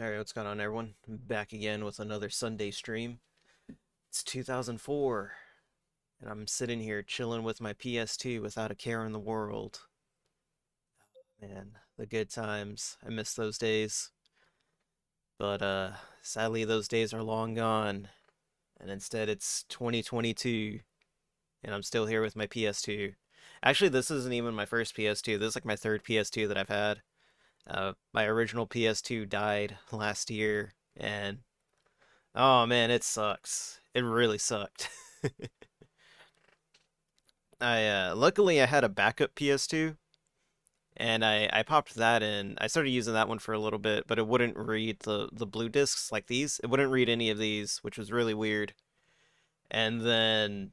Alright, what's going on, everyone? Back again with another Sunday stream. It's 2004, and I'm sitting here chilling with my PS2 without a care in the world. Man, the good times. I miss those days. But, uh, sadly, those days are long gone. And instead, it's 2022, and I'm still here with my PS2. Actually, this isn't even my first PS2. This is like my third PS2 that I've had. Uh, my original PS2 died last year, and oh man, it sucks. It really sucked. I uh, luckily I had a backup PS2, and I I popped that in. I started using that one for a little bit, but it wouldn't read the the blue discs like these. It wouldn't read any of these, which was really weird. And then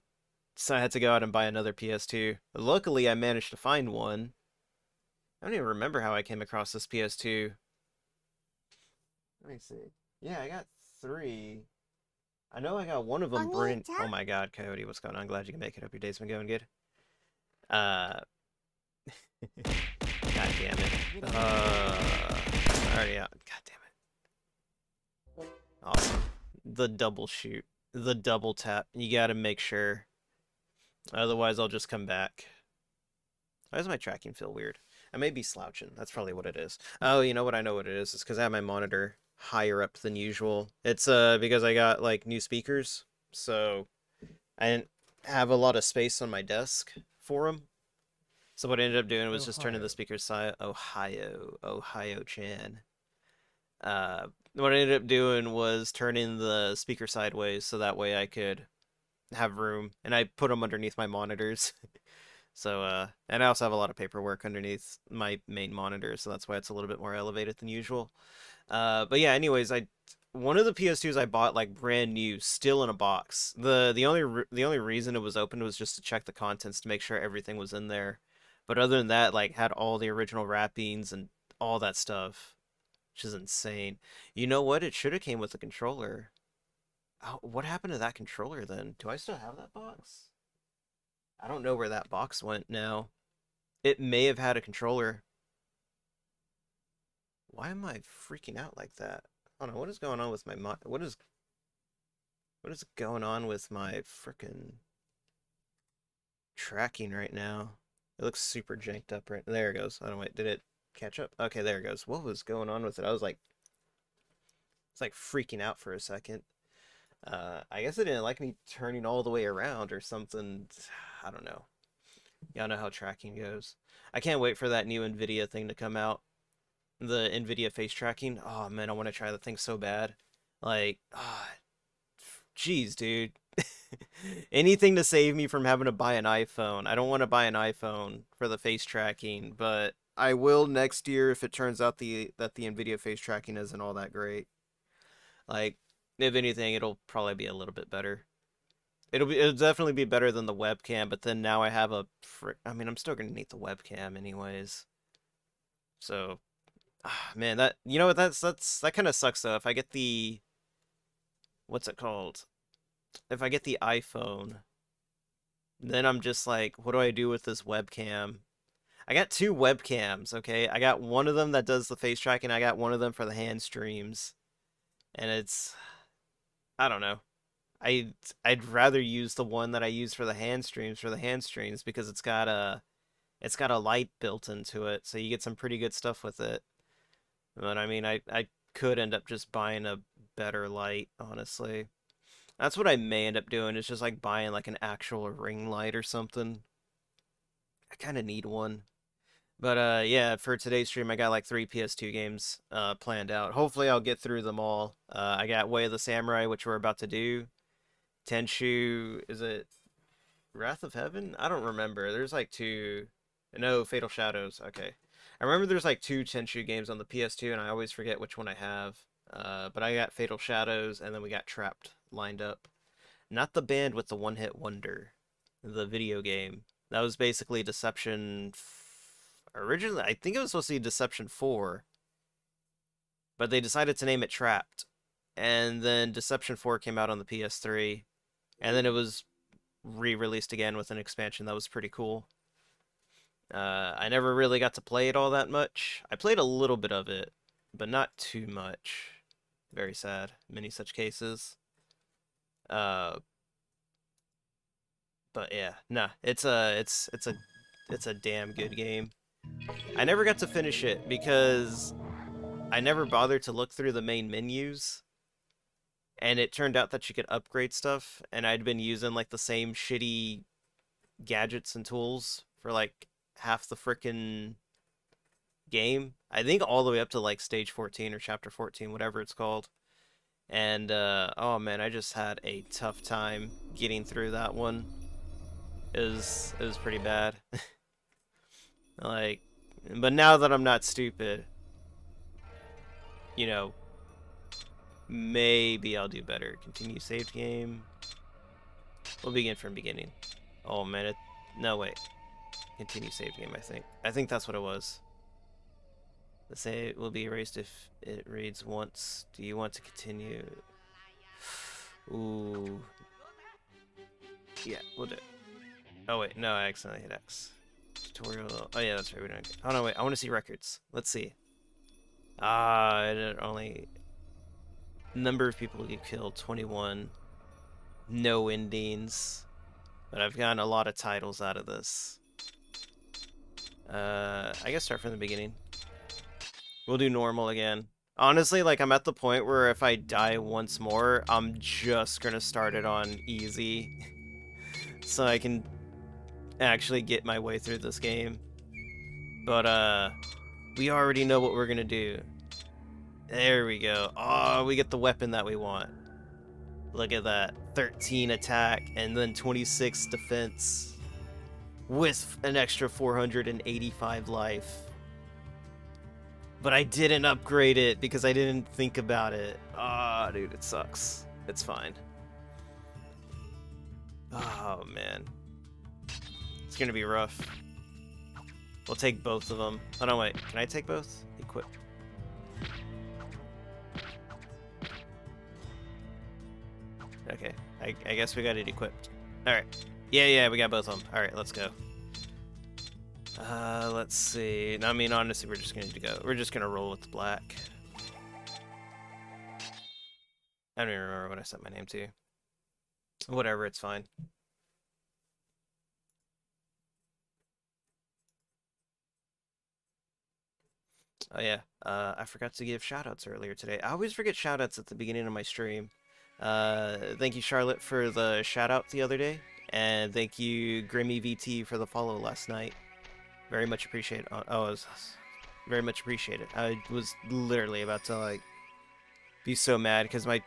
so I had to go out and buy another PS2. Luckily, I managed to find one I don't even remember how I came across this PS2. Let me see. Yeah, I got three. I know I got one of them brand. Oh my god, Coyote, what's going on? Glad you can make it. Hope your day's been going good. Uh. god damn it. Uh. Already out. God damn it. Awesome. The double shoot. The double tap. You gotta make sure. Otherwise, I'll just come back. Why does my tracking feel weird? I may be slouching. That's probably what it is. Oh, you know what? I know what it is. It's because I have my monitor higher up than usual. It's uh because I got like new speakers, so I didn't have a lot of space on my desk for them. So what I ended up doing was Ohio. just turning the speakers side. Ohio, Ohio Chan. Uh, what I ended up doing was turning the speaker sideways so that way I could have room, and I put them underneath my monitors. So, uh, and I also have a lot of paperwork underneath my main monitor, so that's why it's a little bit more elevated than usual. Uh, but yeah, anyways, I one of the PS2s I bought like brand new, still in a box. the the only the only reason it was open was just to check the contents to make sure everything was in there. But other than that, like had all the original wrappings and all that stuff, which is insane. You know what? It should have came with a controller. Oh, what happened to that controller then? Do I still have that box? I don't know where that box went now. It may have had a controller. Why am I freaking out like that? I don't know what is going on with my what is what is going on with my freaking tracking right now? It looks super janked up right there it goes. I don't wait, did it catch up? Okay, there it goes. What was going on with it? I was like it's like freaking out for a second. Uh, I guess it didn't like me turning all the way around or something. I don't know. Y'all know how tracking goes. I can't wait for that new NVIDIA thing to come out. The NVIDIA face tracking. Oh man, I want to try that thing so bad. Like, ah, oh, jeez, dude. Anything to save me from having to buy an iPhone. I don't want to buy an iPhone for the face tracking, but I will next year if it turns out the that the NVIDIA face tracking isn't all that great. Like, if anything, it'll probably be a little bit better. It'll be it'll definitely be better than the webcam, but then now I have a I mean, I'm still gonna need the webcam anyways. So, ah, man, that you know what that's that's that kind of sucks though. If I get the what's it called? If I get the iPhone, then I'm just like, what do I do with this webcam? I got two webcams, okay? I got one of them that does the face tracking. I got one of them for the hand streams. And it's I don't know. I I'd rather use the one that I use for the hand streams for the hand streams because it's got a it's got a light built into it, so you get some pretty good stuff with it. But I mean, I I could end up just buying a better light, honestly. That's what I may end up doing. Is just like buying like an actual ring light or something. I kind of need one. But uh, yeah, for today's stream, I got like three PS2 games uh, planned out. Hopefully, I'll get through them all. Uh, I got Way of the Samurai, which we're about to do. Tenchu, is it Wrath of Heaven? I don't remember. There's like two. No, Fatal Shadows. Okay. I remember there's like two Tenchu games on the PS2, and I always forget which one I have. Uh, but I got Fatal Shadows, and then we got Trapt lined up. Not the band with the one hit wonder, the video game. That was basically Deception. Originally, I think it was supposed to be Deception 4, but they decided to name it Trapt. And then Deception 4 came out on the PS3, and then it was re-released again with an expansion that was pretty cool. Uh, I never really got to play it all that much. I played a little bit of it, but not too much. Very sad. Many such cases. Uh, but yeah, nah, it's a it's it's a it's a damn good game. I never got to finish it because I never bothered to look through the main menus. And it turned out that you could upgrade stuff, and I'd been using like the same shitty gadgets and tools for like half the frickin' game. I think all the way up to like stage 14 or chapter 14, whatever it's called. And uh, oh man, I just had a tough time getting through that one. It was it was pretty bad. like, but now that I'm not stupid, you know, maybe I'll do better. Continue saved game. We'll begin from beginning. Oh man, it, no wait. Continue save game, I think. I think that's what it was. The save will be erased if it reads once. Do you want to continue? Ooh. Yeah, we'll do it. Oh wait, no, I accidentally hit X. Tutorial. Oh yeah, that's right. We don't. Oh no, wait. I want to see records. Let's see. Ah, only number of people you killed 21. No endings. But I've gotten a lot of titles out of this. Uh, I guess start from the beginning. We'll do normal again. Honestly, like, I'm at the point where if I die once more, I'm just gonna start it on easy. so I can actually get my way through this game. But, uh, we already know what we're gonna do. There we go. Oh, we get the weapon that we want. Look at that. 13 attack and then 26 defense with an extra 485 life. But I didn't upgrade it because I didn't think about it. Ah, oh, dude, it sucks. It's fine. Oh, man. It's gonna be rough. We'll take both of them. Oh, no, wait. Can I take both? Equip. Okay. I, I guess we got it equipped. Alright. Yeah, yeah, we got both of them. Alright, let's go. Uh, let's see. I mean, honestly, we're just going to go. We're just going to roll with the black. I don't even remember what I set my name to. Whatever, it's fine. Oh yeah, uh, I forgot to give shoutouts earlier today. I always forget shoutouts at the beginning of my stream. Uh, thank you, Charlotte, for the shoutout the other day, and thank you, Grimmy VT, for the follow last night. Very much appreciate. Oh, oh, was very much appreciated. I was literally about to like be so mad because my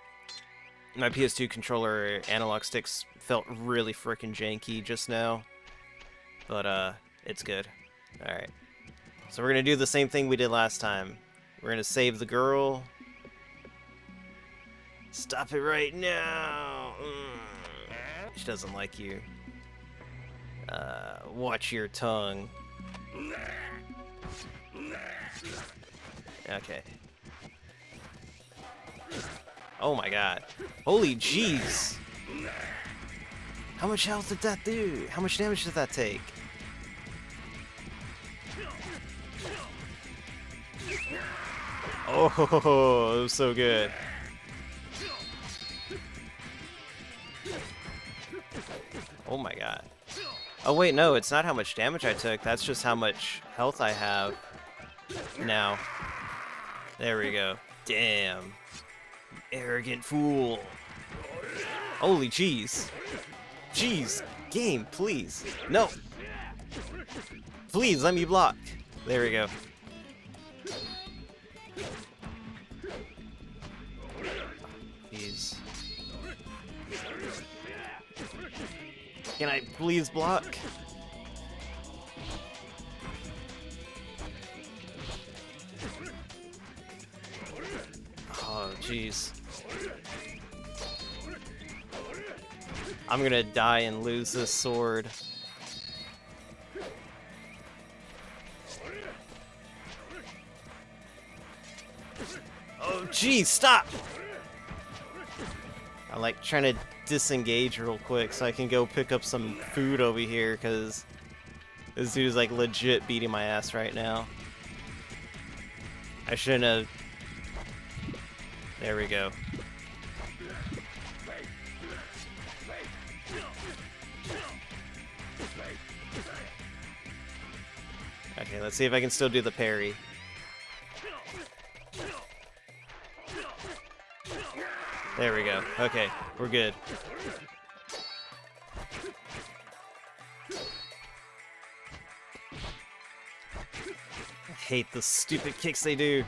my PS2 controller analog sticks felt really freaking janky just now. But uh, it's good. All right. So we're gonna do the same thing we did last time. We're gonna save the girl. Stop it right now. Mm. She doesn't like you. Uh, watch your tongue. Okay. Oh my god. Holy jeez. How much health did that do? How much damage did that take? Oh, it was so good. Oh my god. Oh wait, no, it's not how much damage I took. That's just how much health I have now. There we go. Damn. Arrogant fool. Holy jeez. Jeez. Game, please. No. Please, let me block. There we go. Can I please block? Oh, jeez. I'm gonna die and lose this sword. Jeez, stop! I'm like trying to disengage real quick so I can go pick up some food over here because this dude's like legit beating my ass right now. I shouldn't have... There we go. Okay, let's see if I can still do the parry. There we go. Okay, we're good. I hate the stupid kicks they do.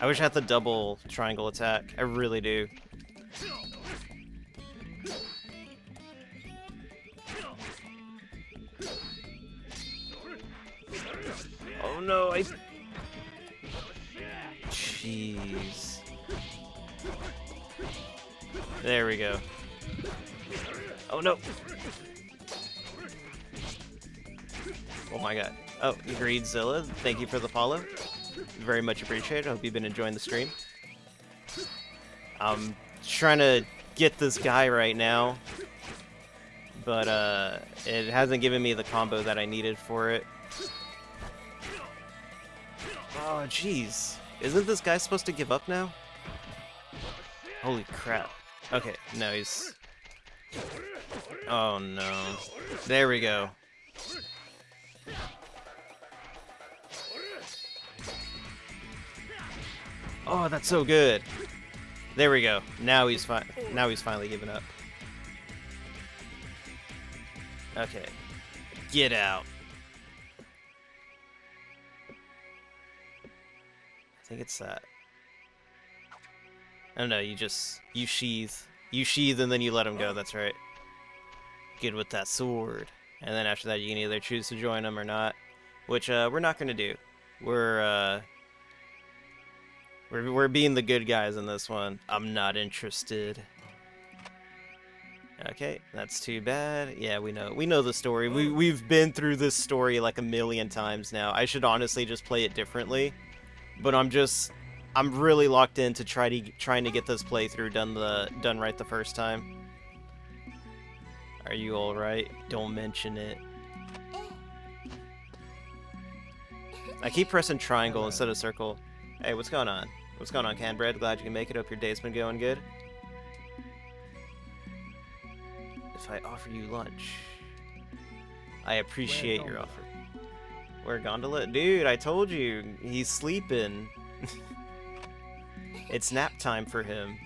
I wish I had the double triangle attack. I really do. No! Oh my god. Oh, Greedzilla, thank you for the follow. Very much appreciated. Hope you've been enjoying the stream. I'm trying to get this guy right now, but uh, it hasn't given me the combo that I needed for it. Oh, jeez. Isn't this guy supposed to give up now? Holy crap. Okay, no, he's... Oh, no. There we go. Oh, that's so good. There we go. Now he's fine. Now he's finally giving up. Okay. Get out. I think it's that. Oh no, you just you sheathe. You sheathe and then you let him go, that's right. Good with that sword. And then after that you can either choose to join them or not. Which uh we're not gonna do. We're uh we're, we're being the good guys in this one. I'm not interested. Okay, that's too bad. Yeah, we know we know the story. We we've been through this story like a million times now. I should honestly just play it differently, but I'm just I'm really locked in to try to trying to get this playthrough done the done right the first time. Are you all right? Don't mention it. I keep pressing triangle instead of circle. Hey, what's going on? What's going on, Canbread? Glad you can make it. Hope your day's been going good. If I offer you lunch, I appreciate your offer. Where Gondola? Dude, I told you, he's sleeping. it's nap time for him.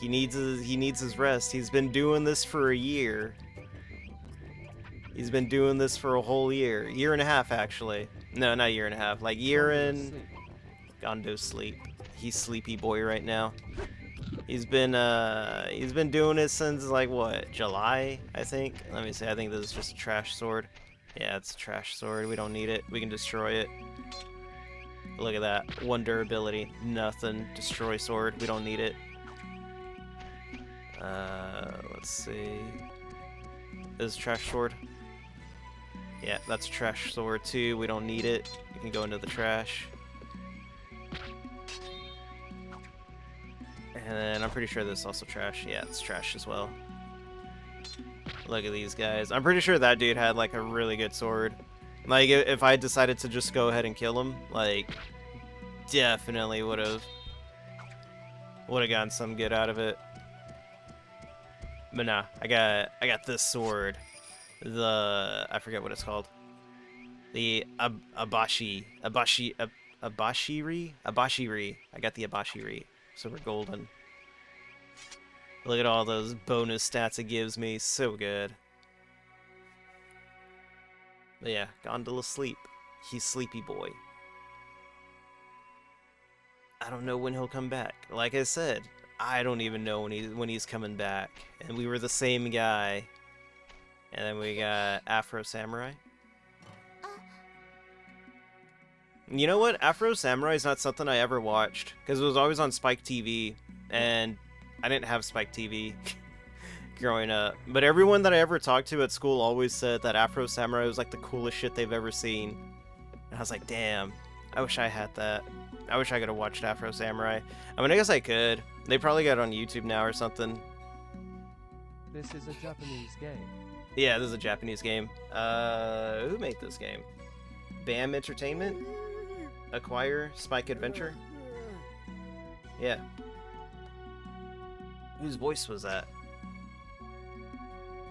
He needs his, he needs his rest. He's been doing this for a year. He's been doing this for a whole year. Year and a half, actually. No, not a year and a half. Like, year and... Gondo sleep. He's sleepy boy right now. He's been uh he's been doing it since like what July I think. Let me see. I think this is just a trash sword. Yeah, it's a trash sword. We don't need it. We can destroy it. Look at that. One durability. Nothing. Destroy sword. We don't need it. Uh, let's see. This is trash sword. Yeah, that's trash sword too. We don't need it. You can go into the trash. And then I'm pretty sure this is also trash. Yeah, it's trash as well. Look at these guys. I'm pretty sure that dude had like a really good sword. Like if I decided to just go ahead and kill him, like definitely would have would have gotten some good out of it. But nah, I got I got this sword. The I forget what it's called. The Ab Abashi Abashi Ab Abashiri Abashiri. I got the Abashiri. So we're golden. Look at all those bonus stats it gives me. So good. But yeah, Gondola sleep. He's sleepy boy. I don't know when he'll come back. Like I said, I don't even know when he when he's coming back. And we were the same guy. And then we got Afro Samurai. You know what? Afro Samurai is not something I ever watched because it was always on Spike TV, and I didn't have Spike TV growing up. But everyone that I ever talked to at school always said that Afro Samurai was like the coolest shit they've ever seen. And I was like, damn, I wish I had that. I wish I could have watched Afro Samurai. I mean, I guess I could. They probably got it on YouTube now or something. This is a Japanese game. Yeah, this is a Japanese game. Uh, who made this game? BAM Entertainment? Acquire Spike Adventure? Yeah. Whose voice was that?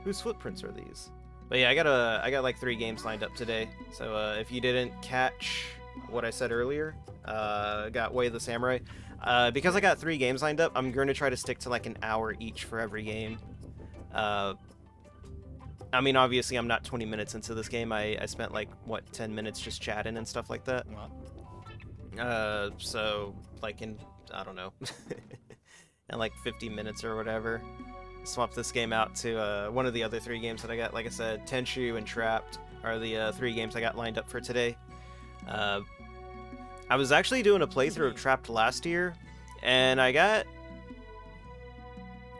Whose footprints are these? But yeah, I got a I got like three games lined up today. So uh, if you didn't catch what I said earlier, uh, got Way of the Samurai. Uh, because I got three games lined up, I'm going to try to stick to like an hour each for every game. Uh, I mean, obviously, I'm not 20 minutes into this game. I, I spent like what 10 minutes just chatting and stuff like that. Uh, so like in I don't know, in like 50 minutes or whatever, swap this game out to uh, one of the other three games that I got. Like I said, Tenchu and Trapt are the uh, three games I got lined up for today. Uh, I was actually doing a playthrough of Trapt last year, and I got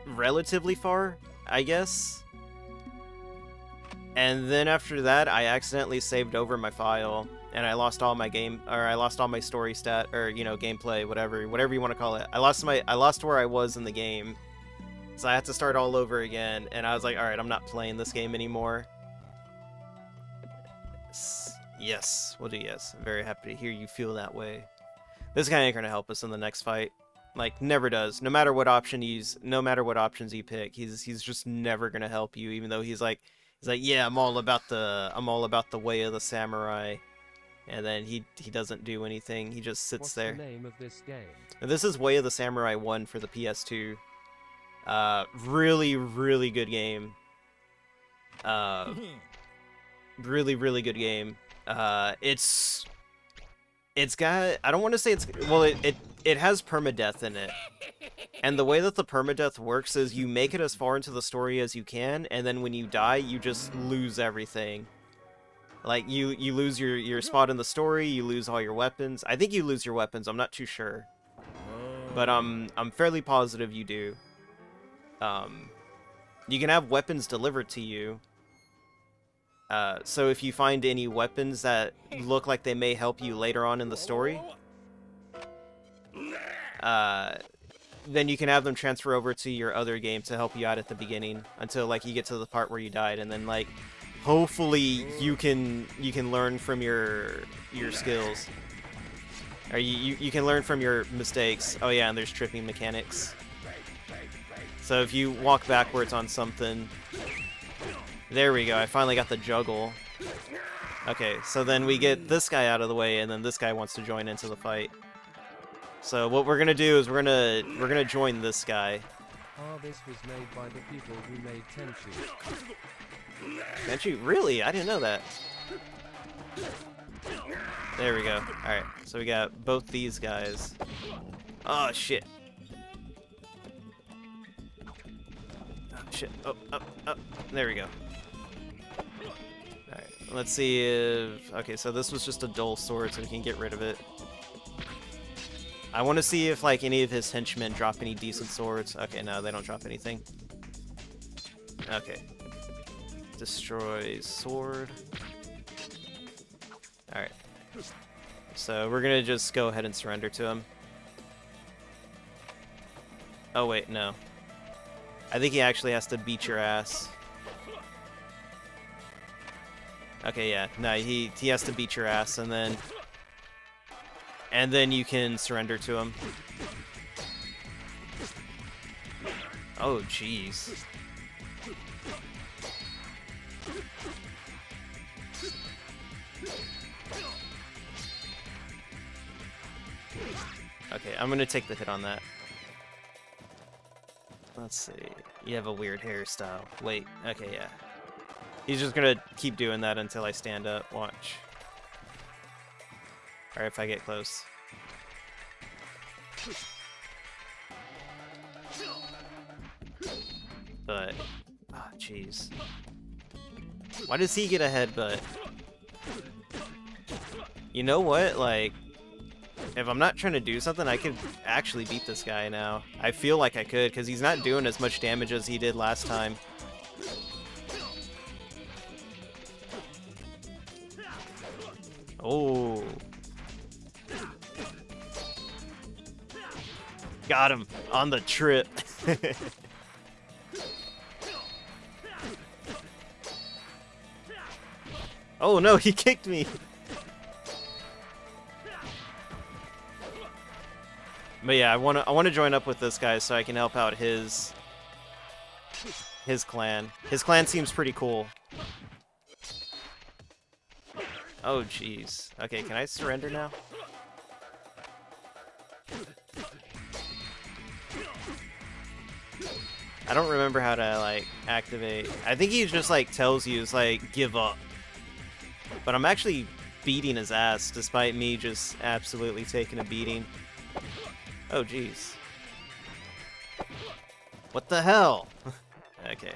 relatively far, I guess. And then after that, I accidentally saved over my file, and I lost all my game, or I lost all my story stat, or you know, gameplay, whatever, whatever you want to call it. I lost my, I lost where I was in the game, so I had to start all over again. And I was like, all right, I'm not playing this game anymore. Yes, we'll do yes. I'm very happy to hear you feel that way. This guy ain't gonna help us in the next fight. Like, never does. No matter what option he's, no matter what options you pick, he's he's just never gonna help you. Even though he's like, he's like, yeah, I'm all about the, I'm all about the way of the samurai. And then he he doesn't do anything. He just sits What's there. the name of this game? And this is Way of the Samurai 1 for the PS2. Uh, really, really good game. Uh, really, really good game. Uh, it's it's got I don't want to say it's well it, it it has permadeath in it. And the way that the permadeath works is you make it as far into the story as you can and then when you die you just lose everything. Like you you lose your your spot in the story, you lose all your weapons. I think you lose your weapons, I'm not too sure. But um I'm fairly positive you do. Um you can have weapons delivered to you, uh, so if you find any weapons that look like they may help you later on in the story, uh, then you can have them transfer over to your other game to help you out at the beginning until like you get to the part where you died, and then like hopefully you can you can learn from your your skills, or you you, you can learn from your mistakes. Oh yeah, and there's tripping mechanics. So if you walk backwards on something, there we go, I finally got the juggle. Okay, so then we get this guy out of the way, and then this guy wants to join into the fight. So what we're gonna do is we're gonna we're gonna join this guy. Ah, this was made by the people who made Tenchu. Tenchu, really? I didn't know that. There we go. Alright, so we got both these guys. Oh, shit. Oh, shit. Oh, up, up. There we go. Let's see if... Okay, so this was just a dull sword, so we can get rid of it. I want to see if, like, any of his henchmen drop any decent swords. Okay, no, they don't drop anything. Okay. Destroy sword. Alright. So we're gonna just go ahead and surrender to him. Oh wait, no. I think he actually has to beat your ass. Okay, yeah. No, he he has to beat your ass and then and then you can surrender to him. Oh, jeez. Okay, I'm gonna take the hit on that. Let's see. You have a weird hairstyle. Wait, okay, yeah. He's just gonna keep doing that until I stand up. Watch. Or if I get close. But, ah, oh, jeez. Why does he get a headbutt? You know what? Like, if I'm not trying to do something, I could actually beat this guy now. I feel like I could, because he's not doing as much damage as he did last time. Oh. Got him on the trip. oh no, he kicked me. But yeah, I want to I want to join up with this guy so I can help out his his clan. His clan seems pretty cool. Oh jeez. Okay, can I surrender now? I don't remember how to like activate. I think he just like tells you it's like give up. But I'm actually beating his ass despite me just absolutely taking a beating. Oh jeez. What the hell? okay.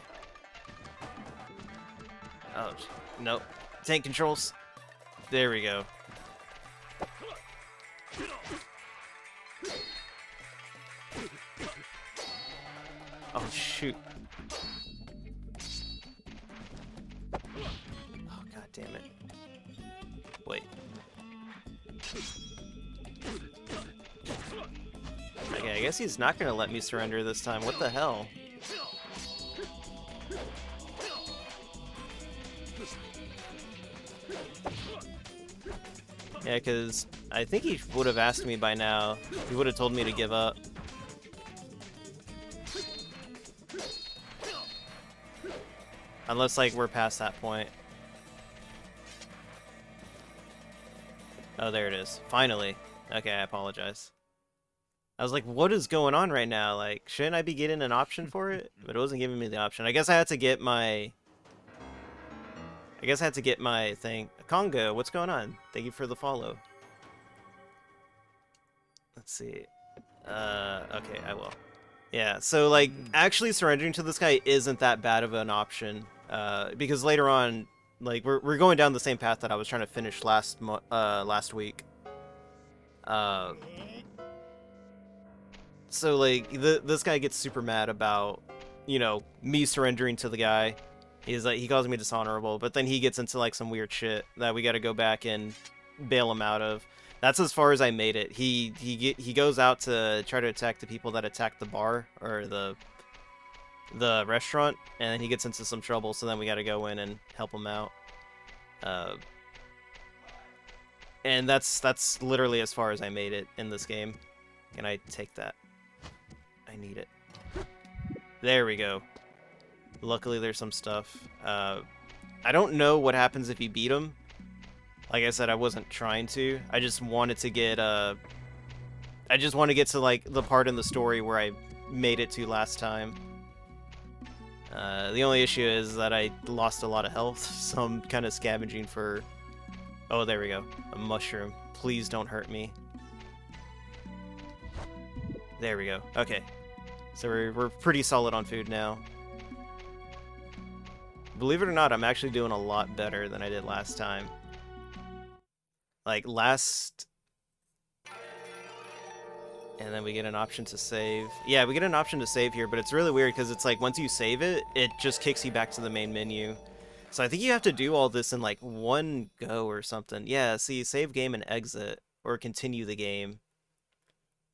Oh, nope. Tank controls. There we go. Oh, shoot. Oh, god damn it. Wait. Okay, I guess he's not gonna let me surrender this time. What the hell? Yeah, because I think he would have asked me by now. He would have told me to give up. Unless, like, we're past that point. Oh, there it is. Finally. Okay, I apologize. I was like, what is going on right now? Like, shouldn't I be getting an option for it? But it wasn't giving me the option. I guess I had to get my... I guess I had to get my thing. Congo, what's going on? Thank you for the follow. Let's see. Uh, okay, I will. Yeah, so, like, actually surrendering to this guy isn't that bad of an option. Uh, because later on, like, we're, we're going down the same path that I was trying to finish last mo uh, last week. Uh, so like the, this guy gets super mad about you know me surrendering to the guy he's like he calls me dishonorable but then he gets into like some weird shit that we got to go back and bail him out of. That's as far as i made it. He he get, he goes out to try to attack the people that attacked the bar or the the restaurant and then he gets into some trouble so then we got to go in and help him out. Uh and that's that's literally as far as i made it in this game. Can i take that. I need it. There we go. Luckily, there's some stuff. Uh, I don't know what happens if you beat him. Like I said, I wasn't trying to. I just wanted to get, uh... I just want to get to, like, the part in the story where I made it to last time. Uh, the only issue is that I lost a lot of health, so I'm kind of scavenging for... Oh, there we go. A mushroom. Please don't hurt me. There we go. Okay. So we're, we're pretty solid on food now. Believe it or not, I'm actually doing a lot better than I did last time. Like, last... And then we get an option to save. Yeah, we get an option to save here, but it's really weird because it's like, once you save it, it just kicks you back to the main menu. So I think you have to do all this in like one go or something. Yeah, see, save game and exit, or continue the game.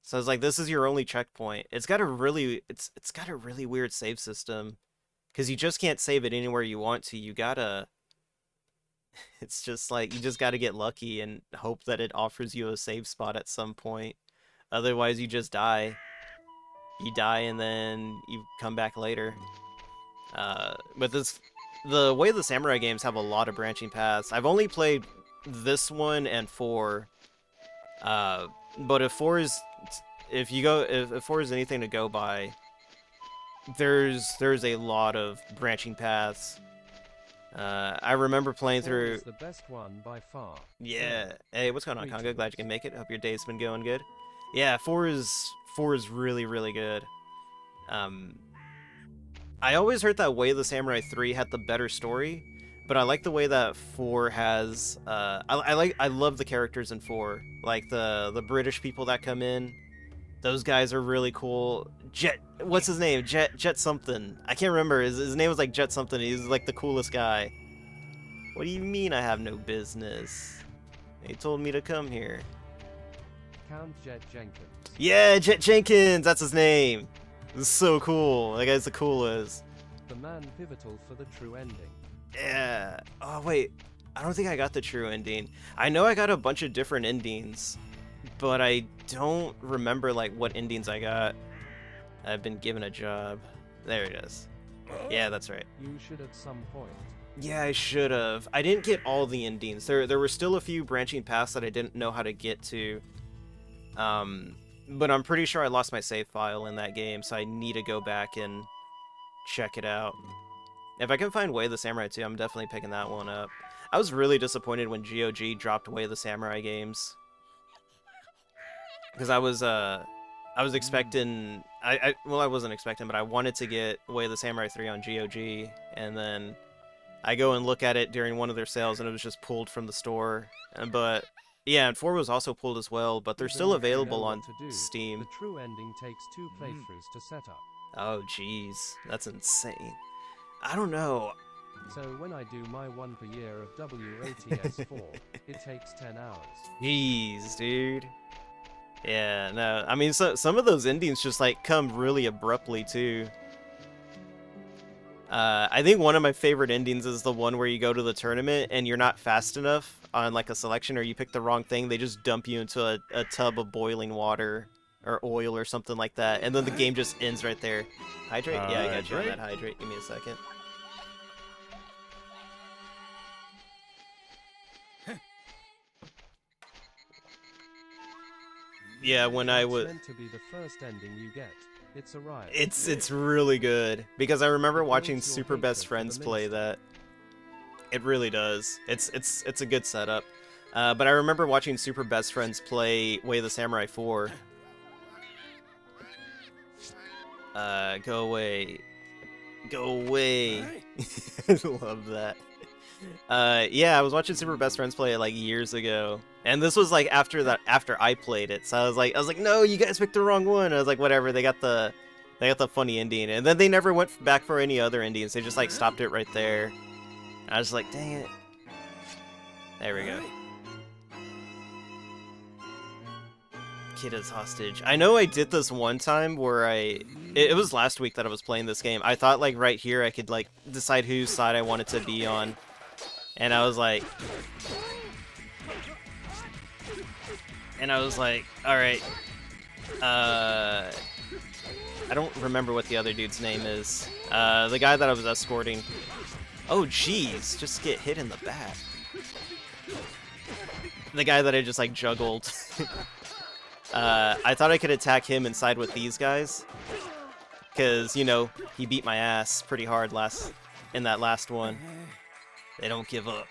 So it's like this is your only checkpoint. It's got a really it's it's got a really weird save system cuz you just can't save it anywhere you want to. You got to it's just like you just got to get lucky and hope that it offers you a save spot at some point. Otherwise you just die. You die and then you come back later. Uh, but this the way the samurai games have a lot of branching paths. I've only played this one and 4 uh, but if 4 is if you go if, if four is anything to go by, there's there's a lot of branching paths. Uh, I remember playing through. the best one by far. Yeah. Hey, what's going on, Congo? Glad you can make it. Hope your day's been going good. Yeah, four is four is really really good. Um, I always heard that Way of the Samurai three had the better story, but I like the way that four has. Uh, I, I like I love the characters in four, like the the British people that come in. Those guys are really cool. Jet, what's his name? Jet, Jet something. I can't remember. His, his name was like Jet something. He's like the coolest guy. What do you mean I have no business? They told me to come here. Count Jet Jenkins. Yeah, Jet Jenkins. That's his name. This is so cool. That guy's the coolest. The man pivotal for the true ending. Yeah. Oh wait, I don't think I got the true ending. I know I got a bunch of different endings. But I don't remember like what endings I got. I've been given a job. There it is. Yeah, that's right. You should at some point. Yeah, I should have. I didn't get all the endings. There, there were still a few branching paths that I didn't know how to get to. Um, but I'm pretty sure I lost my save file in that game, so I need to go back and check it out. If I can find Way of the Samurai 2, I'm definitely picking that one up. I was really disappointed when GOG dropped Way of the Samurai games. Because I was, uh, I was expecting, I, I, well, I wasn't expecting, but I wanted to get Way of the Samurai 3 on GOG, and then I go and look at it during one of their sales, and it was just pulled from the store. And, but yeah, and 4 was also pulled as well, but they're still if you know available on Steam. The true ending takes two playthroughs to set up. Oh, jeez, that's insane. I don't know. So when I do my one per year of WATS4, it takes 10 hours. Jeez, dude. Yeah, no, I mean, so, some of those endings just, like, come really abruptly, too. Uh, I think one of my favorite endings is the one where you go to the tournament and you're not fast enough on, like, a selection or you pick the wrong thing, they just dump you into a, a tub of boiling water or oil or something like that, and then the game just ends right there. Hydrate? yeah, I got you on that hydrate. Give me a second. Yeah, when I was meant to be the first ending you get. It's a riot. It's it's really good because I remember watching Super Best hatred for the Friends play that. It really does. It's it's it's a good setup. Uh, but I remember watching Super Best Friends play Way of the Samurai 4. Uh, go away. Go away. I love that. Uh, yeah, I was watching Super Best Friends play it like years ago, and this was like after that after I played it. So I was like, I was like, no, you guys picked the wrong one. I was like, whatever. They got the they got the funny ending, and then they never went back for any other endings. They just like stopped it right there. I was like, dang it. There we go. Kid is hostage. I know I did this one time where I it, it was last week that I was playing this game. I thought like right here I could like decide whose side I wanted to be on. And I was like And I was like, all right. Uh I don't remember what the other dude's name is. Uh the guy that I was escorting. Oh jeez, just get hit in the back. The guy that I just like juggled. Uh, I thought I could attack him and side with these guys. Because, you know, he beat my ass pretty hard last in that last one. They don't give up.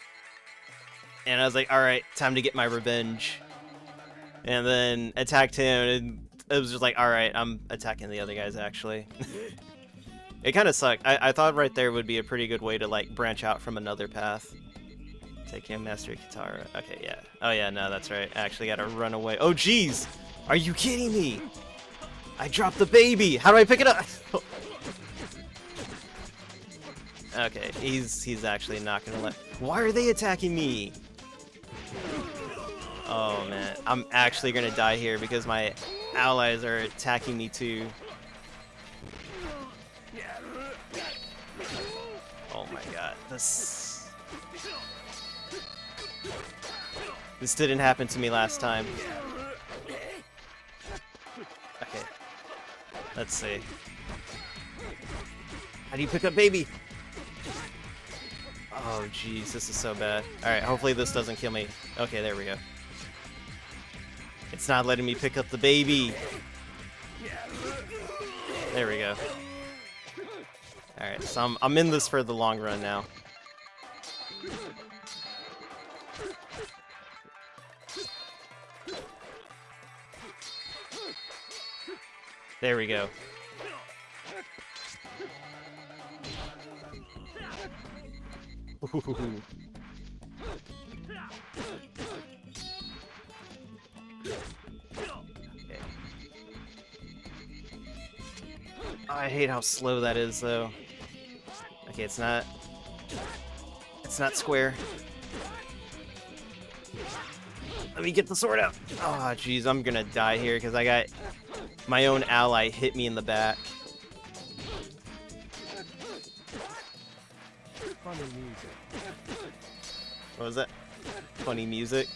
And I was like, alright, time to get my revenge. And then attacked him, and it was just like, alright, I'm attacking the other guys, actually. it kind of sucked. I, I thought right there would be a pretty good way to, like, branch out from another path. Take him, Master Katara. Okay, yeah. Oh, yeah, no, that's right. I actually gotta run away. Oh, jeez! Are you kidding me? I dropped the baby! How do I pick it up? okay, he's he's actually not gonna let... Why are they attacking me? Oh, man. I'm actually gonna die here because my allies are attacking me, too. Oh my god, this... This didn't happen to me last time. Okay. Let's see. How do you pick up baby? Oh jeez, this is so bad. Alright, hopefully this doesn't kill me. Okay, there we go. It's not letting me pick up the baby. There we go. Alright, so I'm, I'm in this for the long run now. There we go. Ooh. I hate how slow that is, though. Okay, it's not... It's not square. Let me get the sword out. Oh, jeez, I'm gonna die here because I got my own ally hit me in the back. Funny music. What was that? Funny music.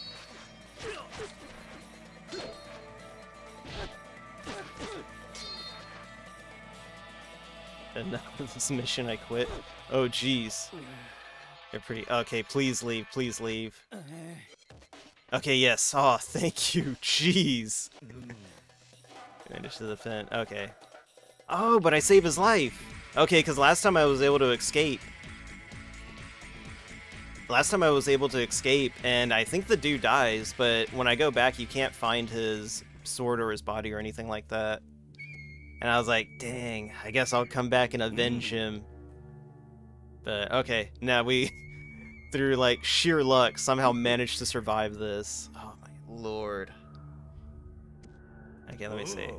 Enough of this mission, I quit. Oh, jeez. They're pretty... Okay, please leave, please leave. Okay, yes. Oh, thank you. Jeez. Managed to defend. Okay. Oh, but I save his life. Okay, because last time I was able to escape. Last time I was able to escape, and I think the dude dies, but when I go back, you can't find his sword or his body or anything like that. And I was like, dang, I guess I'll come back and avenge him. But, okay, now we, through, like, sheer luck, somehow managed to survive this. Oh my lord. Okay, let me see.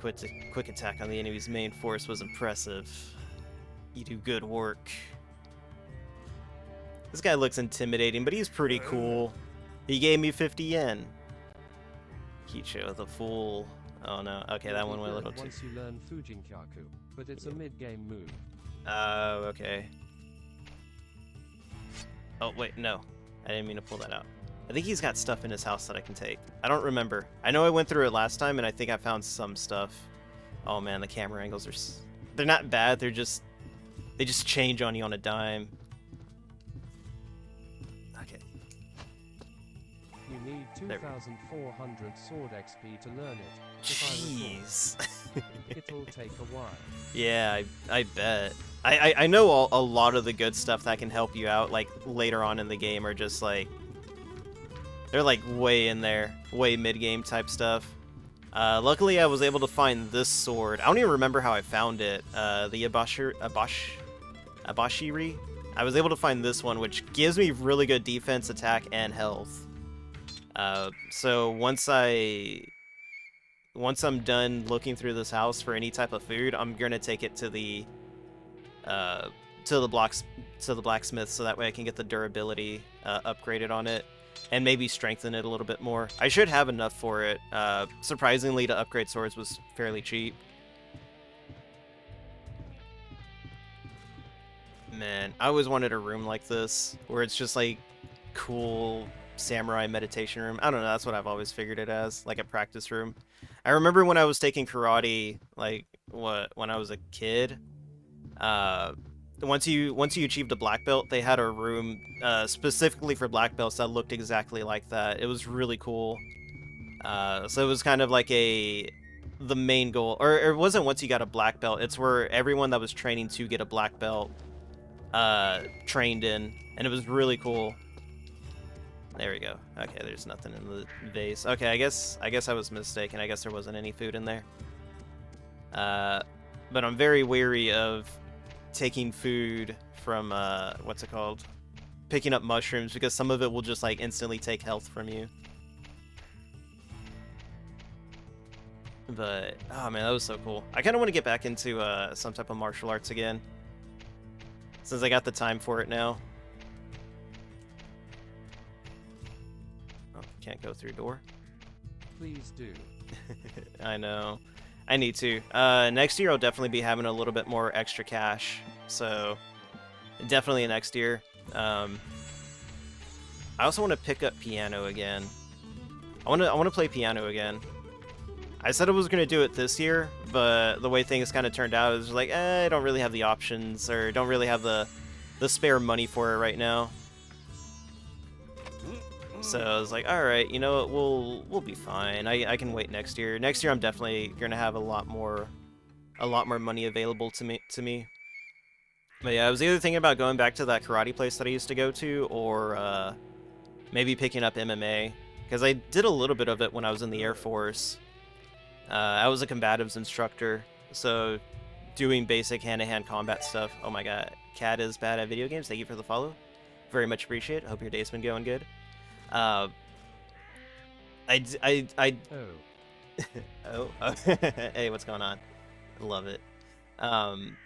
Quick, quick attack on the enemy's main force was impressive. You do good work. This guy looks intimidating, but he's pretty cool. Uh. He gave me 50 yen. Kicho the fool. Oh no. Okay, that one went a little too. Once you learn Fujinkyaku, but it's a mid-game move. Oh, okay. Oh, wait, no. I didn't mean to pull that out. I think he's got stuff in his house that I can take. I don't remember. I know I went through it last time, and I think I found some stuff. Oh man, the camera angles are... S they're not bad, they're just... They just change on you on a dime. 2,400 sword XP to learn it. if I recall. Jeez. It'll take a while. Yeah, I, I bet. I, I, I know all, a lot of the good stuff that can help you out, like, later on in the game are just, like... They're, like, way in there. Way mid-game type stuff. Uh, luckily, I was able to find this sword. I don't even remember how I found it. Uh, the Abashir... Abash... Abashiri? I was able to find this one, which gives me really good defense, attack, and health. Uh, so once I once I'm done looking through this house for any type of food, I'm gonna take it to the uh, to the blocks to the blacksmith so that way I can get the durability uh, upgraded on it and maybe strengthen it a little bit more. I should have enough for it. Uh, surprisingly, to upgrade swords was fairly cheap. Man, I always wanted a room like this where it's just like cool samurai meditation room. I don't know, that's what I've always figured it as, like a practice room. I remember when I was taking karate, like what when I was a kid. Uh, once you once you achieved a black belt, they had a room uh, specifically for black belts that looked exactly like that. It was really cool. Uh, so it was kind of like a the main goal, or it wasn't once you got a black belt. It's where everyone that was training to get a black belt uh, trained in, and it was really cool. There we go. Okay, there's nothing in the vase. Okay, I guess I guess I was mistaken. I guess there wasn't any food in there. Uh, but I'm very weary of taking food from uh, what's it called? Picking up mushrooms because some of it will just like instantly take health from you. But oh man, that was so cool. I kind of want to get back into uh, some type of martial arts again, since I got the time for it now. Can't go through door. Please do. I know. I need to. Uh, next year, I'll definitely be having a little bit more extra cash. So, definitely next year. Um, I also want to pick up piano again. I want to. I want to play piano again. I said I was going to do it this year, but the way things kind of turned out is like, eh, I don't really have the options or don't really have the the spare money for it right now. So I was like, all right, you know what, we'll we'll be fine. I, I can wait next year. Next year I'm definitely gonna have a lot more a lot more money available to me to me. But yeah, I was either thinking about going back to that karate place that I used to go to, or uh, maybe picking up MMA because I did a little bit of it when I was in the Air Force. Uh, I was a combatives instructor, so doing basic hand-to-hand combat stuff. Oh my god, Cat is bad at video games. Thank you for the follow. Very much appreciate. Hope your day's been going good. Uh, I I Oh, oh, hey, what's going on? I love it. Um,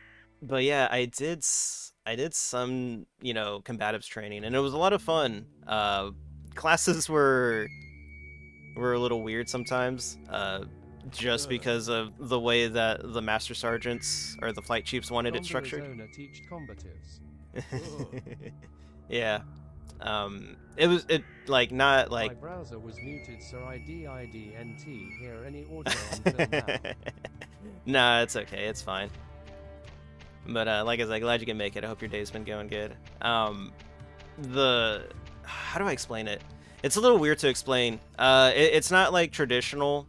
but yeah, I did, I did some, you know, combatives training, and it was a lot of fun. Uh, classes were, were a little weird sometimes. Uh, just because of the way that the master sergeants or the flight chiefs wanted it structured. Yeah. Um, it was it like not like My browser was muted, so I DIDNT hear any audio until now. nah, it's okay. It's fine. But uh, like I said, glad you can make it. I hope your day's been going good. Um, the how do I explain it? It's a little weird to explain. Uh, it, it's not like traditional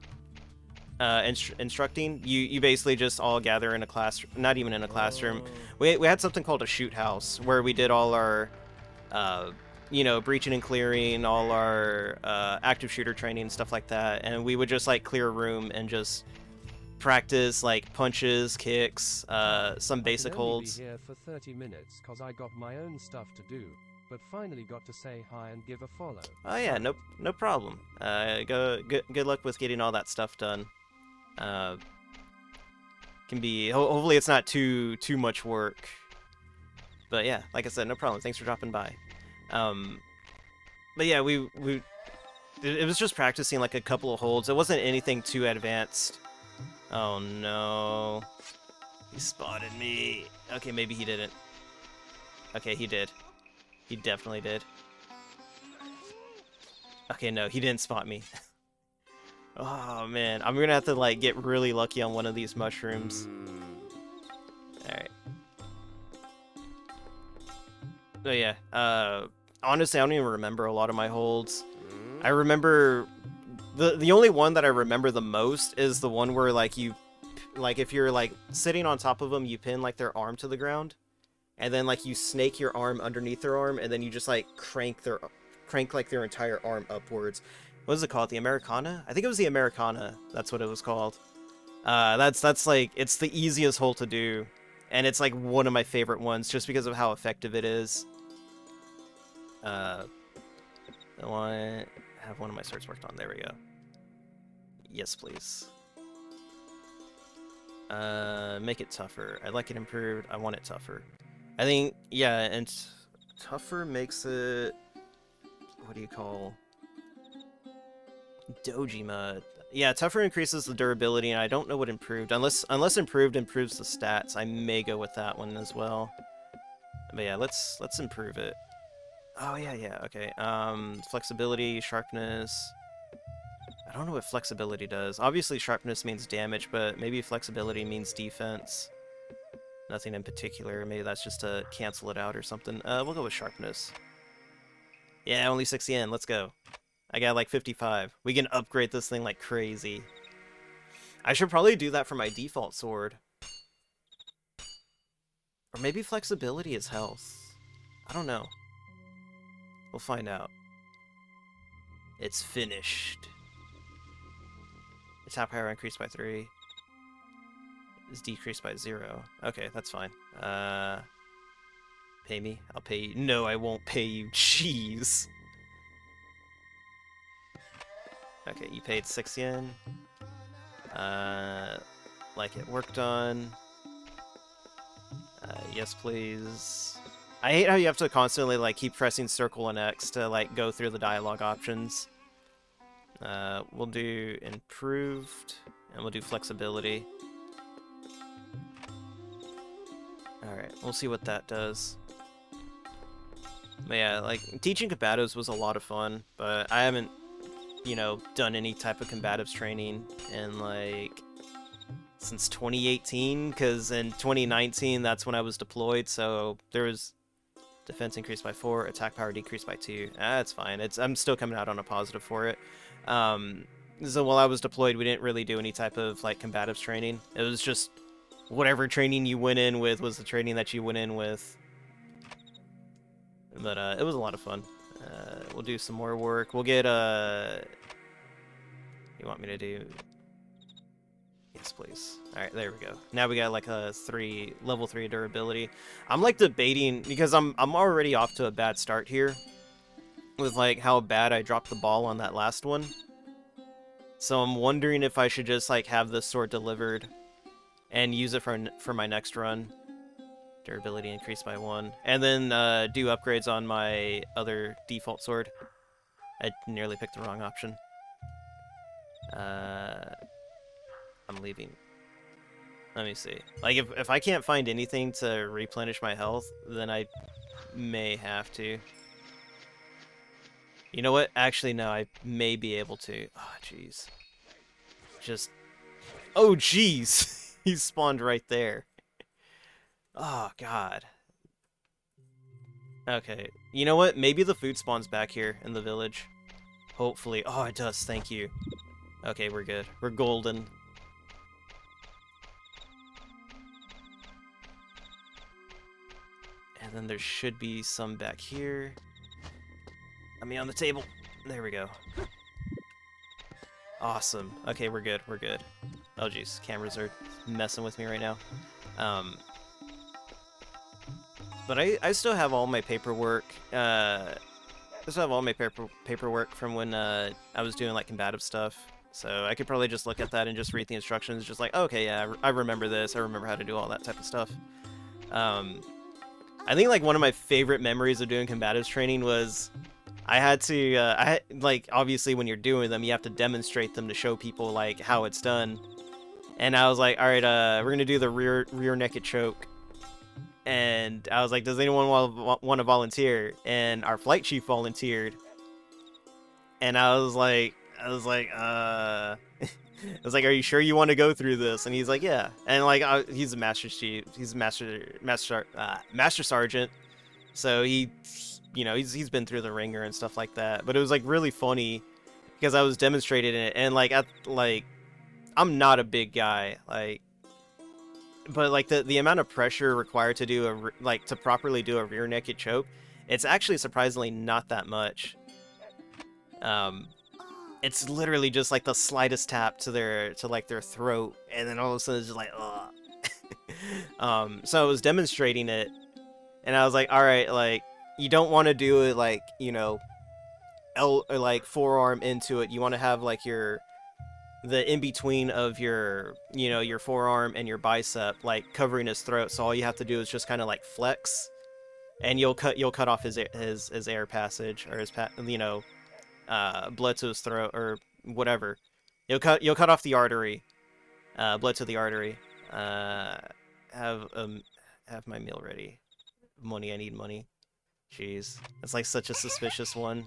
uh, instru instructing. You you basically just all gather in a class, not even in a classroom. We we had something called a shoot house where we did all our, uh, you know, breaching and clearing, all our uh, active shooter training and stuff like that. And we would just like clear a room and just practice like punches, kicks, uh, some basic I can only holds. Here for 30 minutes cause I got my own stuff to do, but finally got to say hi and give a follow. Oh yeah, no no problem. Uh, go good good luck with getting all that stuff done. Uh, can be ho hopefully it's not too too much work. But yeah, like I said, no problem. Thanks for dropping by. Um, but yeah, we we it, was just practicing like a couple of holds. It wasn't anything too advanced. Oh no, he spotted me. Okay, maybe he didn't. Okay, he did. He definitely did. Okay, no, he didn't spot me. oh man, I'm gonna have to like get really lucky on one of these mushrooms. Alright. So yeah, uh, honestly, I don't even remember a lot of my holds. I remember the the only one that I remember the most is the one where like you, like if you're like sitting on top of them, you pin like their arm to the ground, and then like you snake your arm underneath their arm, and then you just like crank their crank like their entire arm upwards. What is it called? The Americana? I think it was the Americana. That's what it was called. Uh, that's that's like it's the easiest hole to do, and it's like one of my favorite ones just because of how effective it is. Uh, I want to have one of my swords worked on. There we go. Yes, please. Uh, make it tougher. I like it improved. I want it tougher. I think, yeah, and tougher makes it. What do you call? Dojima. Yeah, tougher increases the durability, and I don't know what improved. Unless unless improved improves the stats, I may go with that one as well. But yeah, let's let's improve it. Oh yeah, yeah, okay. Um, flexibility, sharpness. I don't know what flexibility does. Obviously, sharpness means damage, but maybe flexibility means defense. Nothing in particular. Maybe that's just to cancel it out or something. Uh, we'll go with sharpness. Yeah, only 60 yen. Let's go. I got like 55. We can upgrade this thing like crazy. I should probably do that for my default sword. Or maybe flexibility is health. I don't know. We'll find out. It's finished. Attack power increased by 3. Is decreased by 0. Okay, that's fine. Uh, pay me? I'll pay you. No, I won't pay you. Jeez. Okay, you paid 6 yen. Uh, like it worked on. Uh, yes, please. I hate how you have to constantly like keep pressing circle and X to like go through the dialogue options. Uh, we'll do improved, and we'll do flexibility. Alright, we'll see what that does. But yeah, like, teaching combatives was a lot of fun, but I haven't, you know, done any type of combatives training in, like, since 2018, because in 2019, that's when I was deployed, so there was defense increased by 4, attack power decreased by 2. Ah, that's fine. It's I'm still coming out on a positive for it. Um, so while I was deployed, we didn't really do any type of, like, combatives training. It was just whatever training you went in with was the training that you went in with. But uh, it was a lot of fun. Uh, we'll do some more work. We'll get uh, you want me to do? Please. All right, there we go. Now we got like a three level three durability. I'm like debating because I'm I'm already off to a bad start here with like how bad I dropped the ball on that last one. So I'm wondering if I should just like have this sword delivered and use it for for my next run. Durability increased by one, and then uh, do upgrades on my other default sword. I nearly picked the wrong option. Uh, I'm leaving. Let me see. Like, if, if I can't find anything to replenish my health, then I may have to. You know what? Actually, no, I may be able to. Oh, jeez. Just... Oh, jeez! he spawned right there. Oh god. Okay. You know what? Maybe the food spawns back here in the village. Hopefully. Oh, it does. Thank you. Okay, we're good. We're golden. And then there should be some back here. Let me on the table. There we go. Awesome. Okay, we're good. We're good. Oh, jeez. Cameras are messing with me right now. Um, but I, I still have all my paperwork. Uh, I still have all my paper paperwork from when uh, I was doing like combative stuff. So I could probably just look at that and just read the instructions, just like, okay, yeah, I, re I remember this. I remember how to do all that type of stuff. Um, I think like one of my favorite memories of doing combatives training was I had to, uh, I like obviously when you're doing them, you have to demonstrate them to show people like how it's done. And I was like, all right, uh, we're gonna do the rear rear naked choke. And I was like, does anyone want want to volunteer? And our flight chief volunteered. And I was like, I was like, uh, I was like, are you sure you want to go through this? And he's like, yeah. And like, uh, he's a master chief, he's a master master uh, master sergeant. So he, you know, he's he's been through the ringer and stuff like that. But it was like really funny because I was demonstrating it, and like at like I'm not a big guy, like, but like the the amount of pressure required to do a like to properly do a rear naked choke, it's actually surprisingly not that much. Um, it's literally just like the slightest tap to their to like their throat, and then all of a sudden it's just like, ugh. um, so I was demonstrating it, and I was like, all right, like you don't want to do it like you know, L or like forearm into it. You want to have like your the in between of your you know your forearm and your bicep like covering his throat so all you have to do is just kind of like flex and you'll cut you'll cut off his his his air passage or his pa you know uh blood to his throat or whatever you'll cut you'll cut off the artery uh blood to the artery uh have um have my meal ready money i need money jeez it's like such a suspicious one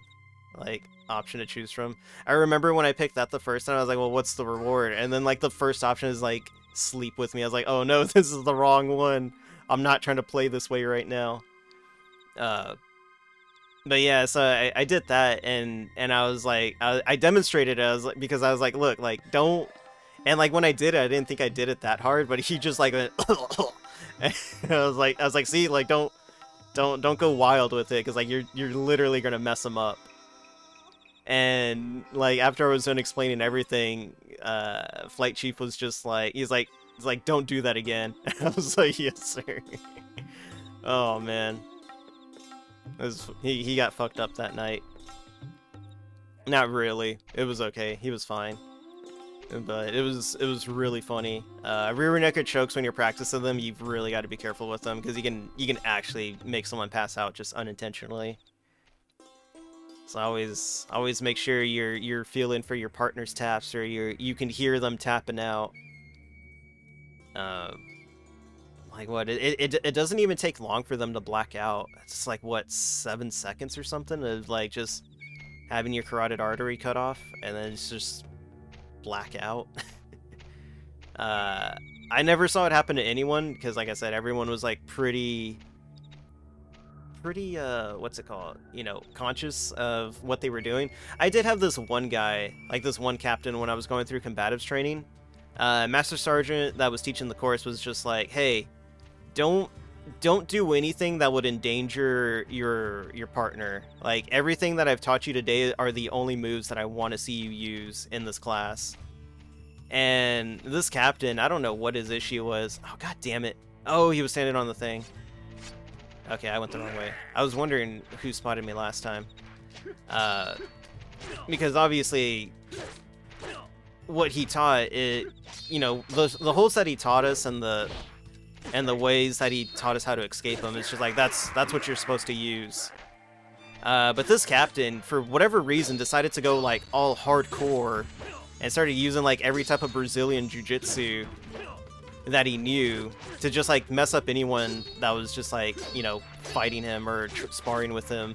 like option to choose from. I remember when I picked that the first time, I was like, well, what's the reward? And then like the first option is like sleep with me. I was like, oh no, this is the wrong one. I'm not trying to play this way right now. Uh, but yeah, so I, I did that and and I was like, I, I demonstrated it. I was like, because I was like, look, like don't. And like when I did it, I didn't think I did it that hard, but he just like went. I was like, I was like, see, like don't, don't, don't go wild with it, because like you're you're literally gonna mess him up and like after I was done explaining everything, uh, flight chief was just like, he's like, he's like, don't do that again. I was like, yes, sir. oh man, was, he he got fucked up that night. Not really. It was okay. He was fine. But it was it was really funny. Uh, rear naked chokes when you're practicing them, you've really got to be careful with them because you can you can actually make someone pass out just unintentionally. So always always make sure you're you're feeling for your partner's taps or you you can hear them tapping out. Uh, like what? It, it it doesn't even take long for them to black out. It's like what seven seconds or something of like just having your carotid artery cut off and then it's just black out. uh, I never saw it happen to anyone because, like I said, everyone was like pretty pretty, uh, what's it called? You know, conscious of what they were doing. I did have this one guy, like this one captain when I was going through combatives training. Uh, Master Sergeant that was teaching the course was just like, hey, don't don't do anything that would endanger your your partner. Like everything that I've taught you today are the only moves that I want to see you use in this class. And this captain, I don't know what his issue was. Oh god damn it. Oh, he was standing on the thing. Okay, I went the wrong way. I was wondering who spotted me last time. Uh, because obviously, what he taught, it, you know, the, the holes that he taught us and the and the ways that he taught us how to escape them, it's just like, that's, that's what you're supposed to use. Uh, but this captain, for whatever reason, decided to go, like, all hardcore and started using, like, every type of Brazilian Jiu-Jitsu that he knew to just like mess up anyone that was just like you know fighting him or sparring with him.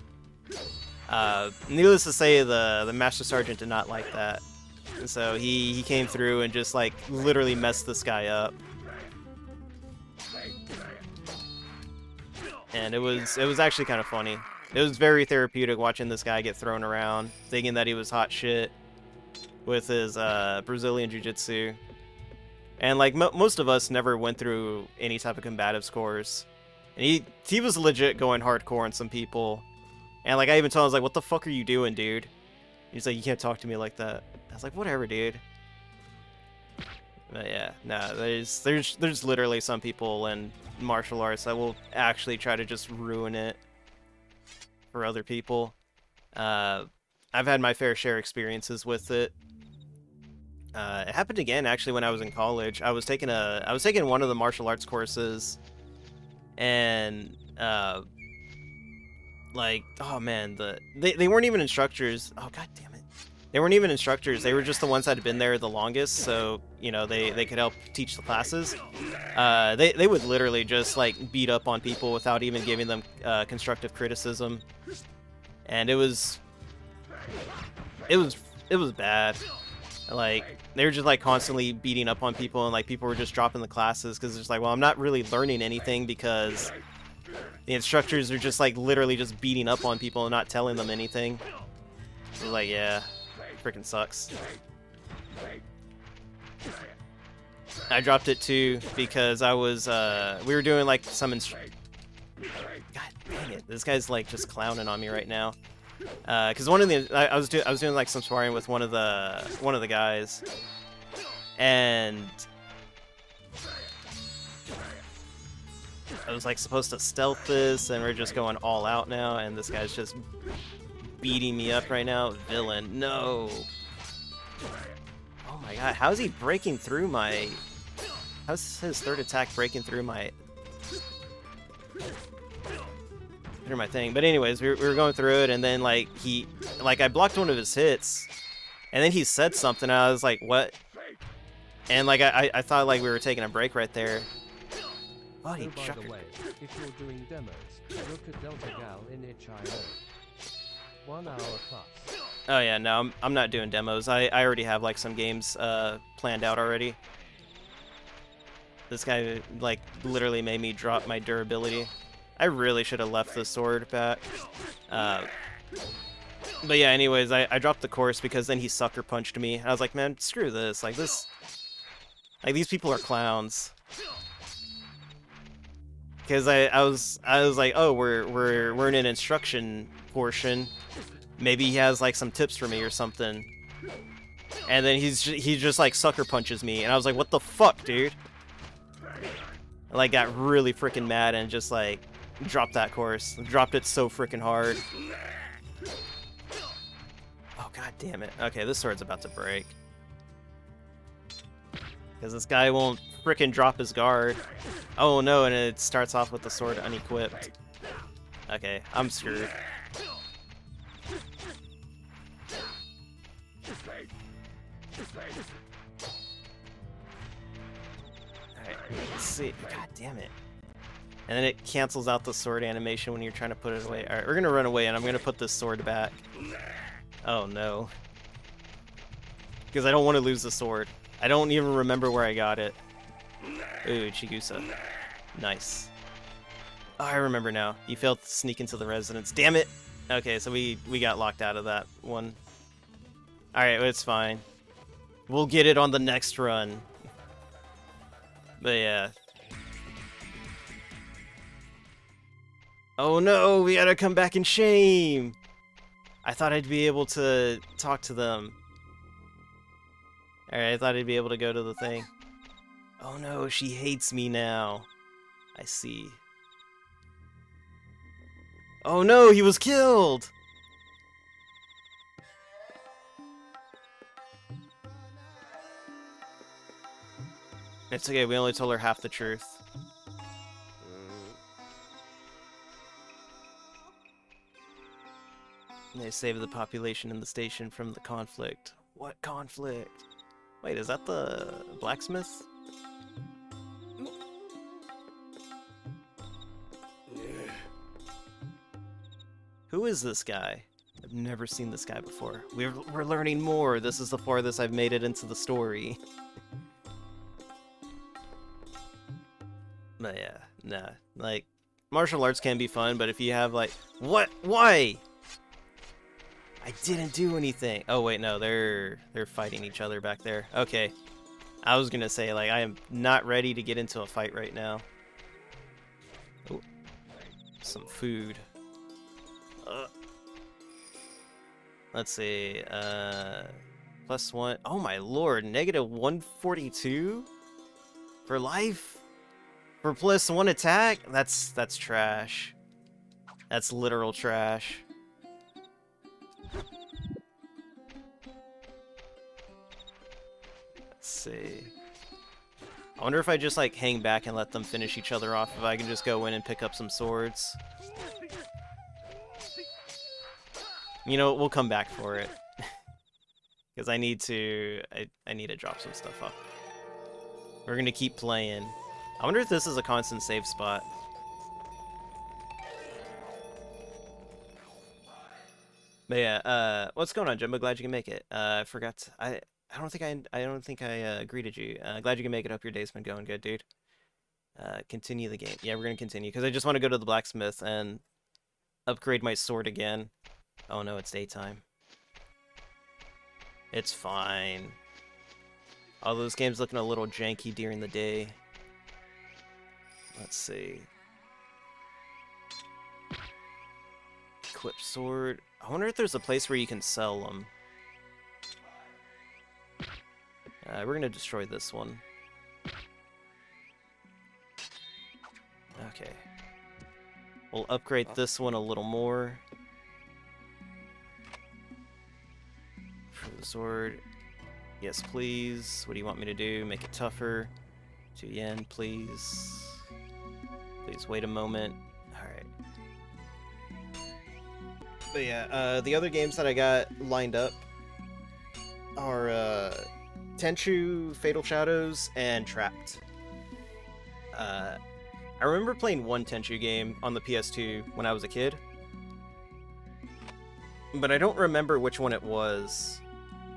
Uh, needless to say, the the master sergeant did not like that, and so he he came through and just like literally messed this guy up. And it was it was actually kind of funny. It was very therapeutic watching this guy get thrown around, thinking that he was hot shit with his uh, Brazilian Jiu-Jitsu. And like mo most of us never went through any type of combative scores. And he he was legit going hardcore on some people. And like I even told him I was like, "What the fuck are you doing, dude?" He's like, "You can't talk to me like that." I was like, "Whatever, dude." But yeah, no, there's there's there's literally some people in martial arts that will actually try to just ruin it for other people. Uh, I've had my fair share experiences with it. Uh, it happened again actually when I was in college. I was taking a I was taking one of the martial arts courses, and uh, like oh man, the they they weren't even instructors. Oh god damn they weren't even instructors. They were just the ones that had been there the longest, so you know they they could help teach the classes. Uh, they they would literally just like beat up on people without even giving them uh, constructive criticism, and it was it was it was bad. Like they were just like constantly beating up on people, and like people were just dropping the classes because it's like, well, I'm not really learning anything because the instructors are just like literally just beating up on people and not telling them anything. So, like, yeah, freaking sucks. I dropped it too because I was uh we were doing like some instru- God dang it, this guy's like just clowning on me right now. Uh, Because uh, one of the I, I was doing I was doing like some sparring with one of the one of the guys, and I was like supposed to stealth this, and we're just going all out now, and this guy's just beating me up right now. Villain, no. Oh my god, how's he breaking through my... How's his third attack breaking through my... Through my thing. But anyways, we were, we were going through it, and then, like, he... Like, I blocked one of his hits, and then he said something, and I was like, what? And, like, I, I thought, like, we were taking a break right there. Oh, he oh, by the way, if you're doing demos, look at Delta Gal in itch.io. One hour. Oh yeah, no, I'm, I'm not doing demos. I, I already have like some games uh, planned out already. This guy like literally made me drop my durability. I really should have left the sword back. Uh, but yeah, anyways, I, I dropped the course because then he sucker punched me. I was like, man, screw this. Like this, like these people are clowns. Because I, I was I was like, oh, we're we're we're in an instruction portion maybe he has like some tips for me or something. And then he's he just like sucker punches me, and I was like, what the fuck, dude? I like got really freaking mad and just like dropped that course. Dropped it so freaking hard. Oh god damn it. Okay, this sword's about to break. Because this guy won't freaking drop his guard. Oh no, and it starts off with the sword unequipped. Okay, I'm screwed. Alright, let's see. God damn it. And then it cancels out the sword animation when you're trying to put it away. Alright, we're gonna run away and I'm gonna put this sword back. Oh no. Because I don't want to lose the sword. I don't even remember where I got it. Ooh, Chigusa. Nice. Oh, I remember now. You failed to sneak into the residence. Damn it! Okay, so we, we got locked out of that one. Alright, it's fine. We'll get it on the next run. But yeah. Oh no, we gotta come back in shame! I thought I'd be able to talk to them. Alright, I thought I'd be able to go to the thing. Oh no, she hates me now. I see. Oh no, he was killed! It's okay, we only told her half the truth. They saved the population in the station from the conflict. What conflict? Wait, is that the blacksmith? Who is this guy? I've never seen this guy before. We're, we're learning more. This is the farthest I've made it into the story. but yeah, nah. Like, martial arts can be fun, but if you have like what? Why? I didn't do anything. Oh wait, no, they're they're fighting each other back there. Okay. I was gonna say like I am not ready to get into a fight right now. Ooh. Some food. Uh. Let's see. Uh, plus one. Oh my lord, negative 142 for life for plus one attack. That's that's trash. That's literal trash. Let's see. I wonder if I just like hang back and let them finish each other off. If I can just go in and pick up some swords. You know, we'll come back for it. Because I need to... I, I need to drop some stuff off. We're going to keep playing. I wonder if this is a constant save spot. But yeah, uh, what's going on, Jumbo? Glad you can make it. Uh, I forgot. To, I I don't think I I don't think I uh, greeted you. Uh, glad you can make it. Hope your day's been going good, dude. Uh, continue the game. Yeah, we're gonna continue because I just want to go to the blacksmith and upgrade my sword again. Oh no, it's daytime. It's fine. All those games looking a little janky during the day. Let's see. Equip sword. I wonder if there's a place where you can sell them. Uh, we're gonna destroy this one. Okay. We'll upgrade this one a little more. For the sword. Yes, please. What do you want me to do? Make it tougher. Two yen, please. Please wait a moment. But yeah, uh, the other games that I got lined up are uh, Tenchu, Fatal Shadows, and Trapt. Uh, I remember playing one Tenchu game on the PS2 when I was a kid, but I don't remember which one it was.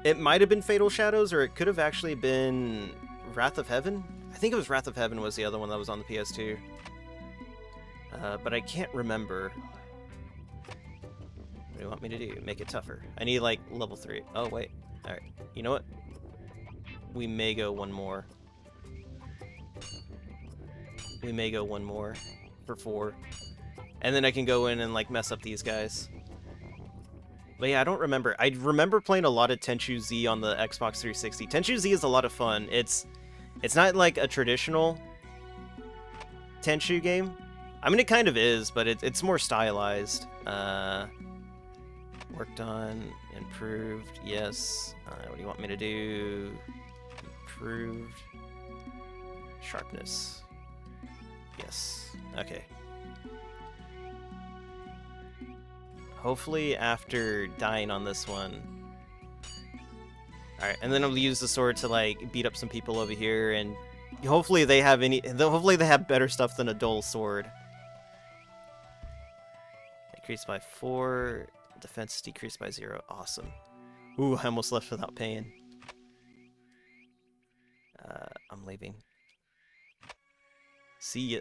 It might have been Fatal Shadows, or it could have actually been Wrath of Heaven. I think it was Wrath of Heaven was the other one that was on the PS2. Uh, but I can't remember. Do you want me to do? Make it tougher. I need, like, level 3. Oh, wait. Alright. You know what? We may go one more. We may go one more for 4. And then I can go in and, like, mess up these guys. But yeah, I don't remember. I remember playing a lot of Tenchu Z on the Xbox 360. Tenchu Z is a lot of fun. It's it's not like a traditional Tenchu game. I mean, it kind of is, but it, it's more stylized. Uh, worked on, improved, yes. Uh, what do you want me to do? Improved. Sharpness. Yes. Okay. Hopefully after dying on this one. Alright, and then I'll use the sword to like beat up some people over here and hopefully they have any hopefully they have better stuff than a dull sword. Increased by four, defense decreased by zero. Awesome. Ooh, I almost left without paying. Uh, I'm leaving. See ya.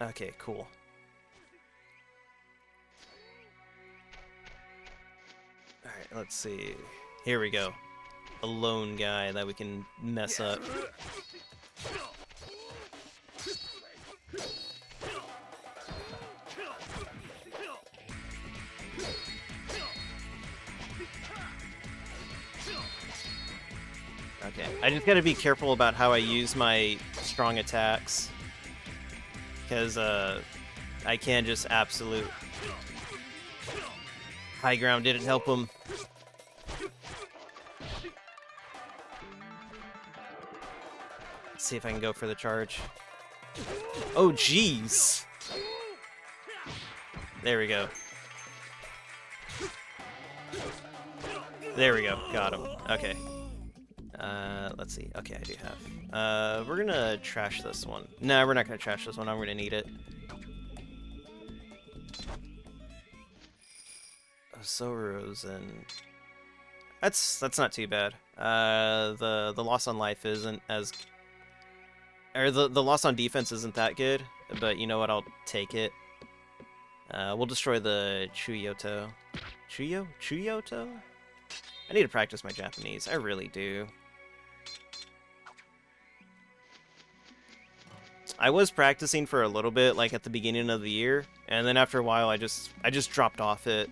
Okay, cool. Alright, let's see. Here we go. A lone guy that we can mess up. Okay, I just gotta be careful about how I use my strong attacks. Because, uh, I can just absolute... High ground didn't help him. Let's see if I can go for the charge. Oh, jeez! There we go. There we go. Got him. Okay. Uh, let's see. Okay, I do have. Uh, we're gonna trash this one. No, we're not gonna trash this one. I'm gonna need it. Soros and that's that's not too bad. Uh, the the loss on life isn't as or the the loss on defense isn't that good, but you know what? I'll take it. Uh, we'll destroy the Chuyoto. Chuyo? Chuyoto? I need to practice my Japanese. I really do. I was practicing for a little bit, like at the beginning of the year, and then after a while, I just I just dropped off it.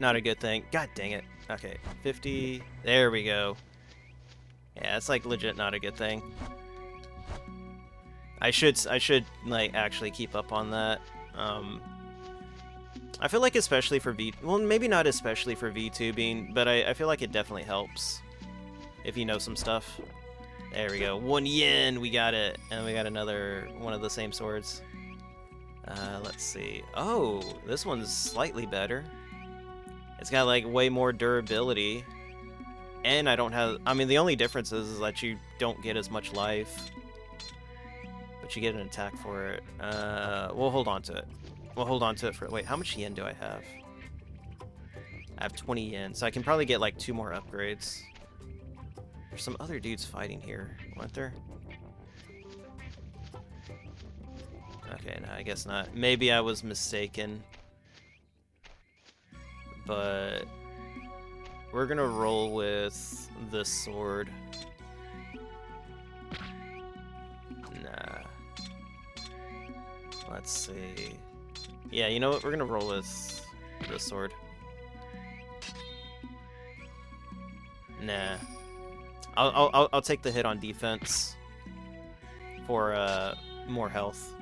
Not a good thing. God dang it. Okay, 50. There we go. Yeah, it's like legit not a good thing. I should I should like actually keep up on that. Um, I feel like especially for V, well maybe not especially for VTubing, but I, I feel like it definitely helps if you know some stuff. There we go. One yen, we got it. And we got another one of the same swords. Uh, let's see. Oh, this one's slightly better. It's got like way more durability. And I don't have, I mean the only difference is, is that you don't get as much life. But you get an attack for it. Uh, we'll hold on to it. We'll hold on to it for, wait, how much yen do I have? I have 20 yen, so I can probably get like two more upgrades. There's some other dudes fighting here, weren't there? Okay, no, I guess not. Maybe I was mistaken. But we're gonna roll with the sword. Nah. Let's see. Yeah, you know what? We're gonna roll with the sword. Nah. I'll, I'll, I'll take the hit on defense for uh, more health.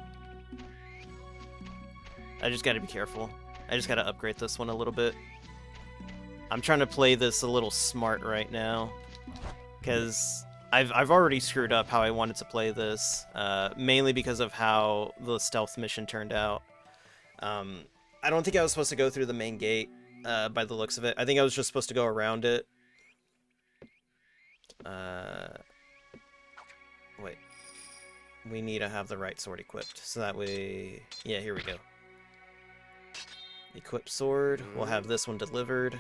I just gotta be careful. I just gotta upgrade this one a little bit. I'm trying to play this a little smart right now. Because I've, I've already screwed up how I wanted to play this. Uh, mainly because of how the stealth mission turned out. Um, I don't think I was supposed to go through the main gate uh, by the looks of it. I think I was just supposed to go around it uh, wait. We need to have the right sword equipped, so that way... Yeah, here we go. Equip sword. We'll have this one delivered.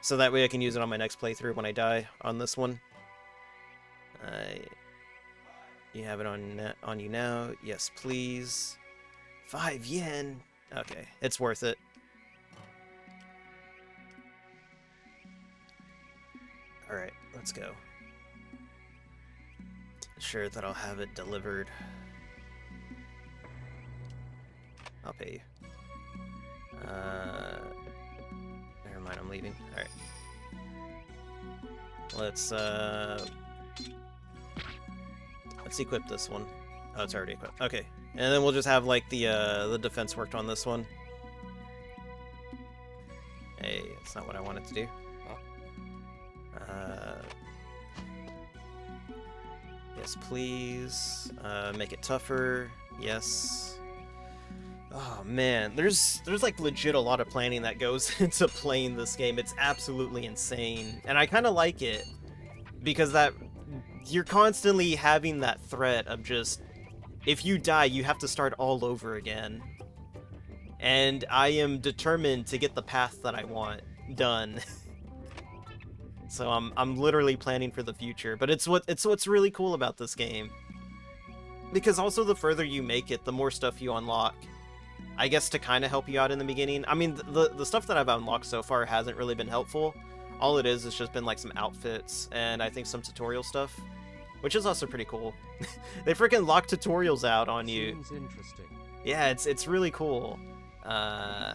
So that way I can use it on my next playthrough when I die on this one. Uh, you have it on on you now. Yes, please. Five yen. Okay, it's worth it. Alright, let's go sure that I'll have it delivered. I'll pay you. Uh, never mind, I'm leaving. Alright. Let's, uh... Let's equip this one. Oh, it's already equipped. Okay. And then we'll just have, like, the, uh, the defense worked on this one. Hey, that's not what I wanted to do. Uh... Please. Uh, make it tougher. Yes. Oh man, there's there's like legit a lot of planning that goes into playing this game. It's absolutely insane, and I kind of like it because that you're constantly having that threat of just if you die, you have to start all over again. And I am determined to get the path that I want done. So I'm I'm literally planning for the future, but it's what it's what's really cool about this game. Because also the further you make it, the more stuff you unlock. I guess to kind of help you out in the beginning. I mean, the the stuff that I've unlocked so far hasn't really been helpful. All it is is just been like some outfits and I think some tutorial stuff, which is also pretty cool. they freaking lock tutorials out on you. Seems interesting. Yeah, it's it's really cool. Uh,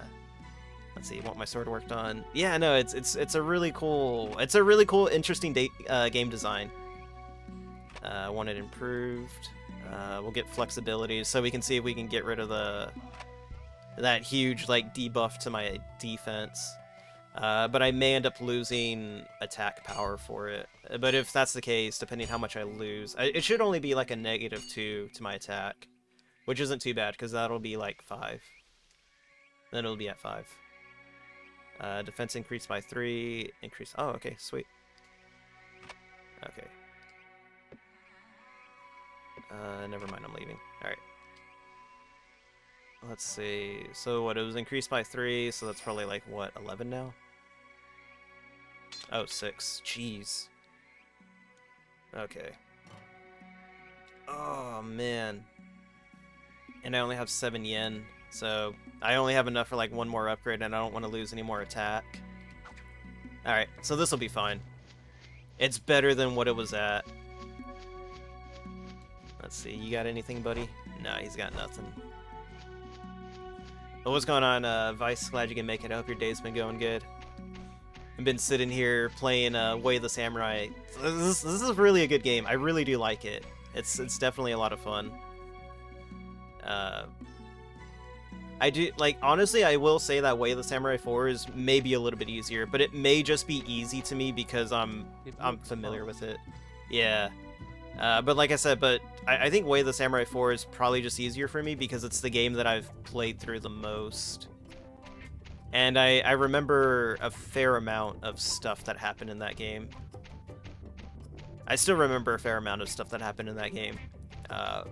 Let's see, want my sword worked on. Yeah, no, it's it's it's a really cool, it's a really cool, interesting uh, game design. Uh, want it improved. Uh, we'll get flexibility so we can see if we can get rid of the that huge like debuff to my defense. Uh, but I may end up losing attack power for it. But if that's the case, depending how much I lose, I, it should only be like a negative two to my attack, which isn't too bad because that'll be like five. Then it'll be at five. Uh, defense increased by three. Increase. Oh, okay, sweet. Okay. Uh, never mind, I'm leaving. Alright. Let's see. So what, it was increased by three, so that's probably like, what, 11 now? Oh, six. Jeez. Okay. Oh, man. And I only have 7 yen, so I only have enough for like one more upgrade and I don't want to lose any more attack. Alright, so this will be fine. It's better than what it was at. Let's see, you got anything, buddy? No, he's got nothing. But what's going on, uh, Vice? Glad you can make it. I hope your day's been going good. I've been sitting here playing uh, Way the Samurai. This, this is really a good game. I really do like it. It's it's definitely a lot of fun. Uh, I do like honestly. I will say that Way of the Samurai 4 is maybe a little bit easier, but it may just be easy to me because I'm I'm familiar with it. Yeah. Uh, but like I said, but I, I think Way of the Samurai 4 is probably just easier for me because it's the game that I've played through the most. And I, I remember a fair amount of stuff that happened in that game. I still remember a fair amount of stuff that happened in that game. Uh,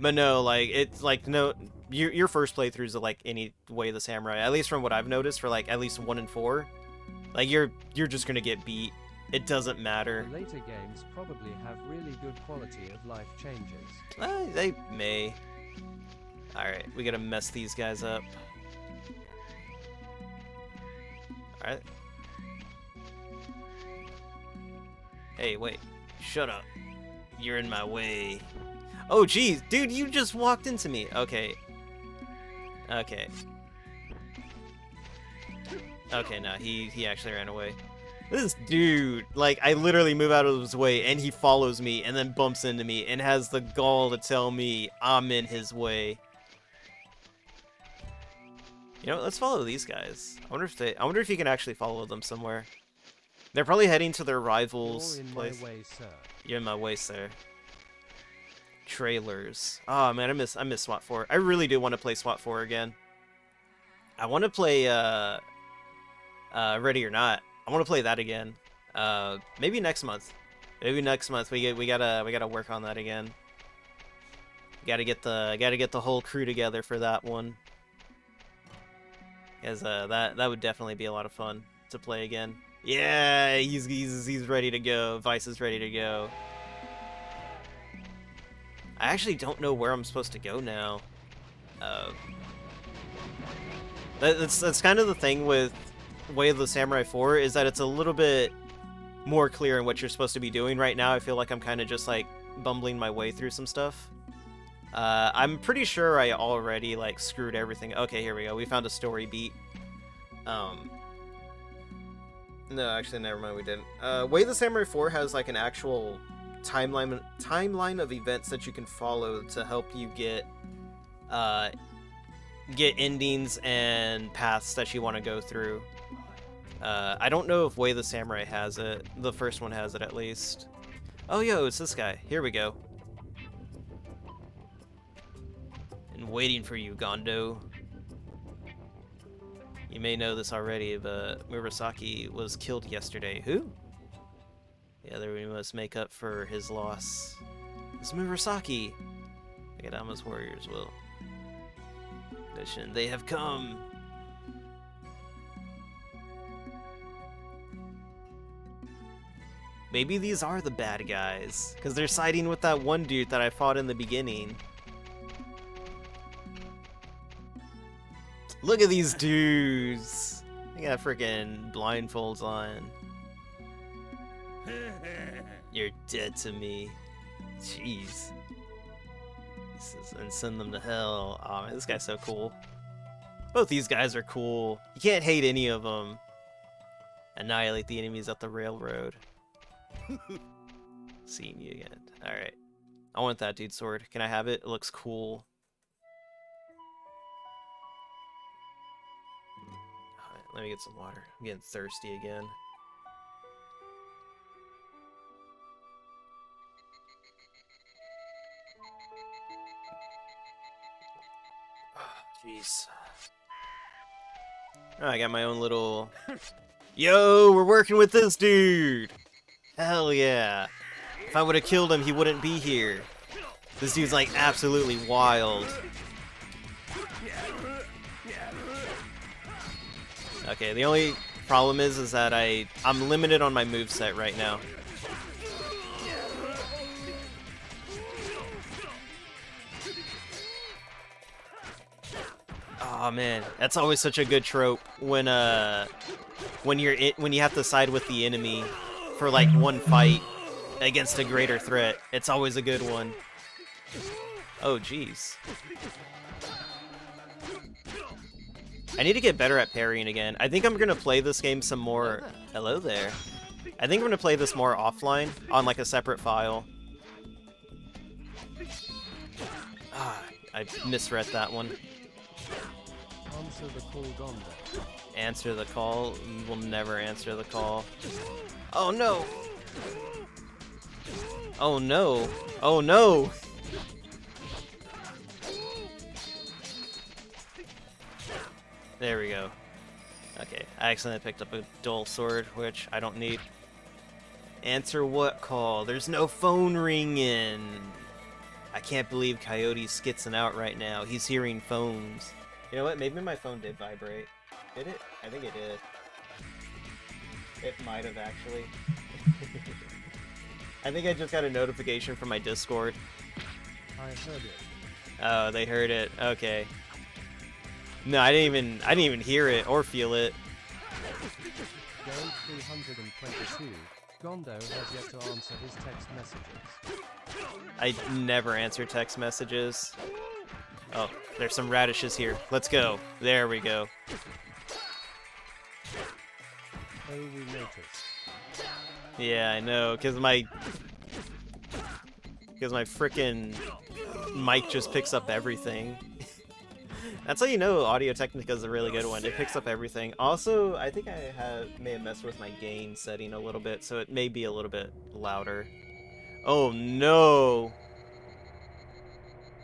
but no, like, it's like, no, your, your first playthroughs of like any Way of the Samurai, at least from what I've noticed for like at least one and four, like you're you're just gonna get beat. It doesn't matter. The later games probably have really good quality of life changes. Uh, they may. Alright, we gotta mess these guys up. Alright. Hey, wait. Shut up. You're in my way. Oh, geez. Dude, you just walked into me. Okay. Okay. Okay, no, he, he actually ran away. This dude, like, I literally move out of his way and he follows me and then bumps into me and has the gall to tell me I'm in his way. You know, let's follow these guys. I wonder if they, I wonder if you can actually follow them somewhere. They're probably heading to their rivals' You're in place. my way, sir. You're in my way, sir. Trailers. Oh man, I miss I miss SWAT 4. I really do want to play SWAT 4 again. I want to play uh uh Ready or Not. I want to play that again. Uh maybe next month. Maybe next month we get we got to we got to work on that again. Got to get the got to get the whole crew together for that one. Cuz uh that that would definitely be a lot of fun to play again. Yeah, he's he's he's ready to go. Vice is ready to go. I actually don't know where I'm supposed to go now. Uh, that, that's that's kind of the thing with Way of the Samurai 4 is that it's a little bit more clear in what you're supposed to be doing right now. I feel like I'm kind of just like bumbling my way through some stuff. Uh, I'm pretty sure I already like screwed everything. Okay, here we go. We found a story beat. Um, no, actually, never mind. We didn't. Uh, Way of the Samurai 4 has like an actual timeline timeline of events that you can follow to help you get uh, get endings and paths that you want to go through. Uh, I don't know if Way the Samurai has it. The first one has it at least. Oh, yo, it's this guy. Here we go. And waiting for you, Gondo. You may know this already, but Murasaki was killed yesterday. Who? The other we must make up for his loss. It's Murasaki! Nagadama's warriors will. Mission, they have come! Maybe these are the bad guys, because they're siding with that one dude that I fought in the beginning. Look at these dudes! They got freaking blindfolds on. You're dead to me. Jeez. Is- and send them to hell. Oh man, this guy's so cool. Both these guys are cool. You can't hate any of them. Annihilate the enemies at the railroad. Seeing you again. Alright. I want that dude sword. Can I have it? It looks cool. Alright, let me get some water. I'm getting thirsty again. Jeez. Oh, I got my own little. Yo, we're working with this dude. Hell yeah. If I would have killed him, he wouldn't be here. This dude's like absolutely wild. Okay, the only problem is is that I I'm limited on my moveset right now. Oh man, that's always such a good trope when uh when you're it when you have to side with the enemy for like one fight against a greater threat. It's always a good one. Oh jeez. I need to get better at parrying again. I think I'm gonna play this game some more. Hello there. I think I'm gonna play this more offline on like a separate file. Ah, I misread that one. Answer the call, Gondo. Answer the call. We'll never answer the call. Oh no! Oh no! Oh no! There we go. Okay, I accidentally picked up a dull sword, which I don't need. Answer what call? There's no phone ringing! I can't believe Coyote's skitzing out right now. He's hearing phones. You know what? Maybe my phone did vibrate. Did it? I think it did. It might have actually. I think I just got a notification from my Discord. I heard it. Oh, they heard it. Okay. No, I didn't even I didn't even hear it or feel it. Game 322. Gondo has yet to answer his text messages. I never answer text messages. Oh, there's some radishes here. Let's go. There we go. Yeah, I know, cause my, cause my frickin' mic just picks up everything. That's how you know Audio Technica is a really good one. It picks up everything. Also, I think I have may have messed with my gain setting a little bit, so it may be a little bit louder. Oh no!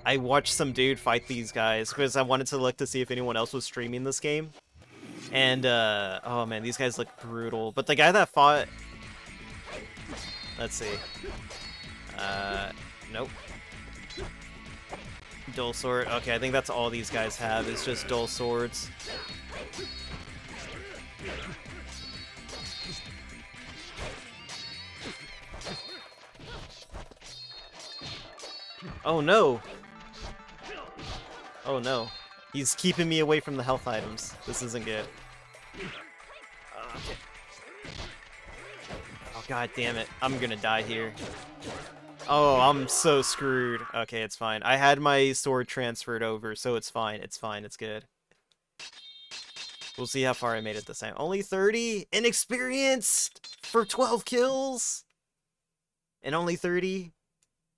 I watched some dude fight these guys because I wanted to look to see if anyone else was streaming this game. And, uh, oh man, these guys look brutal. But the guy that fought... Let's see. Uh, nope. Dull sword. Okay, I think that's all these guys have, is just dull swords. Oh no! Oh no. He's keeping me away from the health items. This isn't good. Oh god damn it. I'm gonna die here. Oh, I'm so screwed. Okay, it's fine. I had my sword transferred over, so it's fine. It's fine. It's good. We'll see how far I made it this time. Only 30? Inexperienced? For 12 kills? And only 30?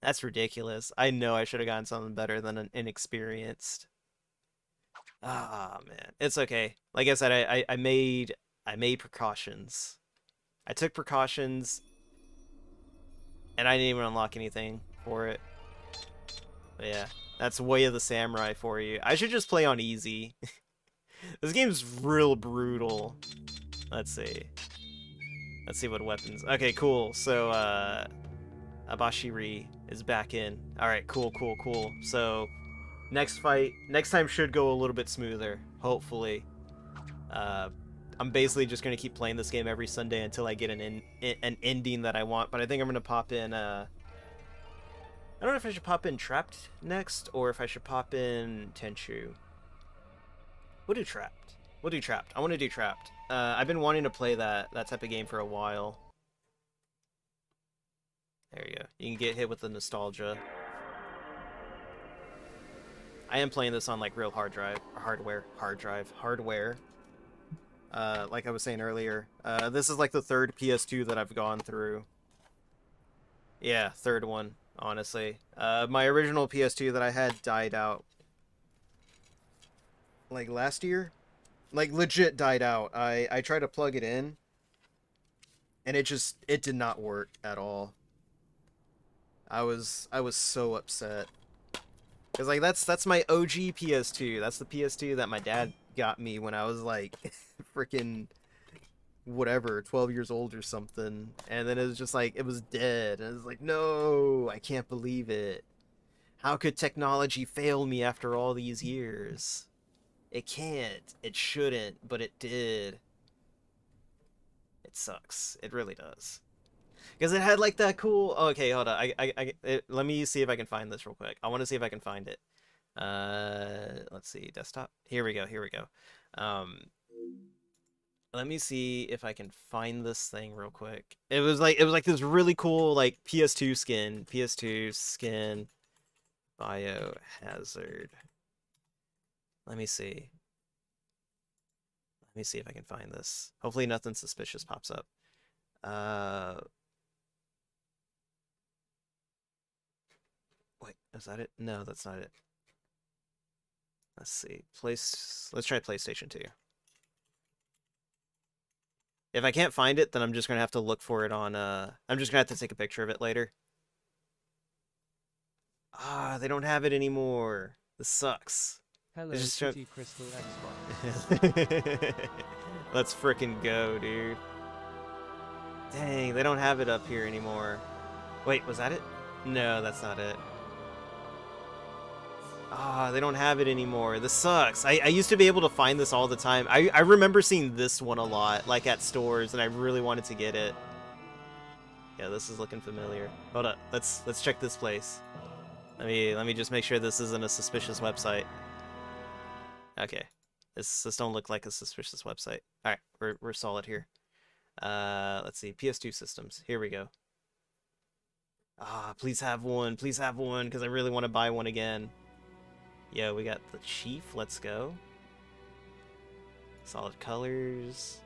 That's ridiculous. I know I should have gotten something better than an inexperienced. Ah man, it's okay. Like I said, I, I, I made I made precautions. I took precautions, and I didn't even unlock anything for it. But yeah, that's Way of the Samurai for you. I should just play on easy. this game's real brutal. Let's see. Let's see what weapons. Okay, cool. So uh, Abashiri is back in. All right, cool, cool, cool. So next fight, next time should go a little bit smoother, hopefully. Uh, I'm basically just gonna keep playing this game every Sunday until I get an in, an ending that I want. But I think I'm gonna pop in. Uh, I don't know if I should pop in Trapt next or if I should pop in Tenchu. We'll do Trapt. We'll do Trapt. I want to do Trapt. Uh, I've been wanting to play that that type of game for a while. There you go. You can get hit with the nostalgia. I am playing this on like real hard drive, hardware, hard drive, hardware. Uh, like I was saying earlier, uh, this is like the third PS2 that I've gone through. Yeah, third one, honestly. Uh, my original PS2 that I had died out. Like last year? Like legit died out. I, I tried to plug it in. And it just, it did not work at all. I was, I was so upset. Cause like that's that's my OG PS2. That's the PS2 that my dad got me when I was like freaking whatever, 12 years old or something. And then it was just like it was dead. And it was like, "No, I can't believe it. How could technology fail me after all these years?" It can't. It shouldn't, but it did. It sucks. It really does. Because it had like that cool. Okay, hold on. I, I, I it, let me see if I can find this real quick. I want to see if I can find it. Uh, let's see, desktop. Here we go. Here we go. Um, let me see if I can find this thing real quick. It was like it was like this really cool like PS2 skin, PS2 skin, biohazard. Let me see. Let me see if I can find this. Hopefully nothing suspicious pops up. Uh. Is that it? No, that's not it. Let's see. Place. Let's try PlayStation 2. If I can't find it, then I'm just gonna have to look for it on. Uh, I'm just gonna have to take a picture of it later. Ah, they don't have it anymore. This sucks. Hello, It's just Crystal Xbox. Let's frickin' go, dude. Dang, they don't have it up here anymore. Wait, was that it? No, that's not it. Ah, they don't have it anymore. This sucks. I, I used to be able to find this all the time. I, I remember seeing this one a lot, like at stores, and I really wanted to get it. Yeah, this is looking familiar. Hold up, let's let's check this place. Let me let me just make sure this isn't a suspicious website. Okay. This this don't look like a suspicious website. All right, we're we're solid here. Uh, let's see. PS2 systems. Here we go. Ah, please have one. Please have one because I really want to buy one again. Yo, we got the Chief. Let's go. Solid colors.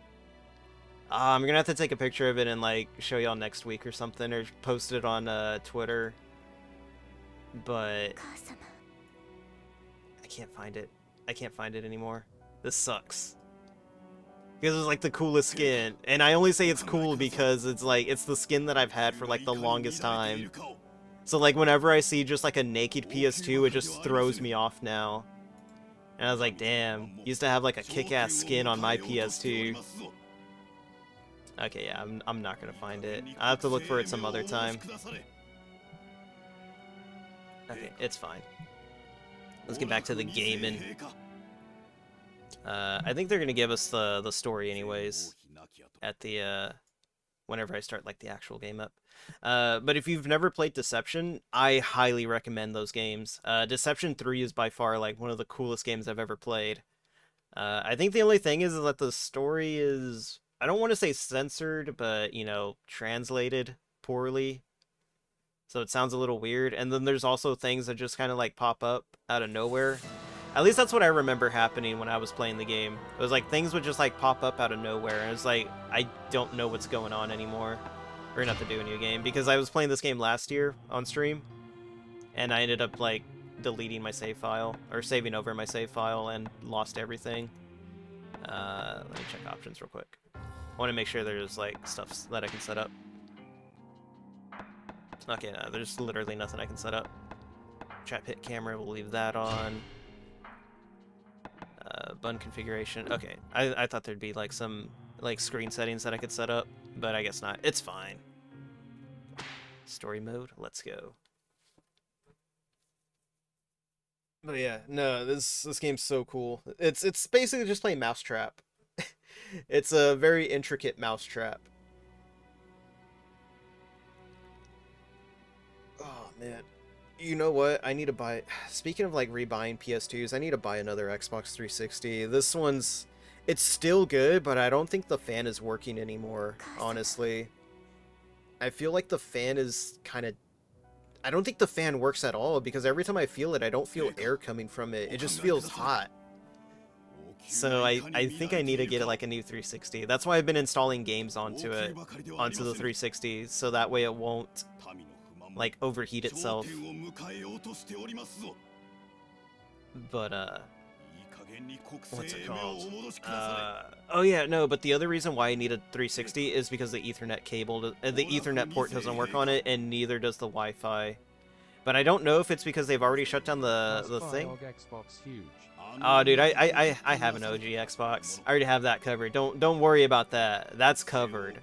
I'm gonna have to take a picture of it and like show y'all next week or something, or post it on uh, Twitter. But I can't find it. I can't find it anymore. This sucks. Because it's like the coolest skin. And I only say it's cool because it's like it's the skin that I've had for like the longest time. So like whenever I see just like a naked PS2, it just throws me off now. And I was like, damn, used to have like a kick-ass skin on my PS2. Okay, yeah, I'm, I'm not gonna find it. I have to look for it some other time. Okay, it's fine. Let's get back to the gaming. Uh, I think they're gonna give us the the story anyways at the uh, whenever I start like the actual game up. Uh, but if you've never played Deception, I highly recommend those games. Uh, Deception Three is by far like one of the coolest games I've ever played. Uh, I think the only thing is that the story is I don't want to say censored, but you know translated poorly. So it sounds a little weird. And then there's also things that just kind of like pop up out of nowhere. At least that's what I remember happening when I was playing the game. It was like things would just like pop up out of nowhere, and it's like I don't know what's going on anymore. Gonna have to do a new game because I was playing this game last year on stream, and I ended up like deleting my save file or saving over my save file and lost everything. Uh, let me check options real quick. I want to make sure there's like stuff that I can set up. Okay, no, there's literally nothing I can set up. Trap hit camera, we'll leave that on. Uh, bun configuration. Okay, I, I thought there'd be like some like screen settings that I could set up, but I guess not. It's fine. Story mode, let's go. But yeah, no, this this game's so cool. It's it's basically just playing Mousetrap. it's a very intricate Mousetrap. Oh man. You know what? I need to buy Speaking of like rebuying PS2s, I need to buy another Xbox 360. This one's it's still good, but I don't think the fan is working anymore, honestly. I feel like the fan is kind of I don't think the fan works at all because every time I feel it, I don't feel air coming from it. It just feels hot. So I, I think I need to get like a new 360. That's why I've been installing games onto it, onto the 360, so that way it won't like overheat itself. But uh, what's it called? Uh, oh yeah, no. But the other reason why I need a 360 is because the Ethernet cable, uh, the Ethernet port doesn't work on it, and neither does the Wi-Fi. But I don't know if it's because they've already shut down the the thing. Dog Oh, dude, I, I, I, I have an OG Xbox. I already have that covered. Don't don't worry about that. That's covered.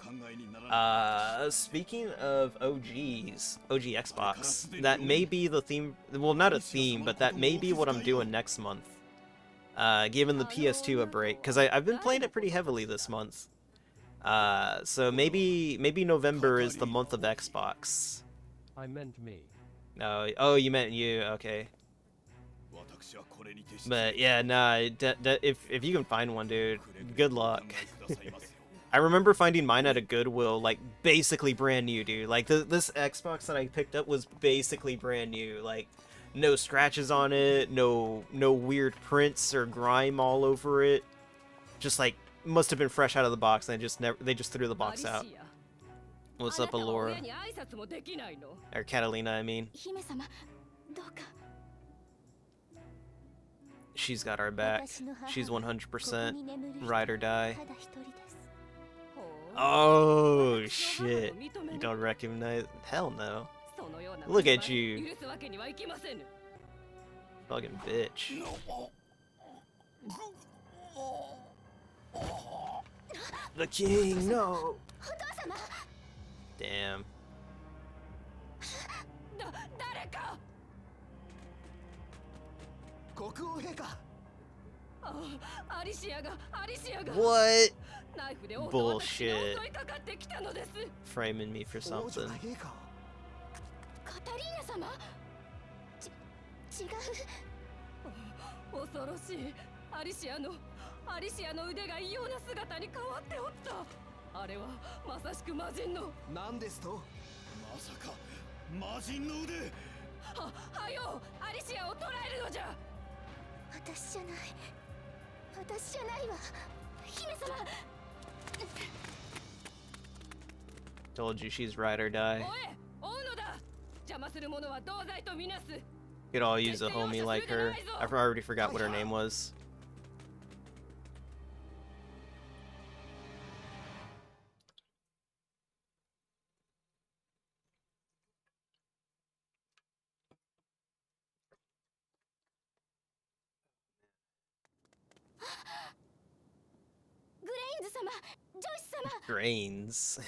Uh, speaking of OGs, OG Xbox, that may be the theme. Well, not a theme, but that may be what I'm doing next month. Uh, giving the PS2 a break because I've been playing it pretty heavily this month. Uh, so maybe maybe November is the month of Xbox. I meant me. No, oh, you meant you. Okay. But yeah, nah. d- d- if if you can find one, dude, good luck. I remember finding mine at a Goodwill, like basically brand new, dude. Like th- this Xbox that I picked up was basically brand new. Like no scratches on it, no no weird prints or grime all over it. Just like must have been fresh out of the box and they just never they just threw the box out. What's up, Allura? Or Catalina, I mean. She's got our back. She's 100% ride or die. Oh, shit. You don't recognize... Hell no. Look at you. Fucking bitch. The king, no! Damn. Oh, what? Bullshit. Framing me for something. カタリーナ様？ち違う。恐ろしい。アリシアのアリシアの腕が異様な姿に変わっておった。あれはまさしく魔人の。何ですと？まさか魔人の腕。ははよアリシアを捕らえるのじゃ。私じゃない。私じゃないわ。姫様！Told you she's ride or die. You could all use a homie like her. I already forgot what her name was. grains.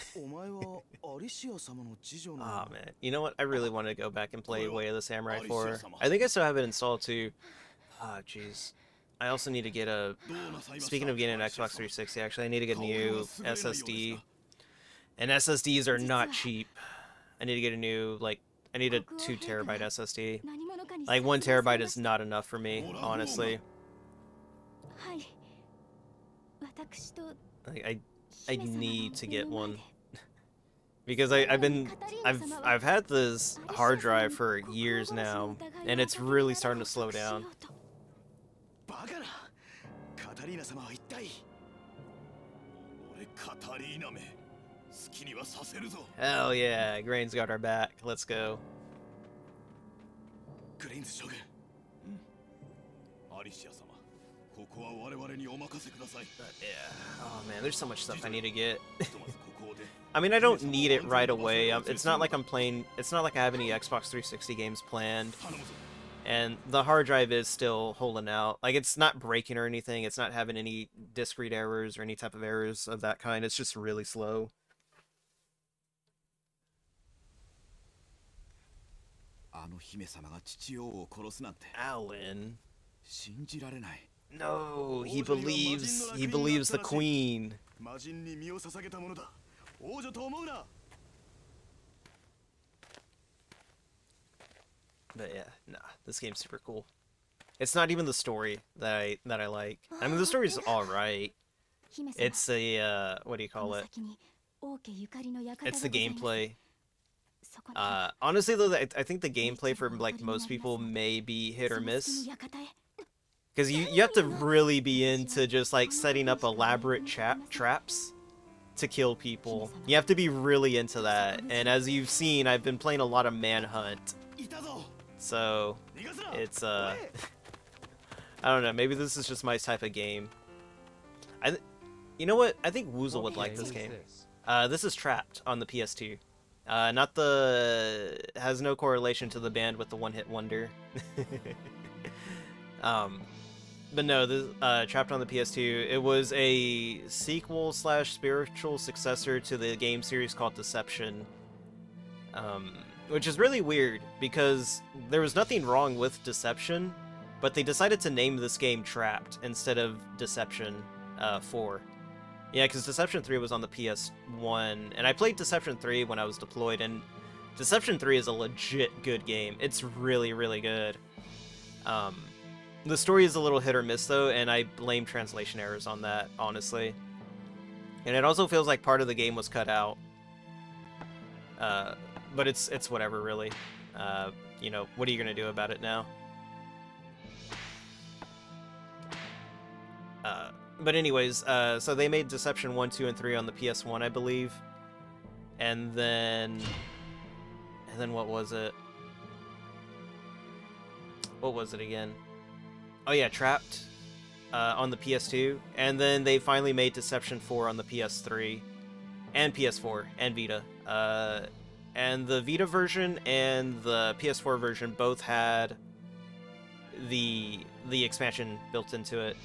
oh man, you know what? I really want to go back and play Way of the Samurai 4. I think I still have it installed too. Ah, oh, jeez. I also need to get a. Speaking of getting an Xbox 360, actually, I need to get a new SSD. And SSDs are not cheap. I need to get a new like. I need a two terabyte SSD. Like one terabyte is not enough for me, honestly. Like, I I need to get one. because I, have been I've I've had this hard drive for years now, and it's really starting to slow down. Hell yeah, Grain's got our back. Let's go. Grain's yeah. Oh man, there's so much stuff I need to get. I mean, I don't need it right away. It's not like I'm playing. It's not like I have any Xbox 360 games planned. And the hard drive is still holding out. Like it's not breaking or anything. It's not having any discrete errors or any type of errors of that kind. It's just really slow. Alan. No, he believes. He believes the queen. But yeah, nah, this game's super cool. It's not even the story that I that I like. I mean, the story's all right. It's a uh, what do you call it? It's the gameplay. Uh, honestly, though, I think the gameplay for like most people may be hit or miss. Because you, you have to really be into just like setting up elaborate tra traps to kill people. You have to be really into that. And as you've seen, I've been playing a lot of Manhunt. So, it's, uh... I don't know, maybe this is just my type of game. I, You know what? I think Woozle would like this game. Uh, this is Trapt on the PS2. Uh, not the... has no correlation to the band with the One Hit Wonder. um, but no, this uh, Trapt on the PS2. It was a sequel slash spiritual successor to the game series called Deception. Um, which is really weird because there was nothing wrong with Deception, but they decided to name this game Trapt instead of Deception uh, 4. Yeah, because Deception 3 was on the PS1, and I played Deception 3 when I was deployed, and Deception 3 is a legit good game. It's really, really good. Um, the story is a little hit or miss though, and I blame translation errors on that, honestly. And it also feels like part of the game was cut out. Uh, but it's it's whatever, really. Uh, you know, what are you gonna do about it now? Uh, but anyways, uh, so they made Deception 1, 2, and 3 on the PS1, I believe. And then... And then what was it? What was it again? Oh yeah, Trapt uh, on the PS2. And then they finally made Deception 4 on the PS3. And PS4. And Vita. Uh, and the Vita version and the PS4 version both had the the expansion built into it.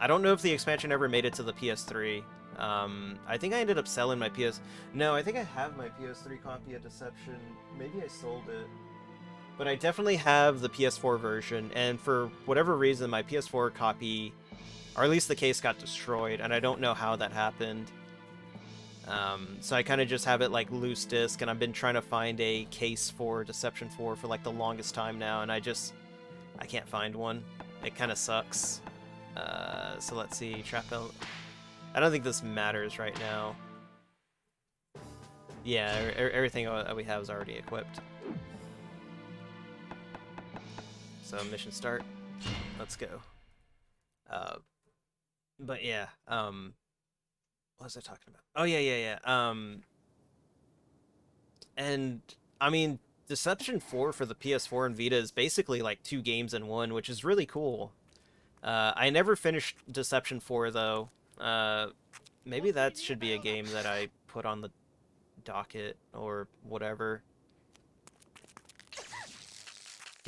I don't know if the expansion ever made it to the PS3. Um, I think I ended up selling my PS. No, I think I have my PS3 copy of Deception. Maybe I sold it. But I definitely have the PS4 version, and for whatever reason, my PS4 copy, or at least the case, got destroyed, and I don't know how that happened. Um, so I kind of just have it like loose disc, and I've been trying to find a case for Deception 4 for like the longest time now, and I just I can't find one. It kind of sucks. Uh, so let's see, trap el I don't think this matters right now. Yeah, er everything we have is already equipped. So mission start. Let's go. Uh, but yeah, um, what was I talking about? Oh yeah, yeah, yeah. Um, and I mean, Deception 4 for the PS4 and Vita is basically like two games in one, which is really cool. Uh, I never finished Deception 4 though. Uh, maybe that should be a game that I put on the docket or whatever.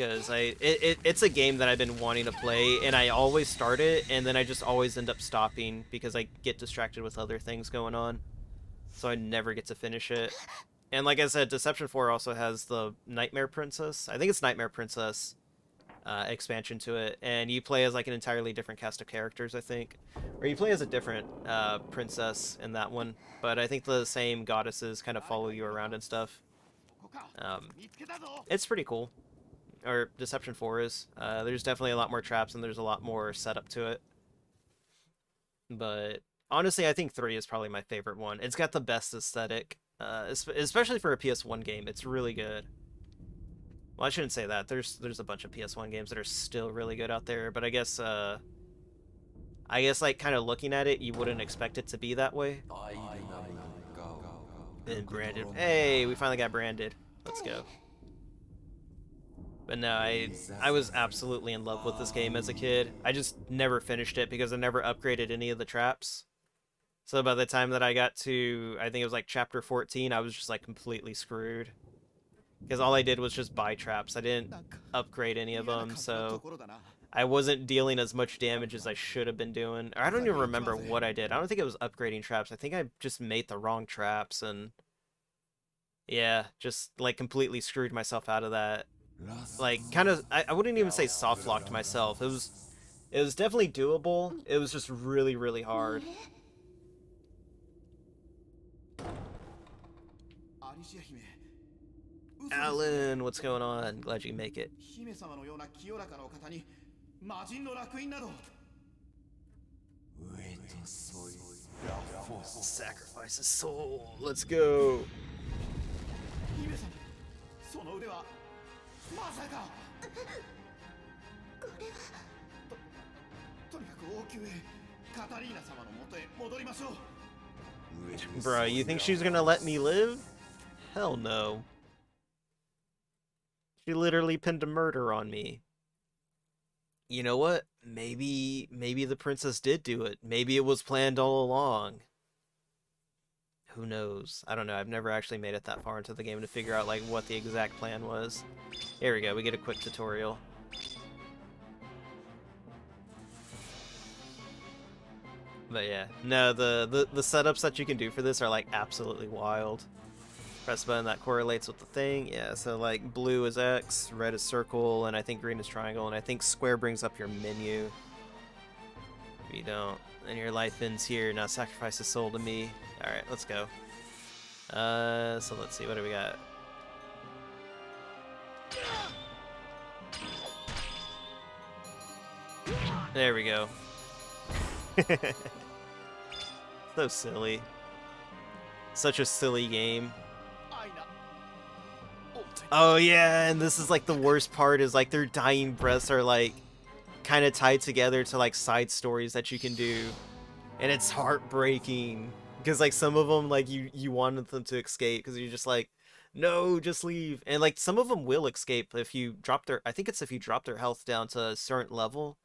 Because I, it, it, it's a game that I've been wanting to play, and I always start it, and then I just always end up stopping because I get distracted with other things going on. So I never get to finish it. And like I said, Deception 4 also has the Nightmare Princess. I think it's Nightmare Princess uh, expansion to it, and you play as like an entirely different cast of characters, I think, or you play as a different uh, princess in that one. But I think the same goddesses kind of follow you around and stuff. Um, it's pretty cool. Or Deception 4 is. Uh, there's definitely a lot more traps and there's a lot more setup to it. But honestly, I think 3 is probably my favorite one. It's got the best aesthetic, uh, especially for a PS1 game. It's really good. Well, I shouldn't say that. There's there's a bunch of PS1 games that are still really good out there, but I guess uh I guess like kind of looking at it, you wouldn't expect it to be that way. Been branded. Hey, we finally got branded. Let's go. But no, I I was absolutely in love with this game as a kid. I just never finished it because I never upgraded any of the traps. So by the time that I got to, I think it was like chapter 14, I was just like completely screwed. Because all I did was just buy traps. I didn't upgrade any of them, so I wasn't dealing as much damage as I should have been doing. Or I don't even remember what I did. I don't think it was upgrading traps. I think I just made the wrong traps and... Yeah, just like completely screwed myself out of that. Like, kind of, I, I wouldn't even say soft locked myself. It was, it was definitely doable. It was just really, really hard. Alan, what's going on? Glad you make it. Sacrifice a soul. Let's go. その腕はまさかこれはととにかく王宮へカタリーナ様のもとへ戻りましょう Bruh, you think she's gonna let me live? Hell no. She literally pinned a murder on me. You know what? Maybe maybe the princess did do it. Maybe it was planned all along. Who knows? I don't know. I've never actually made it that far into the game to figure out like what the exact plan was. Here we go. We get a quick tutorial. But yeah, no, the, the, the setups that you can do for this are like absolutely wild. Press button that correlates with the thing. Yeah, so like blue is X, red is circle, and I think green is triangle, and I think square brings up your menu. If you don't, then your life ends here. Now sacrifice a soul to me. Alright, let's go. Uh, so let's see, what do we got? There we go. so silly. Such a silly game. Oh yeah, and this is like the worst part is like their dying breaths are like kind of tied together to like side stories that you can do. And it's heartbreaking because like some of them like you you wanted them to escape because you're just like no, just leave. And like some of them will escape if you drop their I think it's if you drop their health down to a certain level,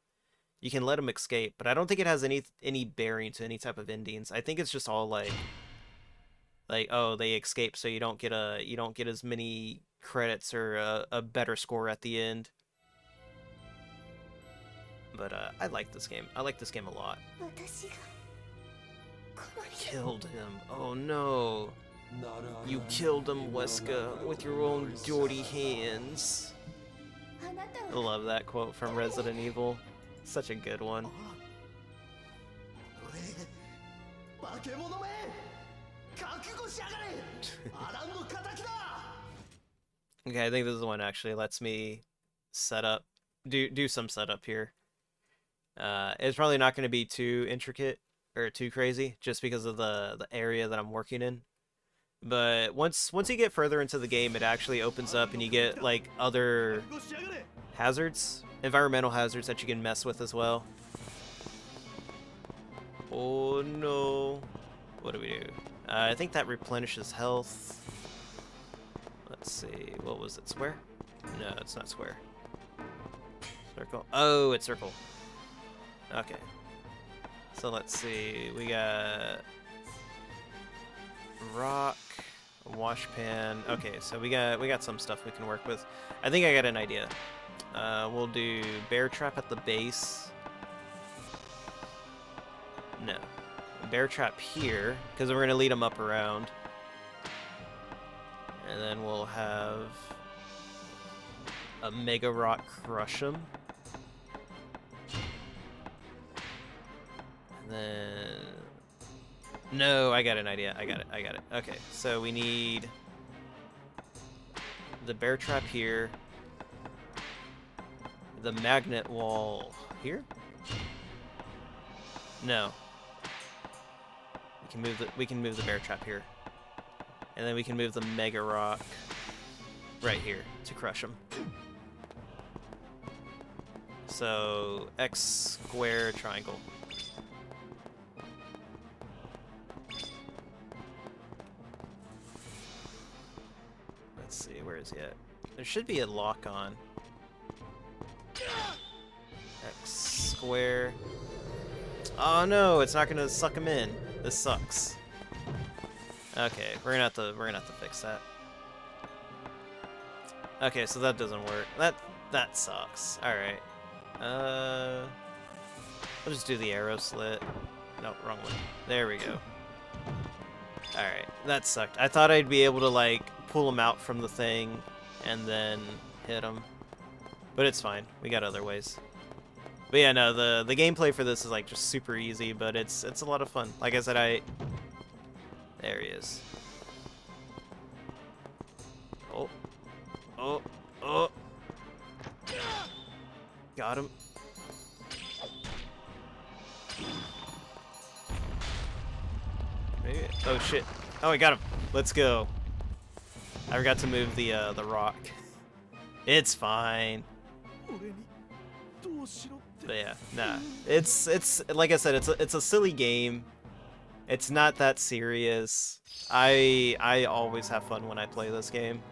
you can let them escape, but I don't think it has any any bearing to any type of endings. I think it's just all like like oh, they escape so you don't get a you don't get as many credits or a, a better score at the end but uh, I like this game. I like this game a lot. Killed him. Oh no. You killed him, Wesker, with your own dirty hands. I love that quote from Resident Evil. Such a good one. okay, I think this is the one actually lets me set up, do do some setup here. Uh, it's probably not going to be too intricate or too crazy, just because of the the area that I'm working in. But once once you get further into the game, it actually opens up and you get like other hazards, environmental hazards that you can mess with as well. Oh no. What do we do? Uh, I think that replenishes health. Let's see. What was it? Square? No, it's not square. Circle. Oh, it's circle. Okay. So let's see. We got rock, wash pan. Okay, so we got we got some stuff we can work with. I think I got an idea. Uh, we'll do bear trap at the base. No. Bear trap here, because we're going to lead them up around. And then we'll have a Mega Rock crush them. Then... No, I got an idea. I got it. I got it. Okay, so we need the bear trap here the magnet wall here? No. We can move the we can move the bear trap here. And then we can move the mega rock right here to crush them. So X square triangle. See, where is he at? There should be a lock on. X square. Oh no, it's not gonna suck him in. This sucks. Okay, we're gonna have to we're gonna have to fix that. Okay, so that doesn't work. That that sucks. Alright. Uh I'll just do the arrow slit. No, wrong one. There we go. Alright, that sucked. I thought I'd be able to like pull him out from the thing and then hit him. But it's fine. We got other ways. But yeah, no, the the gameplay for this is like just super easy, but it's it's a lot of fun. Like I said, I there he is. Oh, oh, oh! Got him. Maybe. Oh shit! Oh, I got him. Let's go. I forgot to move the uh, the rock. It's fine. But yeah, nah. It's it's like I said, it's a, it's a silly game. It's not that serious. I I always have fun when I play this game.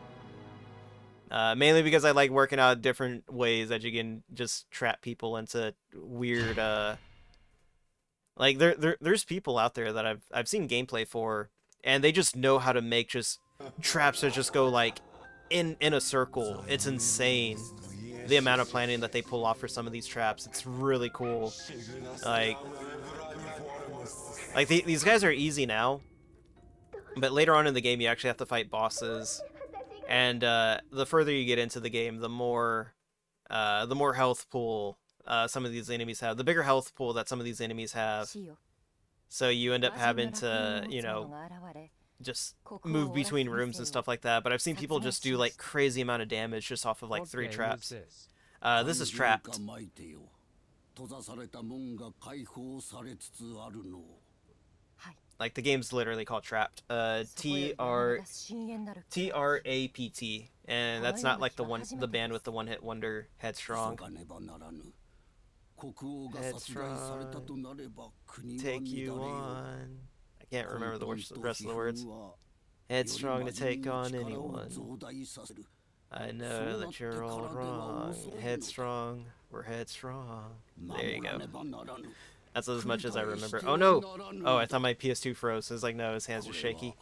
Uh, mainly because I like working out different ways that you can just trap people into weird. Uh, like there, there there's people out there that I've I've seen gameplay for, and they just know how to make just traps that just go like in in a circle. It's insane the amount of planning that they pull off for some of these traps. It's really cool. Like, like the, these guys are easy now, but later on in the game you actually have to fight bosses, and uh, the further you get into the game, the more, uh, the more health pool uh, some of these enemies have. The bigger health pool that some of these enemies have. So you end up having to, you know, just move between rooms and stuff like that. But I've seen people just do like crazy amount of damage just off of like What three game is traps. this? Uh, this is trapped. 構えてよ 閉ざされた門が開放されつつあるのはい Like the game's literally called Trapped. Uh, そこへ T 我々 R が深淵なる T R A P T, and that's not like the one the band with the one hit wonder 急 Headstrong. がねばならぬ国王が殺害されたとなれば国は Take 乱れ you よ on. I can't remember the rest of the words. Headstrong to take on anyone. I know that you're all wrong. Headstrong. We're headstrong. There you go. That's as much as I remember. Oh no! Oh, I thought my PS2 froze. It's like, no, his hands are shaky.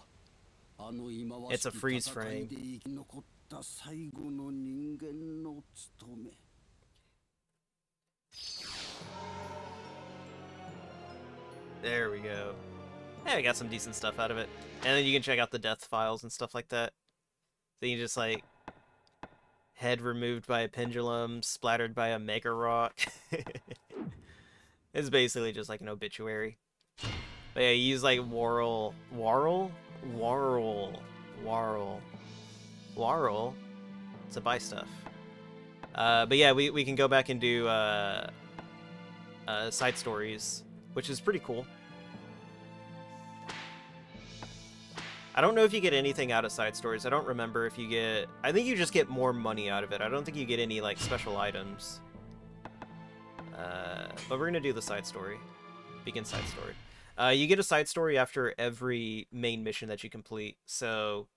It's a freeze frame. There we go. Yeah, we got some decent stuff out of it. And then you can check out the death files and stuff like that. So you just like head removed by a pendulum, splattered by a mega rock. it's basically just like an obituary. But yeah, you use like Warl Warl? Warl Warl Warl to buy stuff. Uh, but yeah, we, we can go back and do uh, uh, side stories, which is pretty cool. I don't know if you get anything out of side stories. I don't remember if you get... I think you just get more money out of it. I don't think you get any, like, special items. Uh, but we're going to do the side story. Begin side story. Uh, you get a side story after every main mission that you complete. So,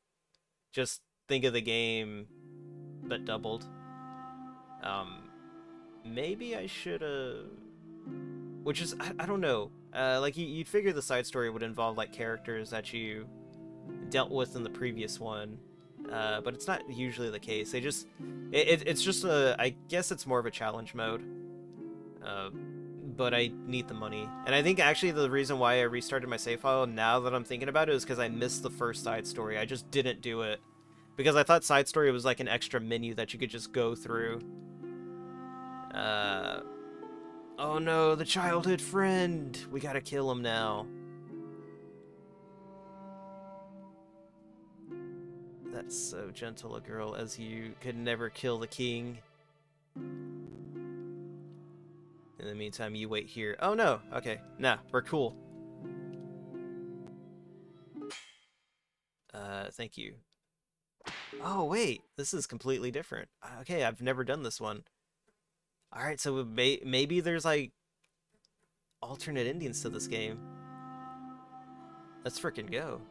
just think of the game, but doubled. Um, maybe I should have... Which is, I, I don't know. Uh, like, you, you'd figure the side story would involve, like, characters that you dealt with in the previous one, uh, but it's not usually the case. They just, it, it, it's just a, I guess it's more of a challenge mode. Uh, but I need the money, and I think actually the reason why I restarted my save file now that I'm thinking about it is because I missed the first side story. I just didn't do it because I thought side story was like an extra menu that you could just go through. Uh, oh no, the childhood friend! We gotta kill him now. That's so gentle a girl as you could never kill the king. In the meantime, you wait here. Oh no, okay. Nah, we're cool. Uh, thank you. Oh wait, this is completely different. Okay, I've never done this one. Alright, so may maybe there's like alternate endings to this game. Let's freaking go.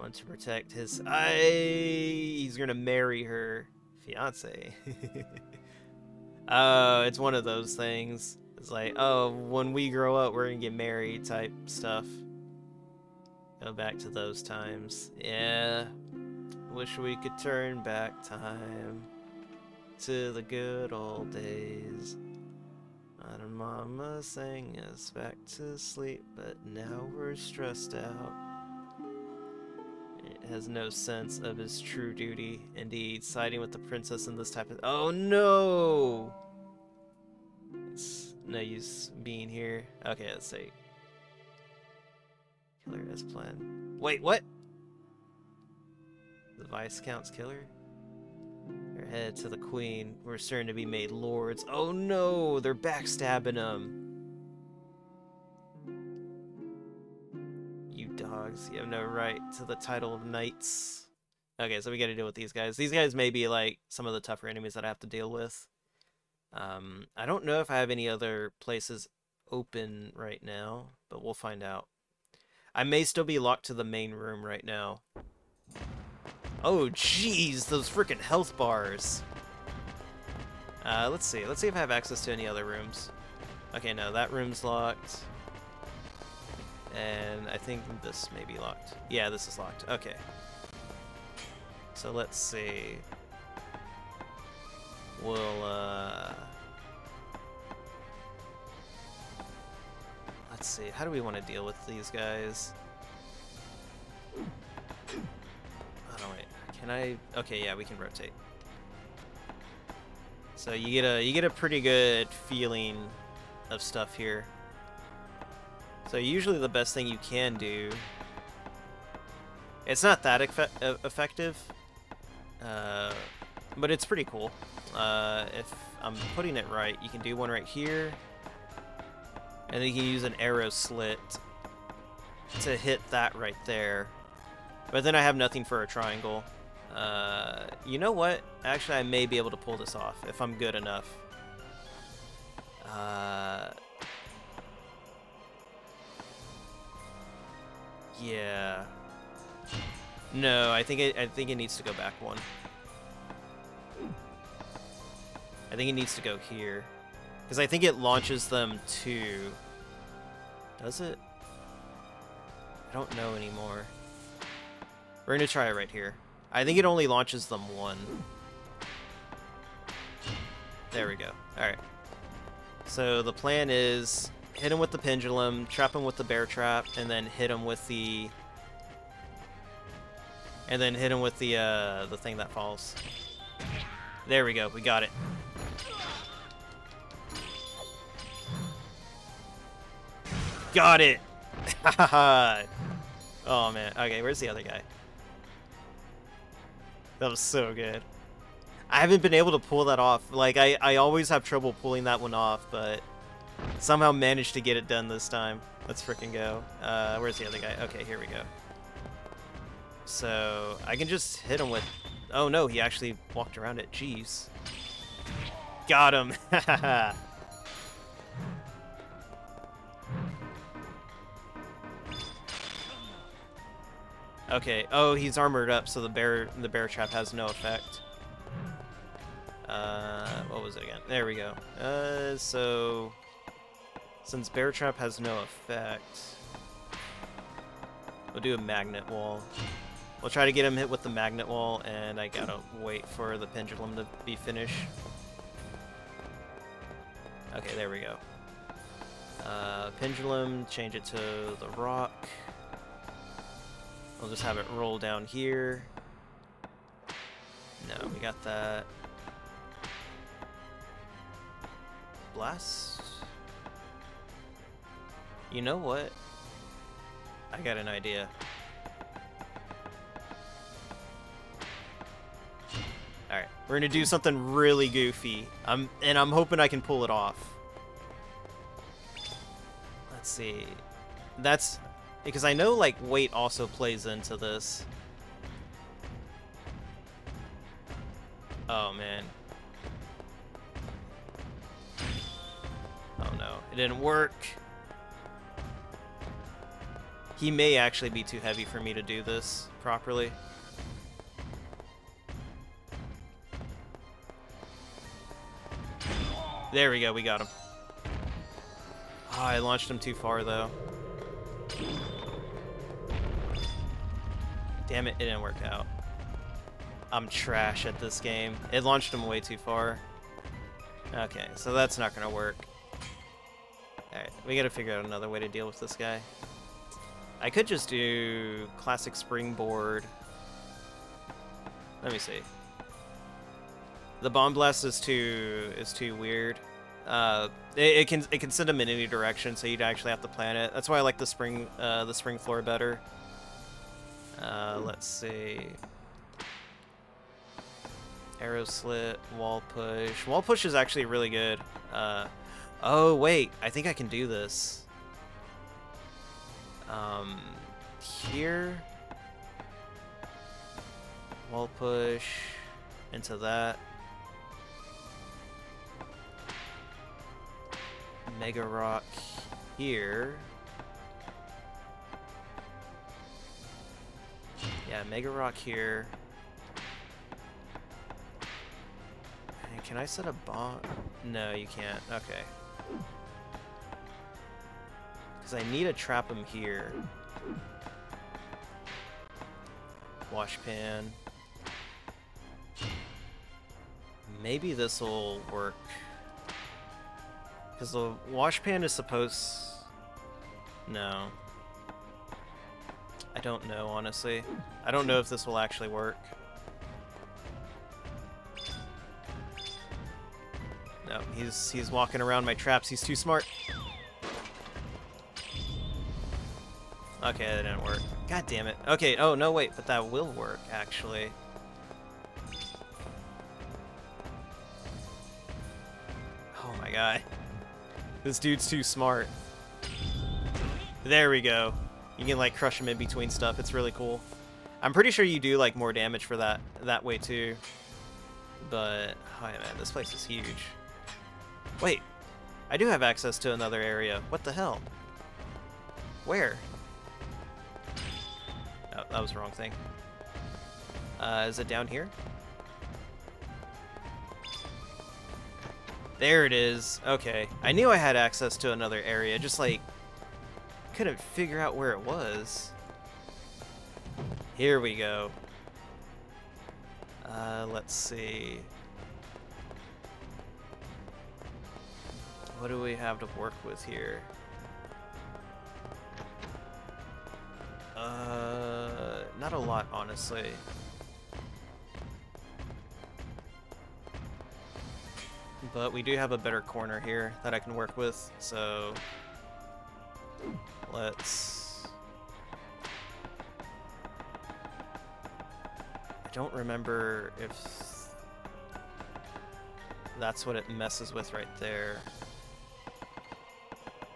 Want to protect his. I. He's gonna marry her fiance. Oh, it's one of those things. It's like, oh, when we grow up, we're gonna get married type stuff. Go back to those times. Yeah. Wish we could turn back time to the good old days. And mama sang us back to sleep, but now we're stressed out has no sense of his true duty. Indeed, siding with the princess in this type of- Oh no! It's no use being here. Okay, let's see. Killer as planned. Wait, what? The Viscount's killer? They're headed to the queen. We're certain to be made lords. Oh no! They're backstabbing him! Dogs, you have no right to the title of knights. Okay, so we gotta deal with these guys. These guys may be like some of the tougher enemies that I have to deal with. Um, I don't know if I have any other places open right now, but we'll find out. I may still be locked to the main room right now. Oh, jeez, those freaking health bars. Uh, let's see. Let's see if I have access to any other rooms. Okay, no, that room's locked. And I think this may be locked. Yeah, this is locked. Okay. So let's see. We'll, uh... Let's see. How do we want to deal with these guys? Oh, wait. Can I... Okay, yeah, we can rotate. So you get a you get a pretty good feeling of stuff here. So usually the best thing you can do. It's not that effe effective, uh, but it's pretty cool. Uh, if I'm putting it right, you can do one right here, And then you can use an arrow slit to hit that right there. But then I have nothing for a triangle. Uh, you know what? Actually, I may be able to pull this off if I'm good enough. Yeah. No, I think it. I think it needs to go back one. I think it needs to go here, because I think it launches them to. Does it? I don't know anymore. We're gonna try it right here. I think it only launches them one. There we go. Alright. So the plan is hit him with the pendulum, trap him with the bear trap, and then hit him with the... And then hit him with the, uh, the thing that falls. There we go. We got it. Got it! oh man. Okay, where's the other guy? That was so good. I haven't been able to pull that off. Like, I, I always have trouble pulling that one off, but somehow managed to get it done this time. Let's freaking go. Uh, where's the other guy? Okay, here we go. So, I can just hit him with... Oh no, he actually walked around it. Jeez. Got him! Okay. Oh, he's armored up, so the bear the bear trap has no effect. Uh, what was it again? There we go. Uh, so since bear trap has no effect, we'll do a magnet wall. We'll try to get him hit with the magnet wall, and I gotta wait for the pendulum to be finished. Okay, there we go. Uh, pendulum, change it to the rock. We'll just have it roll down here. No, we got that. Blast? You know what? I got an idea. Alright, we're gonna do something really goofy. I'm and I'm hoping I can pull it off. Let's see. That's because I know, like, weight also plays into this. Oh, man. Oh, no. It didn't work. He may actually be too heavy for me to do this properly. There we go, we got him. Oh, I launched him too far, though. Damn it, it didn't work out. I'm trash at this game. It launched him way too far. Okay, so that's not gonna work. Alright, we gotta figure out another way to deal with this guy. I could just do classic springboard. Let me see. The bomb blast is too is too weird. Uh, it, it, can it can send them in any direction, so you'd actually have to plan it. That's why I like the spring uh, the spring floor better. Uh, let's see. Arrow slit, wall push. Wall push is actually really good. Uh, oh wait, I think I can do this. Um, here. Wall push into that. Mega Rock here. Yeah, Mega Rock here. Can I set a bomb? No, you can't. Okay. Because I need to trap him here. Wash pan. Maybe this will work. Because the wash pan is supposed... No. I don't know, honestly. I don't know if this will actually work. No, he's he's walking around my traps. He's too smart. Okay, that didn't work. God damn it. Okay, oh, no, wait, but that will work, actually. Oh my god. This dude's too smart. There we go. You can like crush him in between stuff. It's really cool. I'm pretty sure you do like more damage for that that way too. But oh man, this place is huge. Wait, I do have access to another area. What the hell? Where? Oh, that was the wrong thing. Uh, is it down here? There it is. Okay. I knew I had access to another area, just like couldn't figure out where it was. Here we go. Uh, let's see. What do we have to work with here? Uh, not a lot, honestly. But we do have a better corner here that I can work with, so let's... I don't remember if that's what it messes with right there.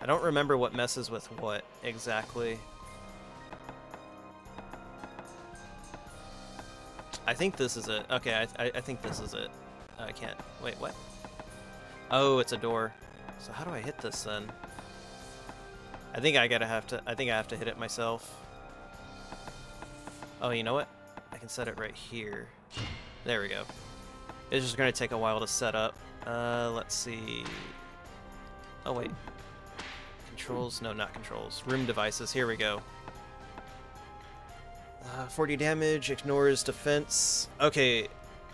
I don't remember what messes with what exactly. I think this is it. Okay, I, I, I think this is it. I can't. Wait, what? Oh, it's a door. So how do I hit this then? I think I gotta have to. I think I have to hit it myself. Oh, you know what? I can set it right here. There we go. It's just gonna take a while to set up. Uh, let's see. Oh wait. Controls? No, not controls. Room devices. Here we go. Uh, 40 damage, ignores defense. Okay,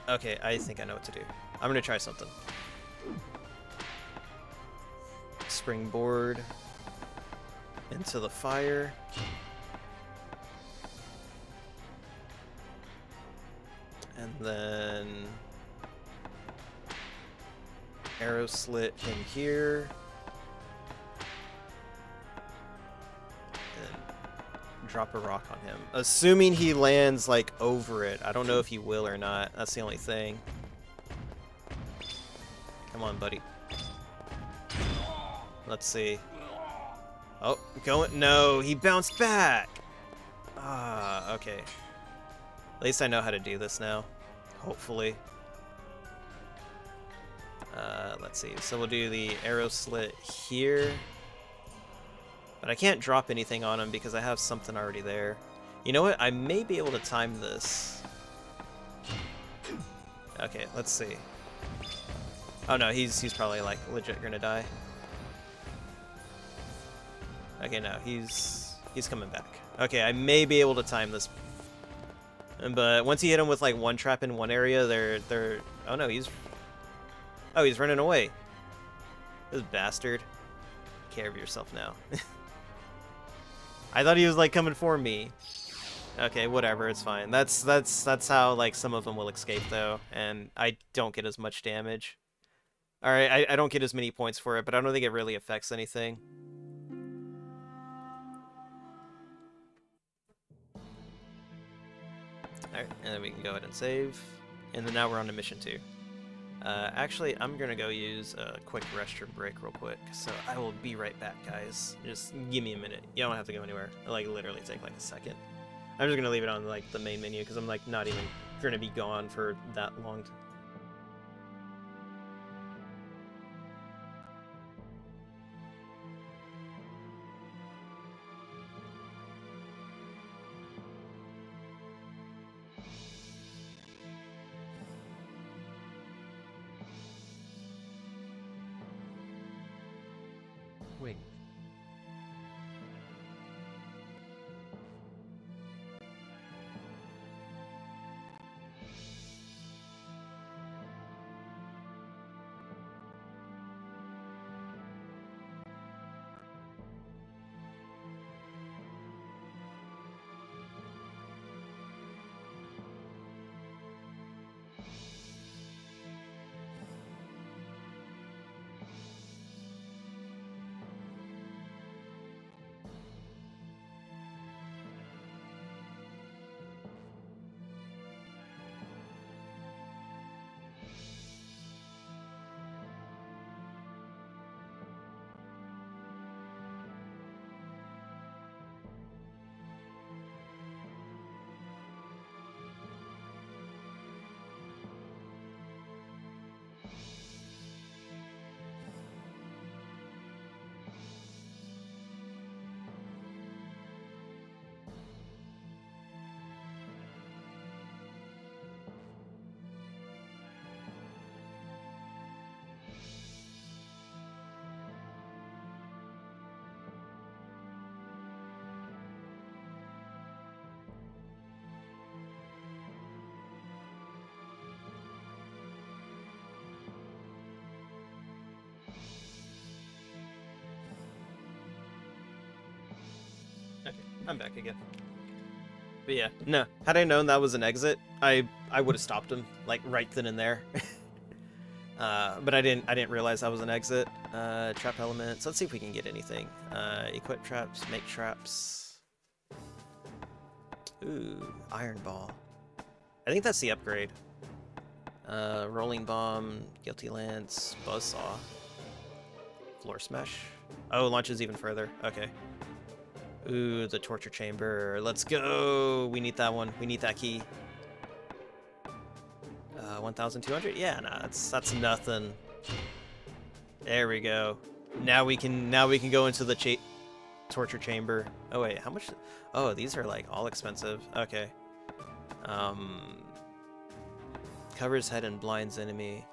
okay, I think I know what to do. I'm gonna try something. Springboard into the fire. And then arrow slit in here. Drop a rock on him. Assuming he lands like over it. I don't know if he will or not. That's the only thing. Come on, buddy. Let's see. Oh, going. No, he bounced back. Ah, okay. At least I know how to do this now. Hopefully. Uh, let's see. So we'll do the arrow slit here. But I can't drop anything on him because I have something already there. You know what? I may be able to time this. Okay, let's see. Oh no, he's he's probably like legit gonna die. Okay, no, he's he's coming back. Okay, I may be able to time this. But once you hit him with like one trap in one area, they're they're oh no, he's Oh, he's running away. This bastard. Take care of yourself now. I thought he was like coming for me. Okay, whatever, it's fine. That's that's that's how like some of them will escape though, and I don't get as much damage. Alright, I, I don't get as many points for it, but I don't think it really affects anything. Alright, and then we can go ahead and save. And then now we're on to mission two. Uh, actually, I'm gonna go use a quick restroom break real quick, so I will be right back, guys. Just give me a minute. You don't have to go anywhere. It'll, like, literally take, like, a second. I'm just gonna leave it on, like, the main menu, because I'm, like, not even gonna be gone for that long. Wink. I'm back again. But yeah, no. Had I known that was an exit, I I would have stopped him like right then and there. uh, but I didn't. I didn't realize that was an exit. Uh, trap elements. Let's see if we can get anything. Uh, equip traps. Make traps. Ooh, iron ball. I think that's the upgrade. Uh, rolling bomb, guilty lance, buzzsaw, floor smash. Oh, launches even further. Okay. Ooh, the torture chamber. Let's go. We need that one. We need that key. Uh, 1,200? Yeah, nah, that's that's nothing. There we go. Now we can now we can go into the cha torture chamber. Oh wait, how much? Oh, these are like all expensive. Okay. Um, covers head and blinds enemy.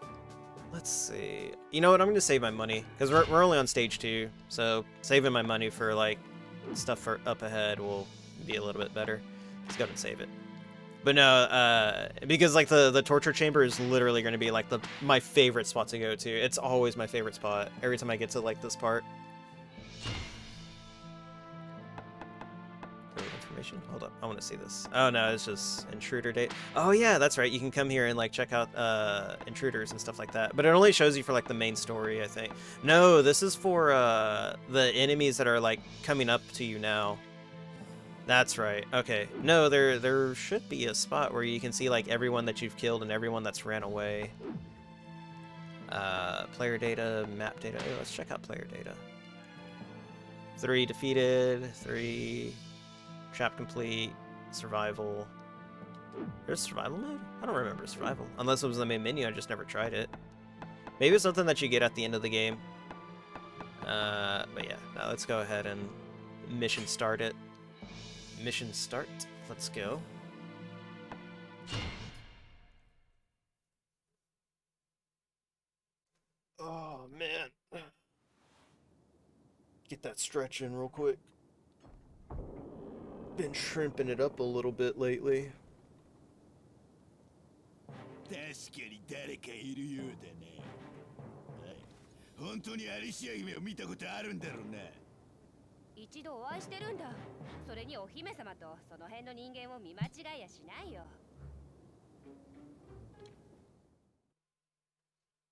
Let's see. You know what? I'm gonna save my money because we're we're only on stage two, so saving my money for like stuff for up ahead will be a little bit better. Let's go and save it. But no, uh, because like the the torture chamber is literally going to be like the my favorite spot to go to. It's always my favorite spot every time I get to like this part. Hold up, I want to see this. Oh no, it's just intruder date. Oh yeah, that's right. You can come here and like check out uh, intruders and stuff like that. But it only shows you for like the main story, I think. No, this is for uh, the enemies that are like coming up to you now. That's right. Okay. No, there there should be a spot where you can see like everyone that you've killed and everyone that's ran away. Uh, player data, map data. Oh, let's check out player data. Three defeated, three trap complete, survival. There's survival mode? I don't remember survival. Unless it was the main menu, I just never tried it. Maybe it's something that you get at the end of the game. Uh, but yeah, now let's go ahead and mission start it. Mission start. Let's go. Oh, man. Get that stretch in real quick been shrimping it up a little bit lately.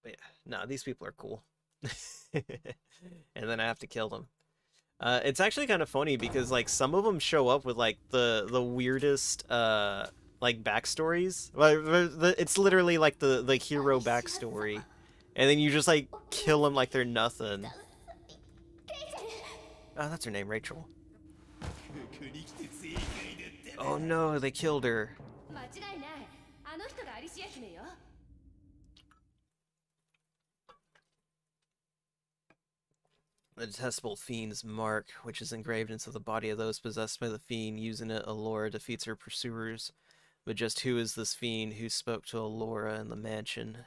But yeah, no, these people are cool. and then I have to kill them. Uh, it's actually kind of funny because like some of them show up with like the the weirdest uh like backstories. It's literally like the the hero backstory, and then you just like kill them like they're nothing. Oh, that's her name, Rachel. Oh no, they killed her. the detestable fiend's mark, which is engraved into the body of those possessed by the fiend. Using it, Allura defeats her pursuers. But just who is this fiend who spoke to Allura in the mansion?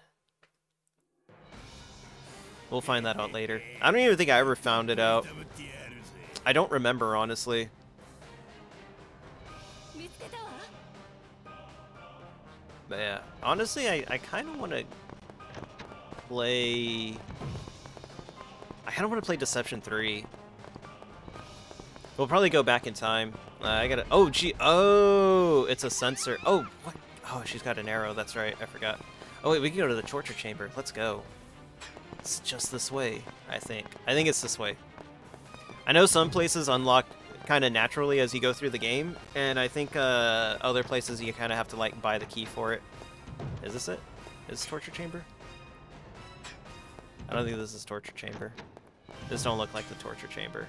We'll find that out later. I don't even think I ever found it out. I don't remember, honestly. But yeah, honestly, I, I kind of want to play I kind of want to play Deception 3. We'll probably go back in time. Uh, I gotta... Oh, gee. Oh, it's a sensor. Oh, what? Oh, she's got an arrow. That's right. I forgot. Oh, wait, we can go to the torture chamber. Let's go. It's just this way, I think. I think it's this way. I know some places unlock kind of naturally as you go through the game, and I think uh, other places you kind of have to like buy the key for it. Is this it? Is this torture chamber? I don't think this is torture chamber. This don't look like the torture chamber.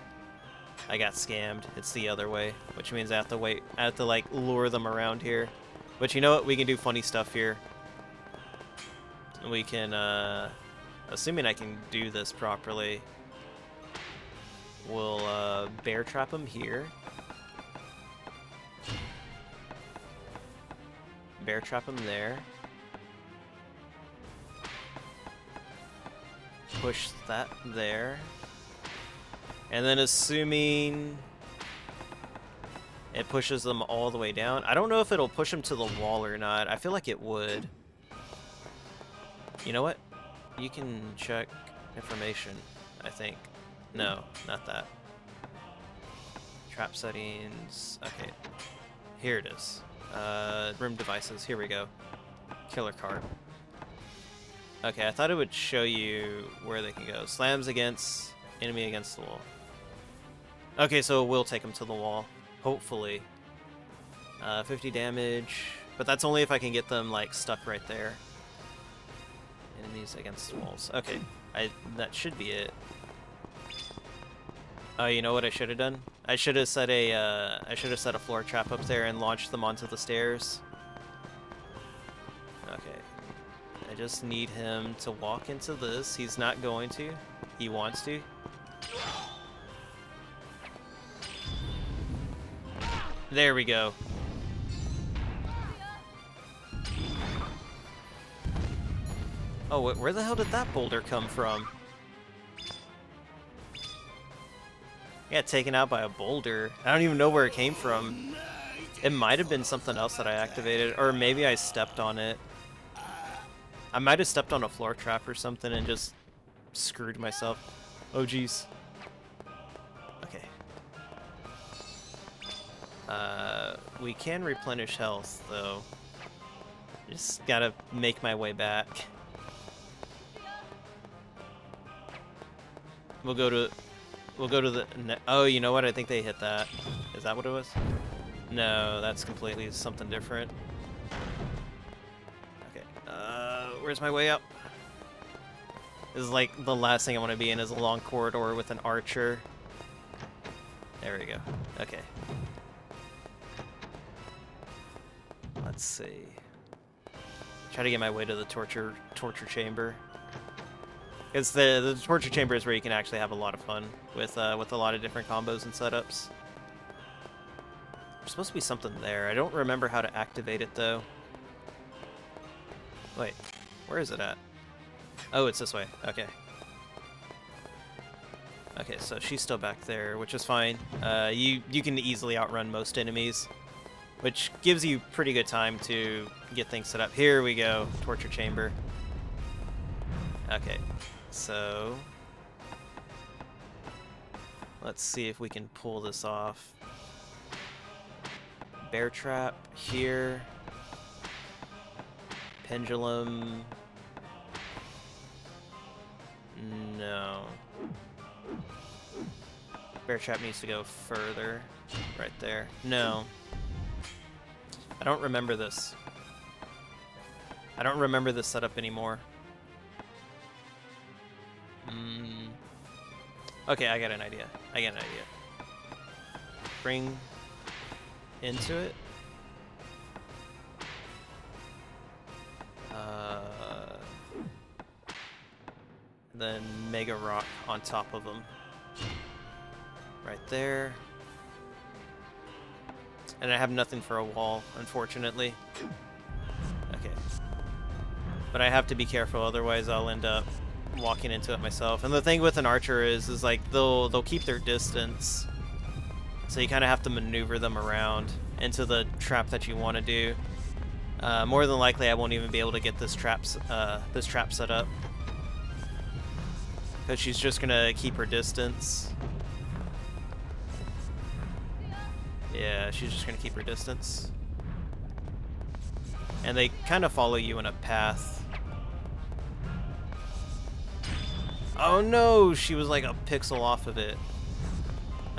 I got scammed. It's the other way, which means I have to wait. I have to like lure them around here. But you know what? We can do funny stuff here. We can, uh, assuming I can do this properly, we'll uh, bear trap them here. Bear trap them there. Push that there. And then assuming it pushes them all the way down. I don't know if it'll push them to the wall or not. I feel like it would. You know what? You can check information, I think. No, not that. Trap settings. Okay. Here it is. Uh, room devices. Here we go. Killer card. Okay, I thought it would show you where they can go. Slams against enemy against the wall. Okay, so it will take them to the wall. Hopefully. Uh, 50 damage. But that's only if I can get them, like, stuck right there. Enemies against walls. Okay, I that should be it. Oh, you know what I should have done? I should have set a uh, I should have set a floor trap up there and launched them onto the stairs. Okay. I just need him to walk into this. He's not going to. He wants to. There we go. Oh, wh where the hell did that boulder come from? Yeah, taken out by a boulder. I don't even know where it came from. It might have been something else that I activated, or maybe I stepped on it. I might have stepped on a floor trap or something and just screwed myself. Oh, jeez. Uh, we can replenish health, though. Just gotta make my way back. We'll go to We'll go to the... Oh, you know what? I think they hit that. Is that what it was? No, that's completely something different. Okay. Uh, where's my way up? This is like the last thing I want to be in is a long corridor with an archer. There we go. Okay. Let's see. Try to get my way to the torture torture chamber. It's the the torture chamber is where you can actually have a lot of fun with uh, with a lot of different combos and setups. There's supposed to be something there. I don't remember how to activate it though. Wait, where is it at? Oh, it's this way. Okay. Okay, so she's still back there, which is fine. Uh, you you can easily outrun most enemies, which gives you pretty good time to get things set up. Here we go, torture chamber. Okay, so let's see if we can pull this off. Bear trap here. Pendulum. No. Bear trap needs to go further. Right there. No. I don't remember this. I don't remember this setup anymore. Mm. Okay, I got an idea. I got an idea. Bring into it. Uh, then Mega Rock on top of them. Right there. And I have nothing for a wall, unfortunately. Okay. But I have to be careful, otherwise I'll end up walking into it myself. And the thing with an archer is, is like they'll they'll keep their distance, so you kind of have to maneuver them around into the trap that you want to do. Uh, more than likely, I won't even be able to get this trap uh, this trap set up because she's just gonna keep her distance. Yeah, she's just gonna keep her distance. And they kind of follow you in a path Oh no, she was like a pixel off of it.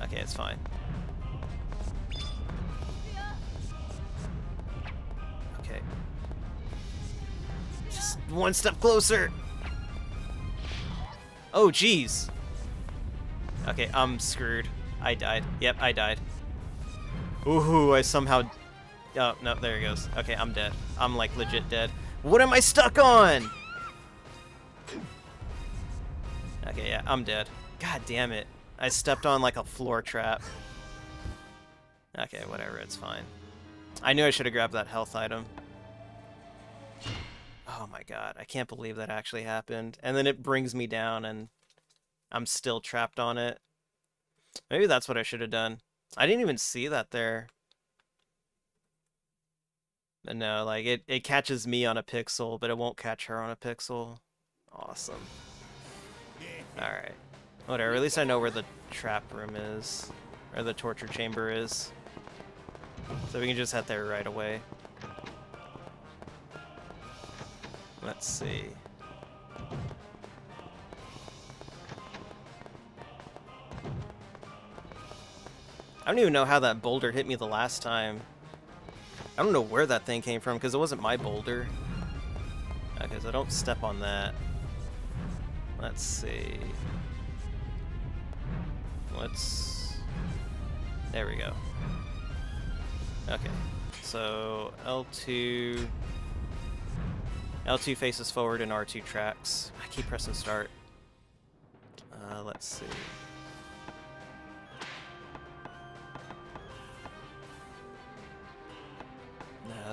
Okay, it's fine. Okay. Just one step closer. Oh, jeez. Okay, I'm screwed. I died. Yep, I died. Ooh, I somehow... Oh, no, there he goes. Okay, I'm dead. I'm, like, legit dead. What am I stuck on? Okay, yeah, I'm dead. God damn it. I stepped on like a floor trap. Okay, whatever, it's fine. I knew I should have grabbed that health item. Oh my god, I can't believe that actually happened. And then it brings me down and I'm still trapped on it. Maybe that's what I should have done. I didn't even see that there. But no, like, it, it catches me on a pixel, but it won't catch her on a pixel. Awesome. Alright. Whatever, at least I know where the trap room is. or the torture chamber is. So we can just head there right away. Let's see. I don't even know how that boulder hit me the last time. I don't know where that thing came from because it wasn't my boulder. Okay, so don't step on that. Let's see. Let's... There we go. Okay, so L2... L2 faces forward and R2 tracks. I keep pressing start. Uh, let's see.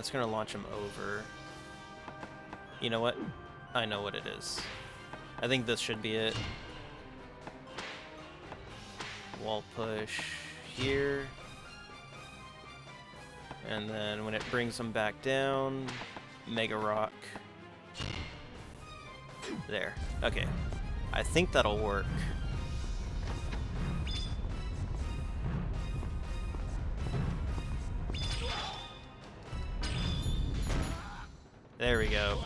That's gonna launch him over. You know what? I know what it is. I think this should be it. Wall push here. And then when it brings him back down, Mega Rock. There. Okay. I think that'll work. There we go.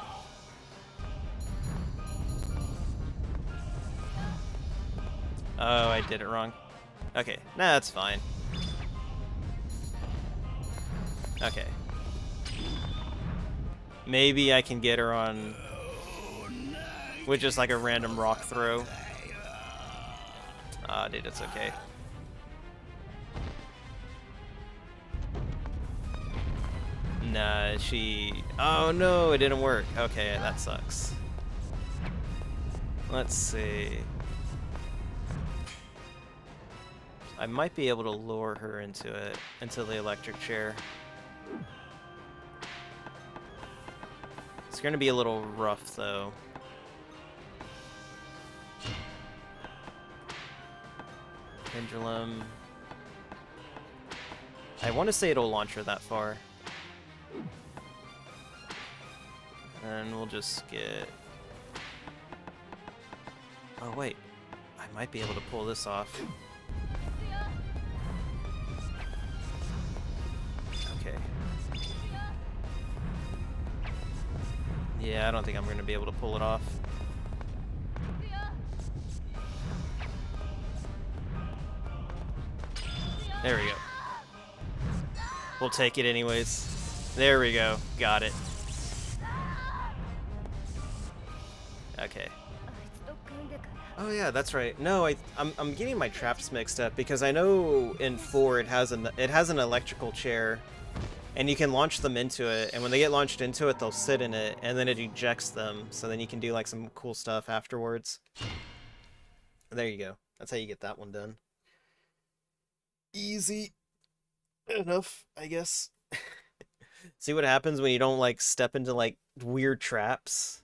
Oh, I did it wrong. Okay, nah, that's fine. Okay. Maybe I can get her on with just like a random rock throw. Ah, dude, it's okay. Nah, she... Oh no, it didn't work. Okay, that sucks. Let's see. I might be able to lure her into it, into the electric chair. It's gonna be a little rough though. Pendulum. I want to say it'll launch her that far. And we'll just get... Oh wait, I might be able to pull this off. Okay. Yeah, I don't think I'm going to be able to pull it off. There we go. We'll take it anyways. There we go. Got it. Oh yeah, that's right. No, I I'm I'm getting my traps mixed up because I know in 4 it has an it has an electrical chair and you can launch them into it and when they get launched into it they'll sit in it and then it ejects them so then you can do like some cool stuff afterwards. There you go. That's how you get that one done. Easy enough, I guess. See what happens when you don't like step into like weird traps?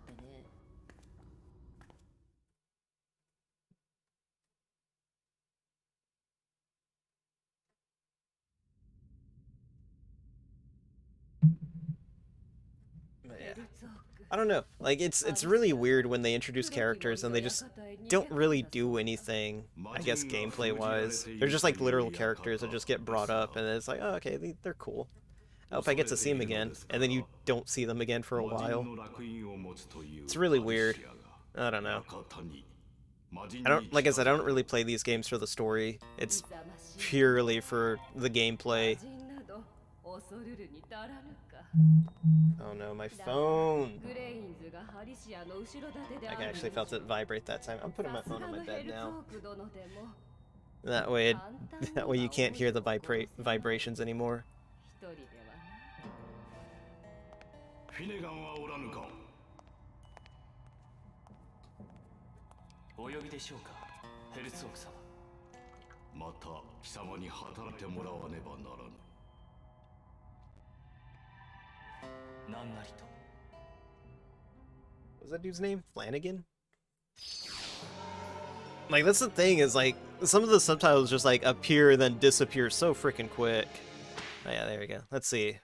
I don't know. Like it's oh, it's really weird when they introduce characters and they just don't really do anything. I guess gameplay wise, they're just like literal characters that just get brought up, and it's like, oh, okay, they, they're cool. Oh, I hope I get to see them again, and then you uh, don't see them again for a while. It's really weird. I don't know. I don't like I said, I don't really play these games for the story. It's purely for the gameplay. Oh no, my phone! I actually felt it vibrate that time. I'm putting my phone on my bed now. That way, it, that way you can't hear the vibrate vibrations anymore. What was that dude's name? Flanagan? Like, that's the thing, is like, some of the subtitles just like appear and then disappear so freaking quick. Oh yeah, there we go. Let's see.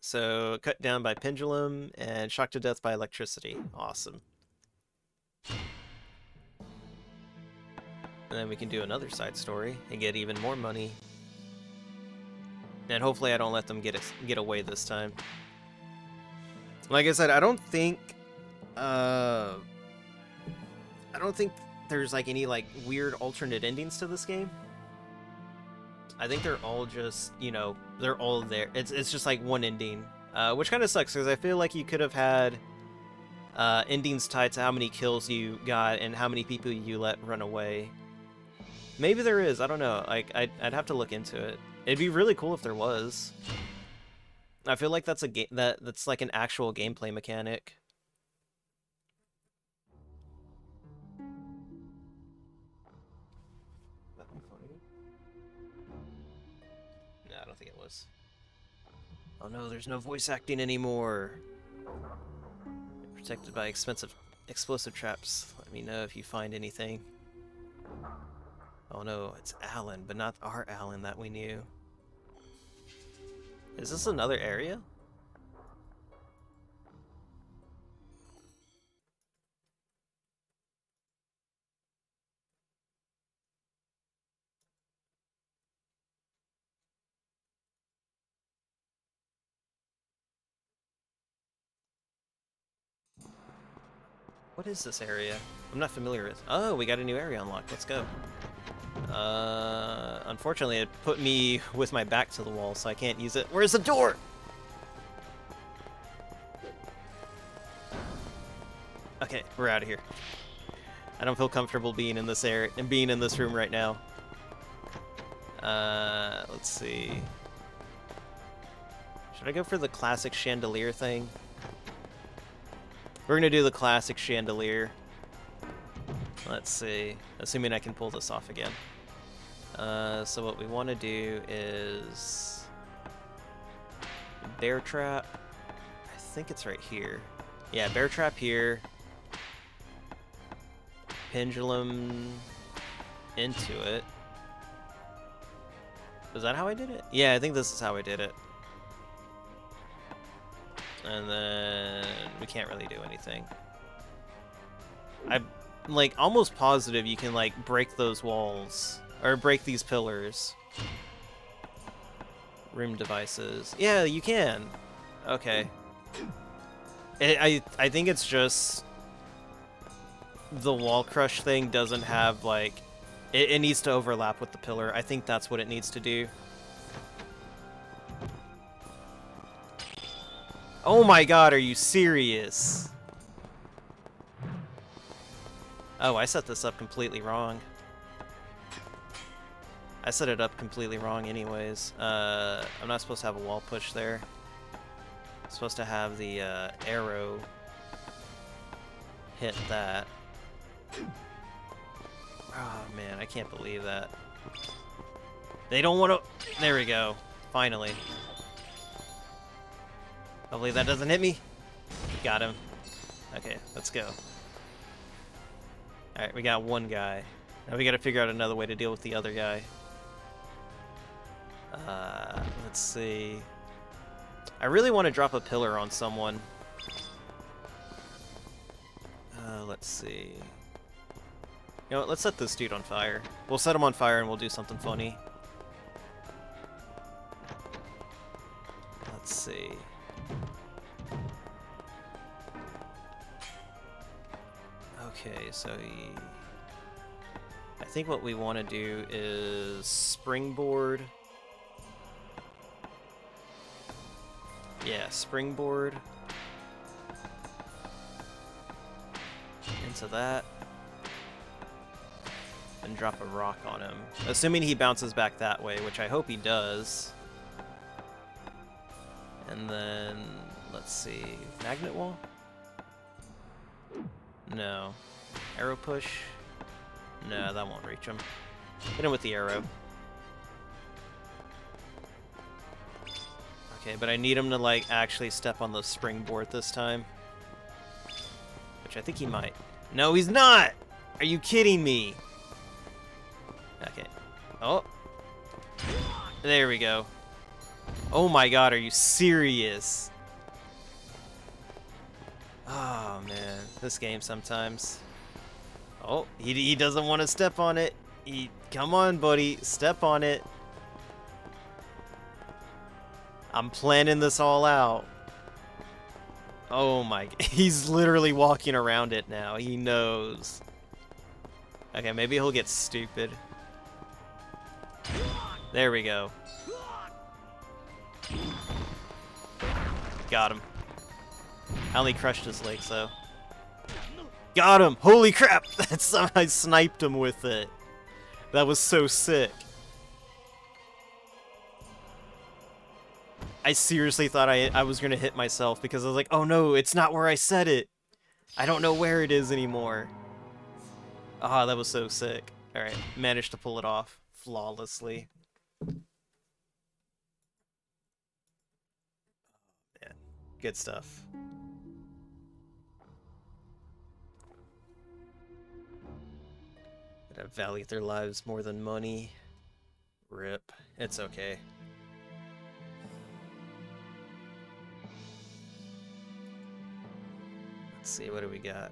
So, cut down by pendulum and shocked to death by electricity. Awesome. And then we can do another side story and get even more money and hopefully I don't let them get us get away this time. Like I said, I don't think uh I don't think there's like any like weird alternate endings to this game. I think they're all just, you know, they're all there. It's it's just like one ending. Uh, which kind of sucks because I feel like you could have had uh, endings tied to how many kills you got and how many people you let run away. Maybe there is. I don't know. Like I'd, I'd have to look into it. It'd be really cool if there was. I feel like that's a game that that's like an actual gameplay mechanic. No, I don't think it was. Oh no, there's no voice acting anymore. Protected by expensive explosive traps. Let me know if you find anything. Oh no, it's Alan, but not our Alan that we knew. Is this another area? What is this area? I'm not familiar with. Oh, we got a new area unlocked. Let's go. Uh, unfortunately, it put me with my back to the wall, so I can't use it. Where's the door? Okay, we're out of here. I don't feel comfortable being in this area and being in this room right now. Uh, let's see. Should I go for the classic chandelier thing? We're gonna do the classic chandelier. Let's see. Assuming I can pull this off again. Uh, so what we want to do is bear trap. I think it's right here. Yeah, bear trap here. Pendulum into it. Was that how I did it? Yeah, I think this is how I did it. And then we can't really do anything. I'm like almost positive you can like break those walls or break these pillars. Room devices. Yeah, you can. Okay. It, I I think it's just the wall crush thing doesn't have like it, it needs to overlap with the pillar. I think that's what it needs to do. Oh my god, are you serious? Oh, I set this up completely wrong. I set it up completely wrong anyways. Uh, I'm not supposed to have a wall push there. I'm supposed to have the uh, arrow hit that. Oh man, I can't believe that. They don't want to... There we go. Finally. Hopefully that doesn't hit me. Got him. Okay, let's go. Alright, we got one guy. Now we gotta figure out another way to deal with the other guy. Uh, let's see. I really want to drop a pillar on someone. Uh, let's see. You know what, let's set this dude on fire. We'll set him on fire and we'll do something funny. Let's see. Okay, so he... I think what we want to do is springboard. Yeah, springboard. Into that. And drop a rock on him. Assuming he bounces back that way, which I hope he does. And then, let's see, magnet wall? No. Arrow push. No, that won't reach him. Hit him with the arrow. Okay, but I need him to, like, actually step on the springboard this time. Which I think he might. No, he's not! Are you kidding me? Okay. Oh. There we go. Oh my god, are you serious? Oh man, this game sometimes. Oh, he, he doesn't want to step on it. He, come on, buddy, step on it. I'm planning this all out. Oh my, he's literally walking around it now. He knows. Okay, maybe he'll get stupid. There we go. Got him. I only crushed his legs though. Got him! Holy crap! I sniped him with it. That was so sick. I seriously thought I I was gonna hit myself because I was like, oh no, it's not where I said it. I don't know where it is anymore. Ah, oh, that was so sick. Alright, managed to pull it off flawlessly. Man, good stuff. That value their lives more than money. Rip. It's okay. Let's see, what do we got?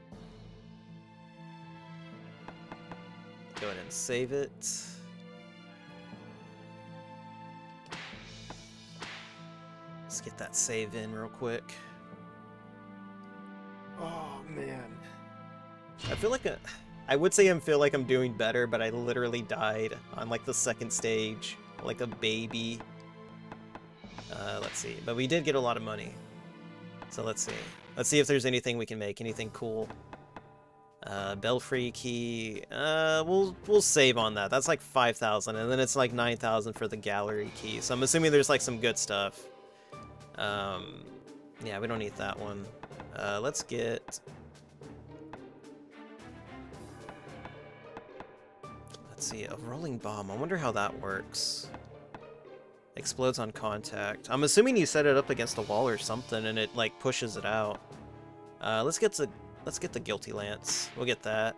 Go ahead and save it. Let's get that save in real quick. Oh, man. I feel like a... I would say I feel like I'm doing better, but I literally died on like the second stage, like a baby. Uh, let's see, but we did get a lot of money. So let's see. Let's see if there's anything we can make, anything cool. Uh, Belfry key, uh, we'll, we'll save on that. That's like 5,000, and then it's like 9,000 for the gallery key. So I'm assuming there's like some good stuff. Um, yeah, we don't need that one. Uh, let's get Let's see, a rolling bomb. I wonder how that works. Explodes on contact. I'm assuming you set it up against a wall or something and it like pushes it out. Uh, let's get the let's get the guilty lance. We'll get that.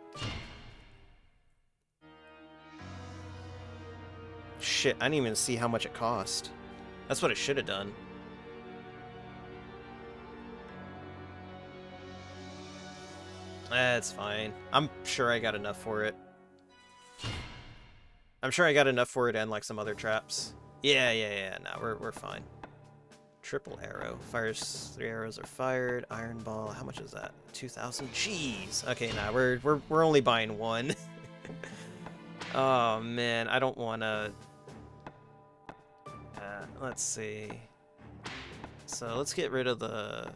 Shit, I didn't even see how much it cost. That's what it should have done. That's fine. I'm sure I got enough for it. I'm sure I got enough for it and like some other traps. Yeah, yeah, yeah, no, we're, we're fine. Triple arrow. Fires, three arrows are fired. Iron ball, how much is that? 2,000? Jeez! Okay, now nah, we're, we're, we're only buying one. oh, man, I don't want to... Uh, let's see. So let's get rid of the...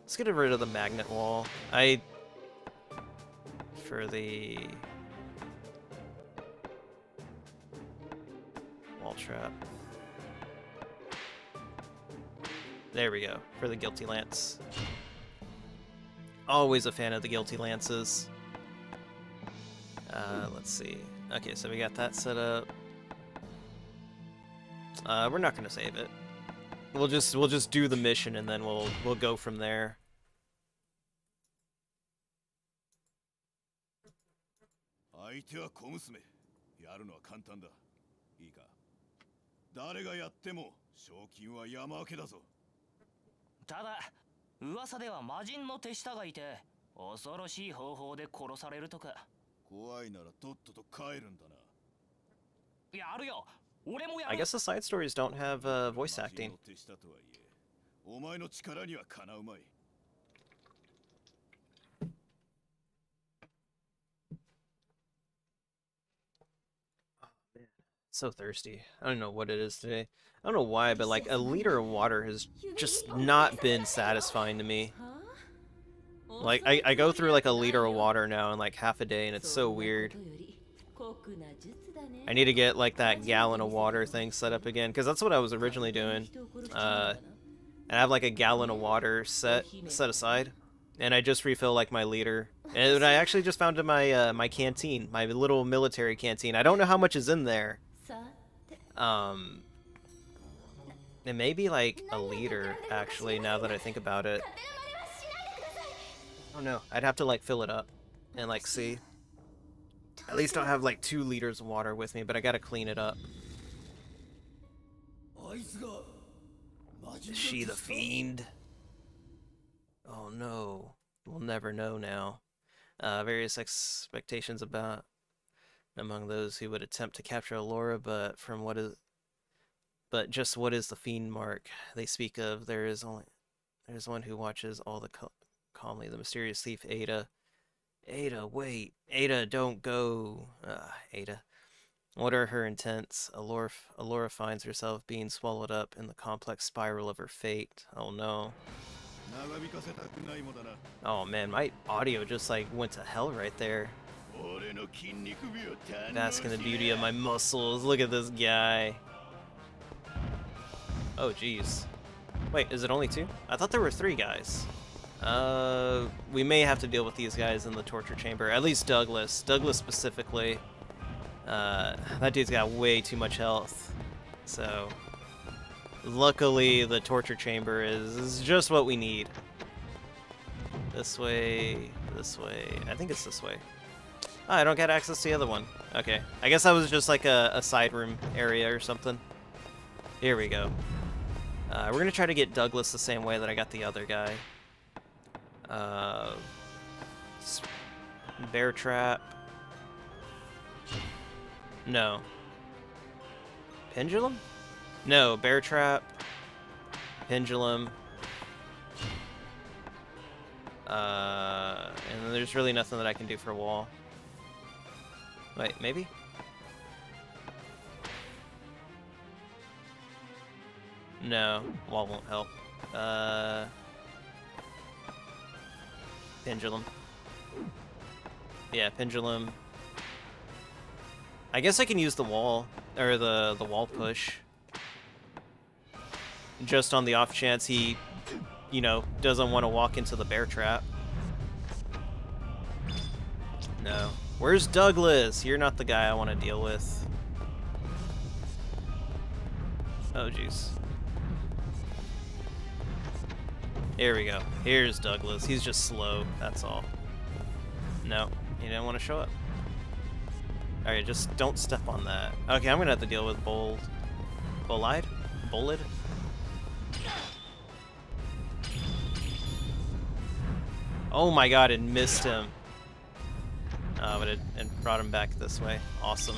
Let's get rid of the magnet wall. I... For the... trap. There we go, for the Guilty Lance. Always a fan of the Guilty Lances. Uh, let's see. Okay, so we got that set up. Uh, we're not gonna save it. We'll just we'll just do the mission and then we'll we'll go from there. 誰がやっても賞金は山分けだぞ。ただ噂では魔人の手下がいて恐ろしい方法で殺されるとか。怖いならとっとと帰るんだな。I guess the side stories don't have uh, voice acting. お前の力にはかなうまい so thirsty. I don't know what it is today. I don't know why, but like a liter of water has just not been satisfying to me. Like I, I go through like a liter of water now in like half a day and it's so weird. I need to get like that gallon of water thing set up again because that's what I was originally doing. Uh, and I have like a gallon of water set set aside and I just refill like my liter And I actually just found in my uh, my canteen, my little military canteen. I don't know how much is in there. Um, it may be like a leader, actually, now that I think about it. I don't know. I'd have to like fill it up and like see. At least I'll have like two liters of water with me, but I gotta clean it up. Is she the fiend? Oh no. We'll never know now. Uh, various expectations about among those who would attempt to capture Allura, but from what is but just what is the fiend mark they speak of? There is only there is one who watches all the cal calmly. The mysterious thief Ada. Ada, wait! Ada, don't go! Uh, Ada. What are her intents? Allura, Allura finds herself being swallowed up in the complex spiral of her fate. Oh no. Oh man, my audio just like went to hell right there. Basking the beauty of my muscles. Look at this guy. Oh, jeez. Wait, is it only two? I thought there were three guys. Uh, we may have to deal with these guys in the torture chamber. At least Douglas. Douglas specifically. Uh, that dude's got way too much health. So, luckily the torture chamber is, is just what we need. This way, this way. I think it's this way. Oh, I don't get access to the other one. Okay. I guess that was just like a, a side room area or something. Here we go. Uh, we're gonna try to get Douglas the same way that I got the other guy. Uh, bear trap. No. Pendulum? No, bear trap. Pendulum. Uh, and there's really nothing that I can do for a wall. Wait, maybe? No, wall won't help. Uh, pendulum. Yeah, pendulum. I guess I can use the wall, or the, the wall push. Just on the off chance he, you know, doesn't want to walk into the bear trap. No. Where's Douglas? You're not the guy I want to deal with. Oh, jeez. Here we go. Here's Douglas. He's just slow, that's all. No, he didn't want to show up. Alright, just don't step on that. Okay, I'm gonna have to deal with Bold. Bolide? Bolid? Oh my god, it missed him. Uh, but it, it brought him back this way. Awesome.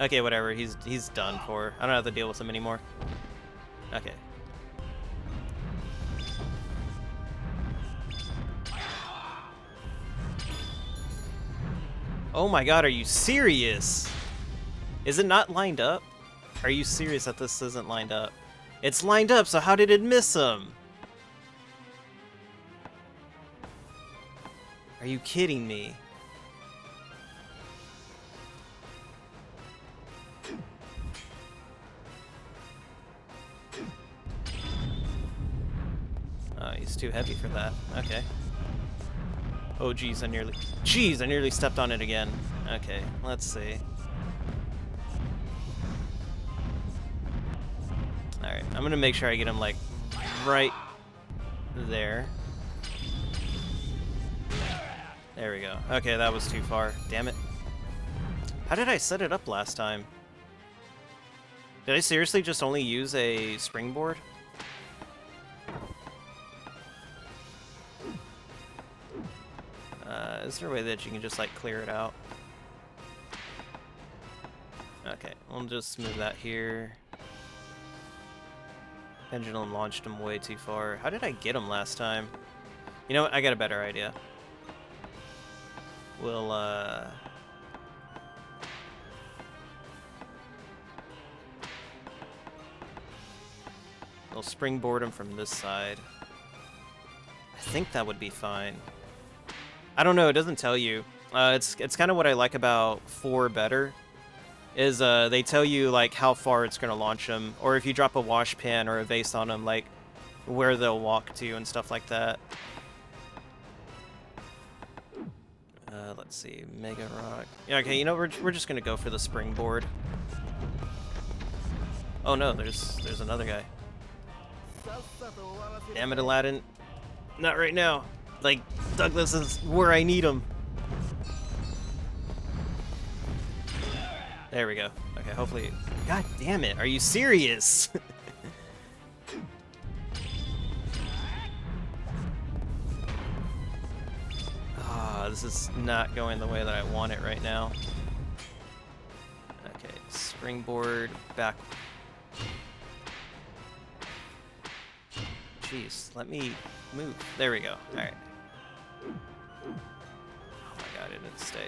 Okay, whatever. He's he's done for. I don't have to deal with him anymore. Okay. Oh my god, are you serious? Is it not lined up? Are you serious that this isn't lined up? It's lined up, so how did it miss him? Are you kidding me? He's too heavy for that. Okay. Oh, geez, I nearly... Jeez, I nearly stepped on it again. Okay, let's see. Alright, I'm gonna make sure I get him, like, right there. There we go. Okay, that was too far. Damn it. How did I set it up last time? Did I seriously just only use a springboard? Uh, is there a way that you can just like clear it out? Okay, we'll just move that here. Pendulum launched him way too far. How did I get him last time? You know what? I got a better idea. We'll, uh... We'll springboard him from this side. I think that would be fine. I don't know, it doesn't tell you. Uh, it's it's kind of what I like about 4 better, is uh, they tell you like how far it's going to launch them, or if you drop a wash pan or a vase on them, like where they'll walk to and stuff like that. Uh, let's see, Mega Rock. Yeah, okay, you know, we're, we're just gonna go for the springboard. Oh no, there's there's another guy. Damn it, Aladdin. Not right now. Like, Douglas is where I need him. There we go. Okay, hopefully... God damn it, are you serious? Ah, this is not going the way that I want it right now. Okay, springboard, back... Jeez, let me move. There we go. Alright. Oh my god, it didn't stay.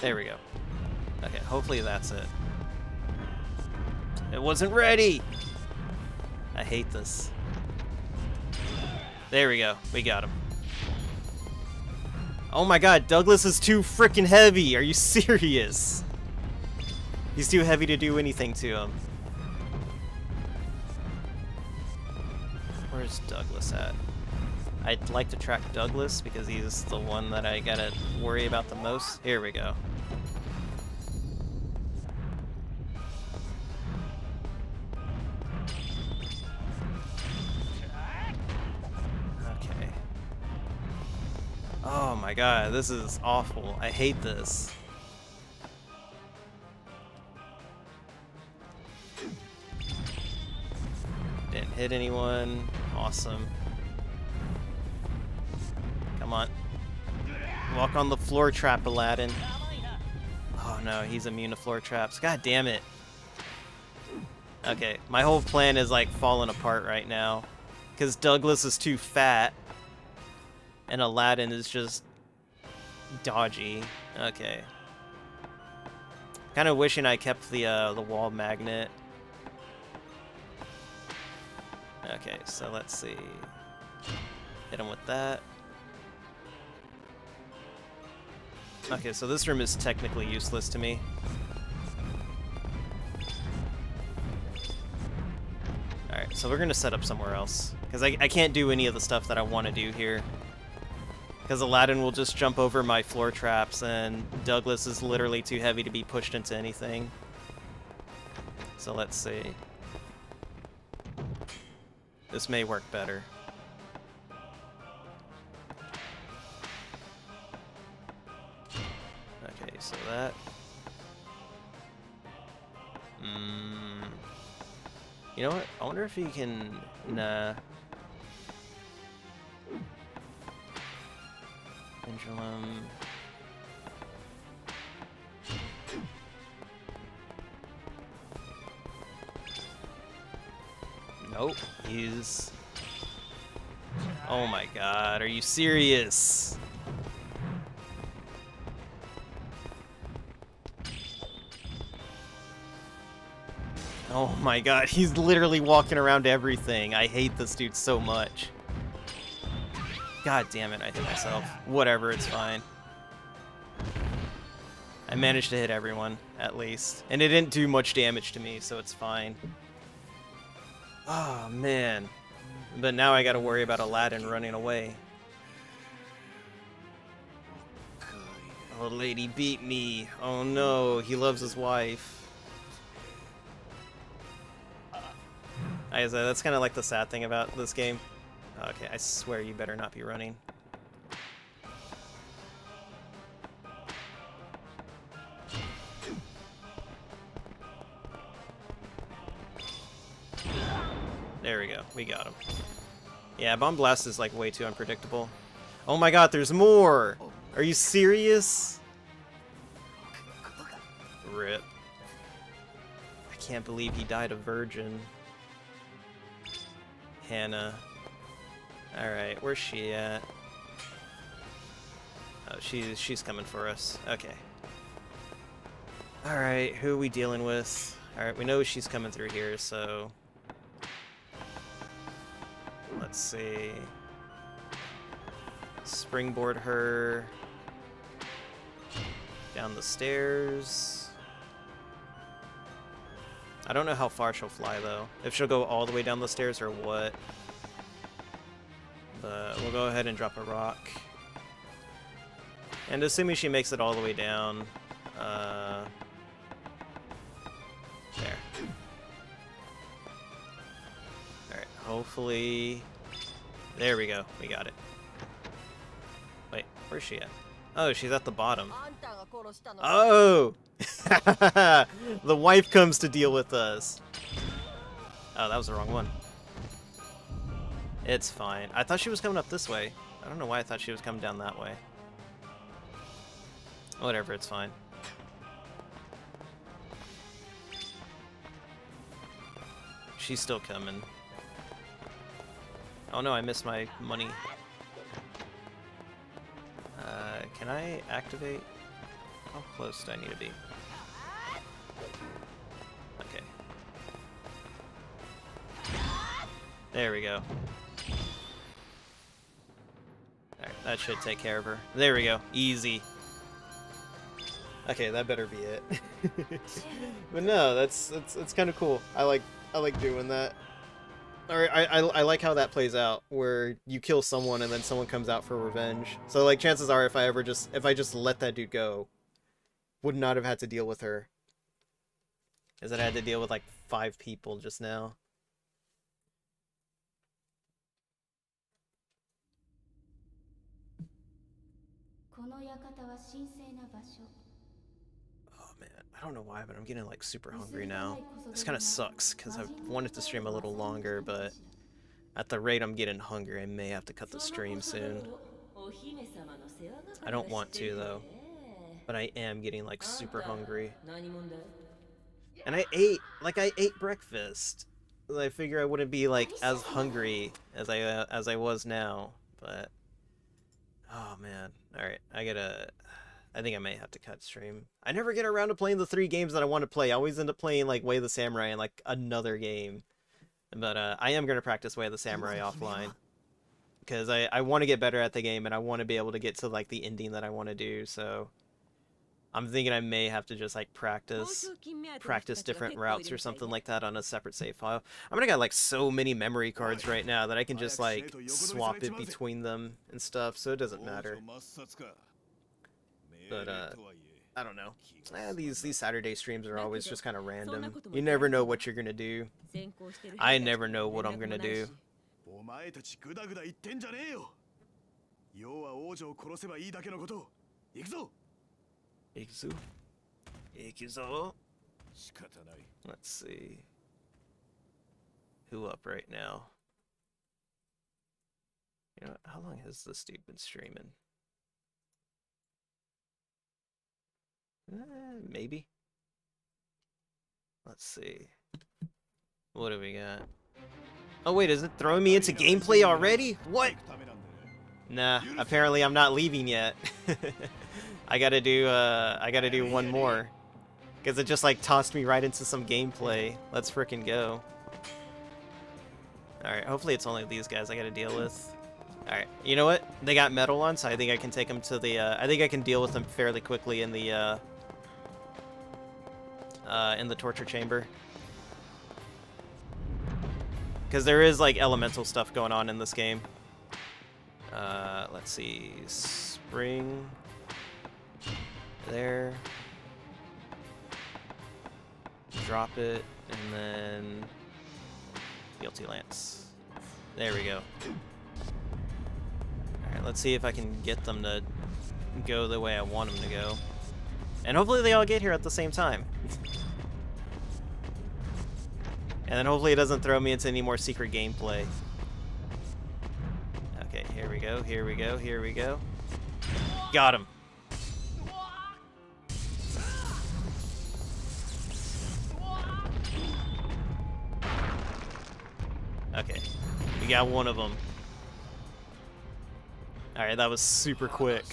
There we go. Okay, hopefully that's it. It wasn't ready! I hate this. There we go. We got him. Oh my god, Douglas is too freaking heavy! Are you serious? He's too heavy to do anything to him. Where's Douglas at? I'd like to track Douglas because he's the one that I gotta worry about the most. Here we go. Okay. Oh my god, this is awful. I hate this. Didn't hit anyone. Awesome. Come on. Walk on the floor trap, Aladdin. Oh no, he's immune to floor traps. God damn it. Okay, my whole plan is like falling apart right now. Because Douglas is too fat. And Aladdin is just dodgy. Okay. Kind of wishing I kept the uh, the wall magnet. Okay, so let's see. Hit him with that. Okay, so this room is technically useless to me. Alright, so we're gonna set up somewhere else. Because I, I can't do any of the stuff that I want to do here. Because Aladdin will just jump over my floor traps, and Douglas is literally too heavy to be pushed into anything. So let's see. This may work better. So that... Mm. You know what? I wonder if he can... Nah. Pendulum... Nope, he's... Oh my god, are you serious? Oh my god, he's literally walking around everything. I hate this dude so much. God damn it, I hit myself. Whatever, it's fine. I managed to hit everyone, at least. And it didn't do much damage to me, so it's fine. Oh, man. But now I gotta worry about Aladdin running away. Oh, lady beat me. Oh no, he loves his wife. I uh, that's kind of like the sad thing about this game. Okay, I swear you better not be running. There we go. We got him. Yeah, Bomb Blast is like way too unpredictable. Oh my god, there's more! Are you serious? Rip. I can't believe he died a virgin. Hannah. Alright, where's she at? Oh, she's, she's coming for us. Okay. Alright, who are we dealing with? Alright, we know she's coming through here, so... Let's see. Springboard her down the stairs. I don't know how far she'll fly though. If she'll go all the way down the stairs or what. But we'll go ahead and drop a rock. And assuming she makes it all the way down, uh, there. Alright, hopefully... There we go, we got it. Wait, where's she at? Oh, she's at the bottom. Oh! the wife comes to deal with us. Oh, that was the wrong one. It's fine. I thought she was coming up this way. I don't know why I thought she was coming down that way. Whatever, it's fine. She's still coming. Oh no, I missed my money. Uh, can I activate? How close do I need to be? Okay. There we go. That should take care of her. There we go. Easy. Okay, that better be it. but no, that's that's that's kind of cool. I like I like doing that. Or I, I I like how that plays out, where you kill someone and then someone comes out for revenge. So like chances are, if I ever just if I just let that dude go, would not have had to deal with her. Is that I had to deal with like five people just now. Don't know why, but I'm getting like super hungry now. This kind of sucks because I wanted to stream a little longer, but at the rate I'm getting hungry, I may have to cut the stream soon. I don't want to though, but I am getting like super hungry. And I ate, like I ate breakfast. I figure I wouldn't be like as hungry as I uh, as I was now, but oh man. All right, I gotta I think I may have to cut stream. I never get around to playing the three games that I want to play. I always end up playing like Way of the Samurai and like another game. But uh, I am going to practice Way of the Samurai offline. Because I, I want to get better at the game and I want to be able to get to like the ending that I want to do. So I'm thinking I may have to just like practice practice different routes or something like that on a separate save file. I'm gonna got like so many memory cards right now that I can just like swap it between them and stuff, so it doesn't matter. But uh, I don't know. Eh, these these Saturday streams are always just kind of random. You never know what you're gonna do. I never know what I'm gonna do. お前たちグダグダ言ってんじゃねえよ要は王女を殺せばいいだけのこと行くぞ Ikuzu. Ikuzo. 仕方ない Let's see. Who up right now? You know, what, how long has this dude been streaming? Eh, maybe. Let's see. What do we got? Oh wait, is it throwing me into gameplay already? What? Nah, apparently I'm not leaving yet. I gotta do, uh, I gotta do one more. Because it just, like, tossed me right into some gameplay. Let's fricking go. Alright, hopefully it's only these guys I gotta deal with. Alright, you know what? They got metal on, so I think I can take them to the, uh, I think I can deal with them fairly quickly in the, uh, uh, in the torture chamber. Because there is, like, elemental stuff going on in this game. Uh, let's see, spring, there, drop it, and then guilty lance. There we go. Alright, let's see if I can get them to go the way I want them to go. And hopefully they all get here at the same time. and then hopefully it doesn't throw me into any more secret gameplay. Okay, here we go, here we go, here we go. Got him. Okay, we got one of them. Alright, that was super quick.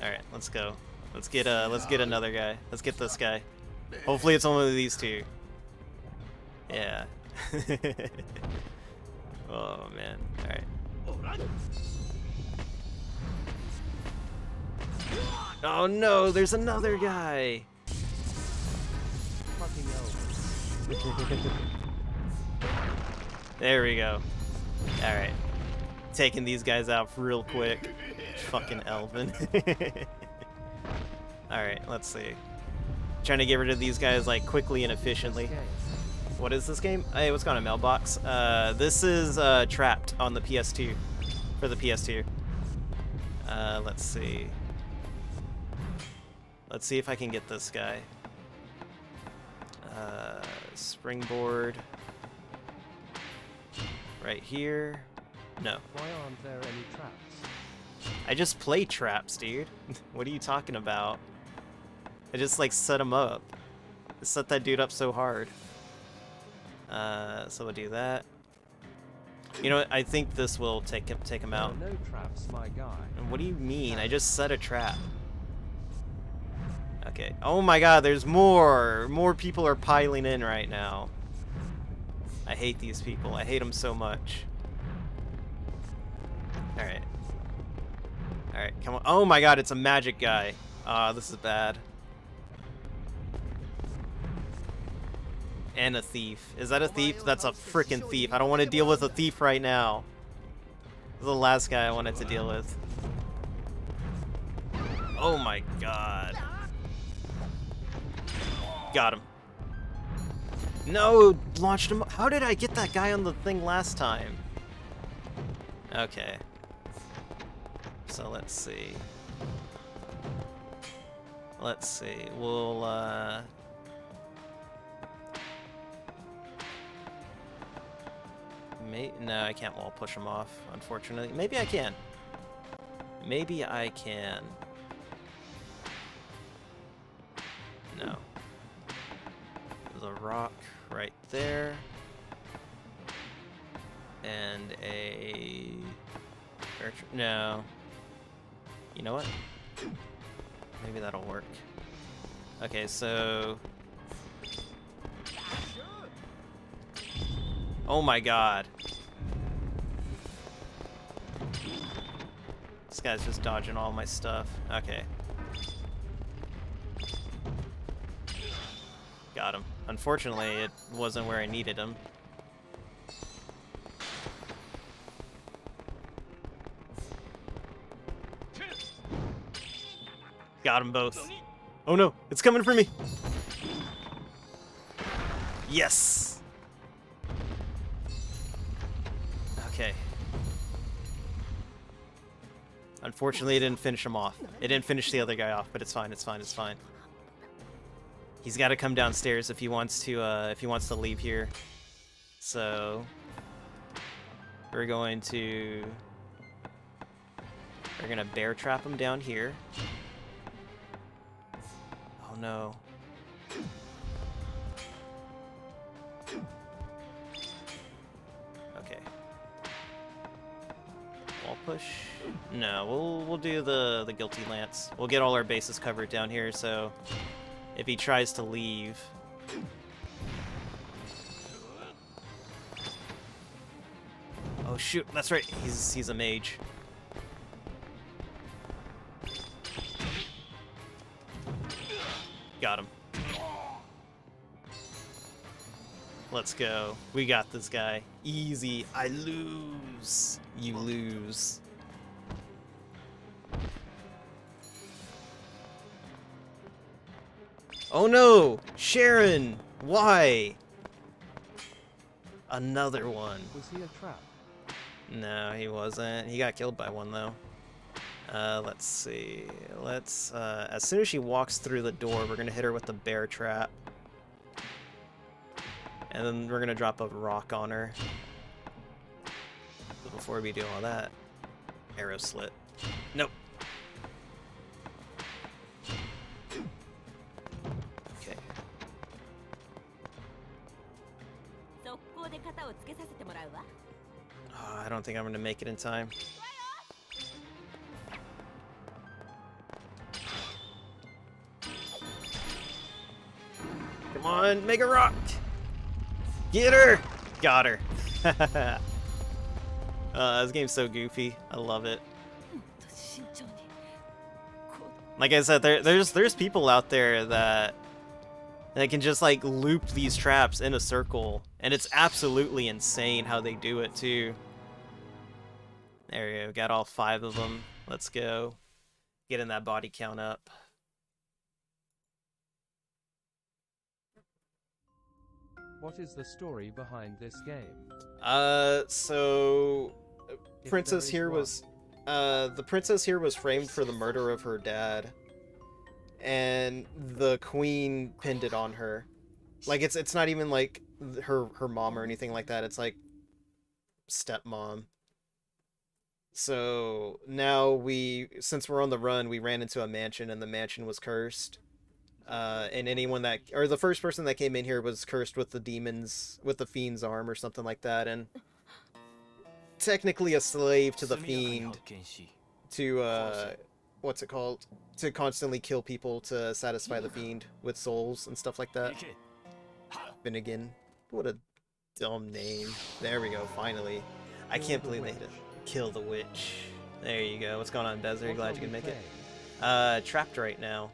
Alright, let's go. Let's get uh let's get another guy. Let's get this guy. Hopefully it's only these two. Yeah. oh man. Alright. Oh no, there's another guy. There we go. Alright. Taking these guys out real quick. Fucking Elvin. Alright, let's see. Trying to get rid of these guys like quickly and efficiently. What is this game? Hey, what's going on, Mailbox? Uh, this is uh, Trapt on the PS2. For the PS2. Uh, let's see. Let's see if I can get this guy. Uh, springboard. Right here. No. Why aren't there any traps? I just play traps, dude. what are you talking about? I just like set him up. I set that dude up so hard. Uh, so we'll do that. You know what? I think this will take him take him out. no traps, my guy. And What do you mean? I just set a trap. Okay. Oh my god, there's more! More people are piling in right now. I hate these people. I hate them so much. Alright. Alright, come on. Oh my god, it's a magic guy. Ah, this is bad. And a thief. Is that a thief? That's a freaking thief. I don't want to deal with a thief right now. This is the last guy I wanted to deal with. Oh my god. Got him. No, launched him. How did I get that guy on the thing last time? Okay. So let's see. Let's see. We'll, uh... May no, I can't wall push him off, unfortunately. Maybe I can. Maybe I can. No. There's a rock right there. And a... No. You know what? Maybe that'll work. Okay, so... Oh my god. This guy's just dodging all my stuff. Okay. Got him. Unfortunately, it wasn't where I needed him. Got them both. Oh no, it's coming for me. Yes. Okay. Unfortunately, it didn't finish him off. It didn't finish the other guy off, but it's fine. It's fine. It's fine. He's got to come downstairs if he wants to. Uh, if he wants to leave here. So we're going to. We're gonna bear trap him down here. Oh no. Push? No, we'll we'll do the the guilty lance. We'll get all our bases covered down here, so if he tries to leave. Oh shoot, that's right. He's he's a mage. Got him. Let's go. We got this guy. Easy. I lose. You lose. Oh no! Sharon! Why? Another one. Was he a trap? No, he wasn't. He got killed by one though. Uh, let's see. Let's. Uh, as soon as she walks through the door, we're gonna hit her with the bear trap, and then we're going to drop a rock on her. But before we do all that, arrow slit. Nope. Okay. Oh, I don't think I'm going to make it in time. Come on, make a rock! Get her! Got her. uh, this game's so goofy. I love it. Like I said, there, there's there's people out there that that can just like loop these traps in a circle, and it's absolutely insane how they do it too. There we go. Got all five of them. Let's go. Getting that body count up. What is the story behind this game? Uh, so If princess here one. was uh the princess here was framed for the murder of her dad and the queen pinned it on her like it's it's not even like her her mom or anything like that it's like stepmom so now we since we're on the run we ran into a mansion and the mansion was cursed uh, and anyone that or the first person that came in here was cursed with the demons with the fiend's arm or something like that and technically a slave to the fiend to uh what's it called? To constantly kill people to satisfy the fiend with souls and stuff like that. Finnegan what a dumb name. There we go finally. I can't believe they did kill the witch. There you go what's going on desert glad you can make it. uh Trapt right now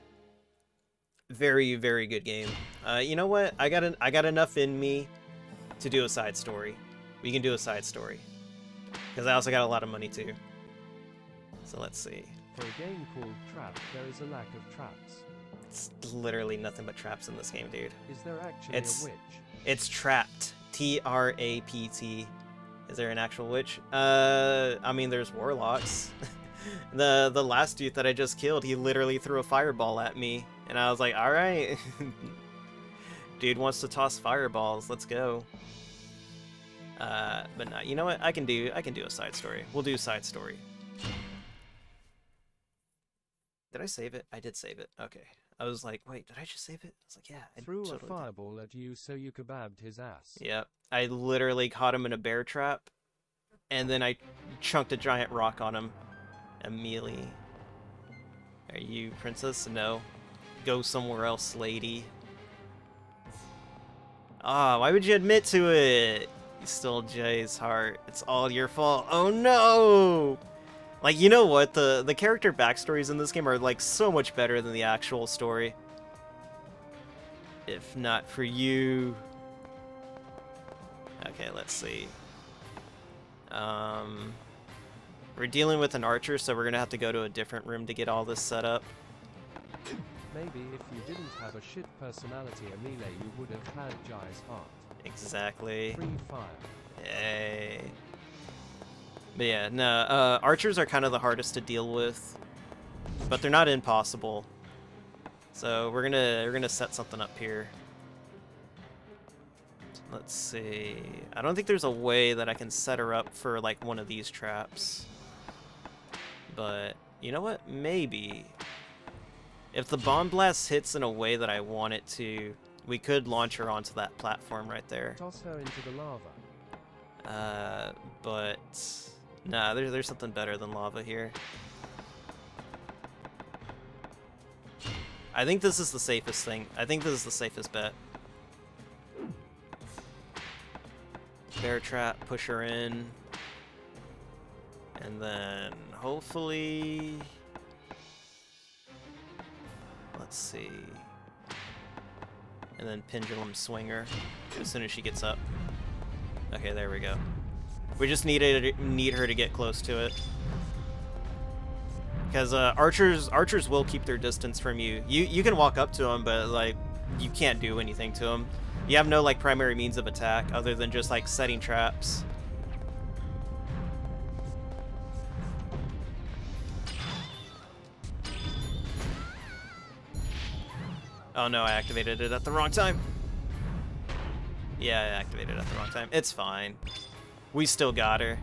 very very good game uh you know what i got an i got enough in me to do a side story we can do a side story because i also got a lot of money too so let's see For a game called Trap, there is a lack of traps. It's literally nothing but traps in this game, dude. Is there actually It's- a witch? It's Trapt. T R A P T. Is there an actual witch? Uh, I mean, there's warlocks. the the last dude that I just killed, he literally threw a fireball at me, and I was like, all right, dude wants to toss fireballs. Let's go. Uh, but no, you know what? I can do I can do a side story. We'll do a side story. Did I save it? I did save it. Okay. I was like, wait, did I just save it? I was like, yeah. I Threw a totally did. fireball at you so you kebabbed his ass. Yep. I literally caught him in a bear trap, and then I chunked a giant rock on him immediately. Are you princess? No. Go somewhere else, lady. Ah, why would you admit to it? You stole Jay's heart. It's all your fault. Oh no! Like, you know what? The the character backstories in this game are like so much better than the actual story. If not for you. Okay, let's see. Um, we're dealing with an archer, so we're gonna have to go to a different room to get all this set up. Maybe if you didn't have a shit personality a melee you would have had Jai's heart. Exactly. Free fire. Yay. But yeah, no, uh, archers are kind of the hardest to deal with, but they're not impossible. So we're gonna we're gonna set something up here. Let's see. I don't think there's a way that I can set her up for like one of these traps. But you know what? Maybe. If the bomb blast hits in a way that I want it to, we could launch her onto that platform right there. Toss her into the lava. Uh, but nah, there's there's something better than lava here. I think this is the safest thing. I think this is the safest bet. Bear trap, push her in, and then hopefully, let's see, and then pendulum swinger as soon as she gets up. Okay, there we go. We just needed need her to get close to it. Because uh, archers archers will keep their distance from you. You you can walk up to them, but like you can't do anything to them. You have no like primary means of attack other than just like setting traps. Oh no, I activated it at the wrong time. Yeah, I activated it at the wrong time. It's fine. We still got her.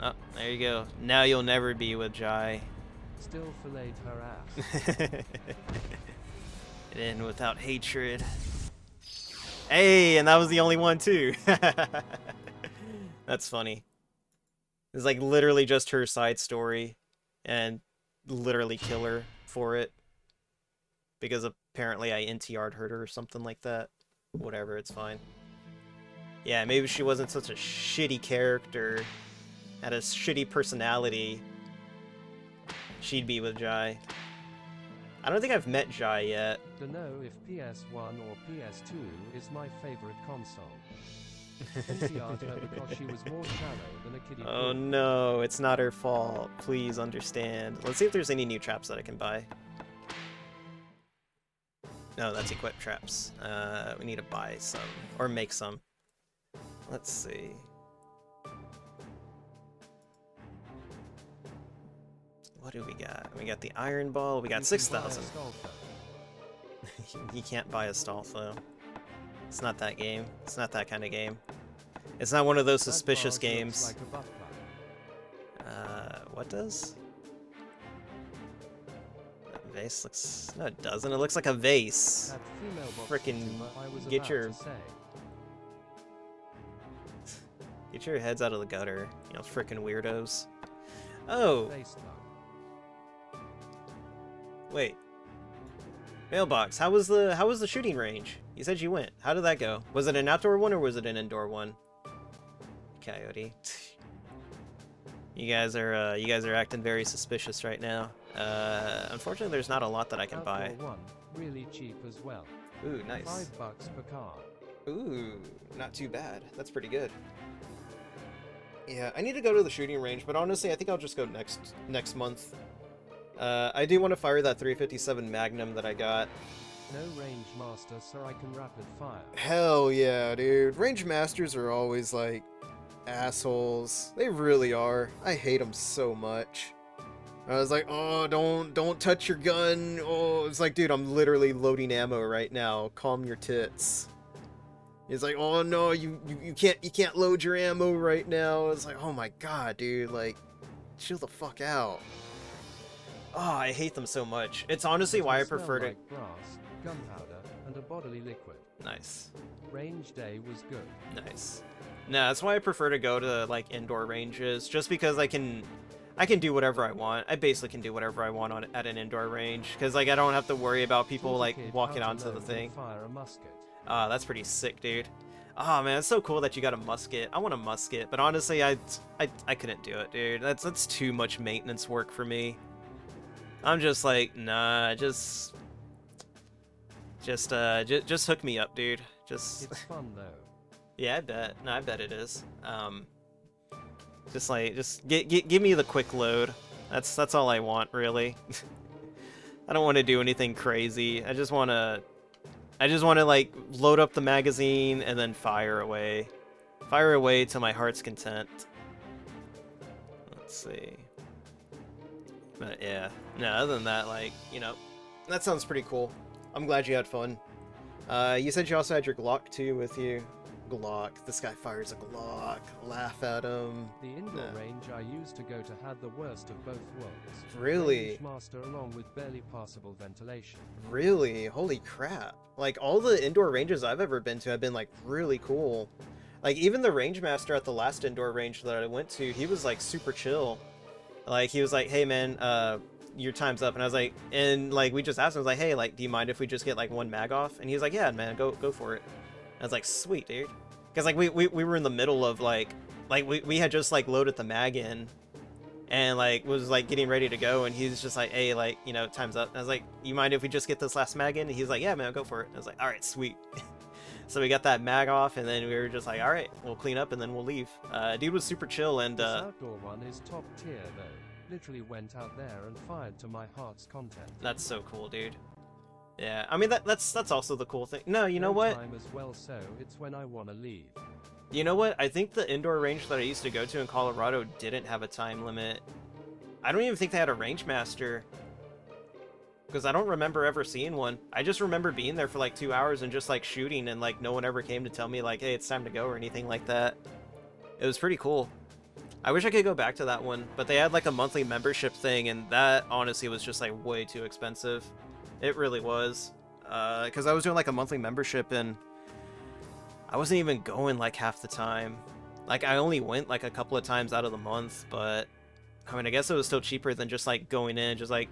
Oh, there you go. Now you'll never be with Jai. Still filleted her ass. In without hatred. Hey, and that was the only one too. That's funny. It's like literally just her side story and literally kill her for it. Because apparently I NTR'd her or something like that. Whatever, it's fine. Yeah, maybe she wasn't such a shitty character, had a shitty personality. She'd be with Jai. I don't think I've met Jai yet. Dunno if PS1 or PS2 is my favorite console. NTR'd her because she was more than a Oh no, it's not her fault. Please understand. Let's see if there's any new traps that I can buy. No, that's equip traps. Uh, we need to buy some or make some. Let's see. What do we got? We got the iron ball. We got You can six buy a thousand. Stolfo. you can't buy a Stolfo. It's not that game. It's not that kind of game. It's not one of those suspicious games. Like a butt plug. Uh, what does? That vase looks. No, it doesn't. It looks like a vase. That female box Frickin' YouTuber I was get your- Get your heads out of the gutter, you know, frickin' weirdos. Oh, wait. Mailbox. How was the how was the shooting range? You said you went. How did that go? Was it an outdoor one or was it an indoor one? Coyote. You guys are uh, you guys are acting very suspicious right now. Uh, unfortunately, there's not a lot that I can buy. One, really cheap as well. Ooh, nice. Five bucks per car. Ooh, not too bad. That's pretty good. Yeah, I need to go to the shooting range, but honestly, I think I'll just go next next month. Uh, I do want to fire that 357 Magnum that I got. No range master, so I can rapid fire. Hell yeah, dude. Range masters are always like assholes. They really are. I hate them so much. I was like, oh, don't don't touch your gun. Oh, it's like, dude, I'm literally loading ammo right now. Calm your tits. He's like, oh no, you, you you can't you can't load your ammo right now. It's like, oh my god, dude, like, chill the fuck out. Oh, I hate them so much. It's honestly why I prefer to. like brass, gunpowder, and a bodily liquid. Nice. Range day was good. Nice. No, that's why I prefer to go to like indoor ranges, just because I can, I can do whatever I want. I basically can do whatever I want on at an indoor range, because like I don't have to worry about people like walking onto the thing. Fire a musket. Ah, that's pretty sick, dude. Oh man, it's so cool that you got a musket. I want a musket, but honestly, I, I, I couldn't do it, dude. That's that's too much maintenance work for me. I'm just like, nah, just, just uh, just, just hook me up, dude. Just. It's fun though. Yeah, I bet. No, I bet it is. Um, just like, just get, get, give me the quick load. That's that's all I want, really. I don't want to do anything crazy. I just want to, I just want to like load up the magazine and then fire away, fire away to my heart's content. Let's see. But yeah, no. Other than that, like you know, that sounds pretty cool. I'm glad you had fun. Uh, you said you also had your Glock too with you. Glock. This guy fires a Glock. Laugh at him. The indoor Nah. range I used to go to had the worst of both worlds. Really? Range master along with barely passable ventilation. Really? Holy crap. Like, all the indoor ranges I've ever been to have been, like, really cool. Like, even the range master at the last indoor range that I went to, he was, like, super chill. Like, he was like, hey, man, uh, your time's up. And I was like, and, like, we just asked him, I was like, hey, like, do you mind if we just get, like, one mag off? And he was like, yeah, man, go go for it. I was like, sweet, dude. Because, like, we, we, we were in the middle of, like, like, we, we had just, like, loaded the mag in and like was like getting ready to go and he's just like hey like you know time's up and i was like you mind if we just get this last mag in and he's like yeah man go for it and i was like all right sweet so we got that mag off and then we were just like all right we'll clean up and then we'll leave uh dude was super chill and This uh outdoor one is top tier though. Literally went out there and fired to my heart's content. that's so cool dude yeah i mean that that's that's also the cool thing no you know No what Time as well, so it's when I wanna leave. You know what? I think the indoor range that I used to go to in Colorado didn't have a time limit. I don't even think they had a range master. Because I don't remember ever seeing one. I just remember being there for like two hours and just like shooting and like no one ever came to tell me like, hey, it's time to go or anything like that. It was pretty cool. I wish I could go back to that one, but they had like a monthly membership thing and that honestly was just like way too expensive. It really was. Uh, because I was doing like a monthly membership and I wasn't even going like half the time. Like I only went like a couple of times out of the month, but I mean I guess it was still cheaper than just like going in, just like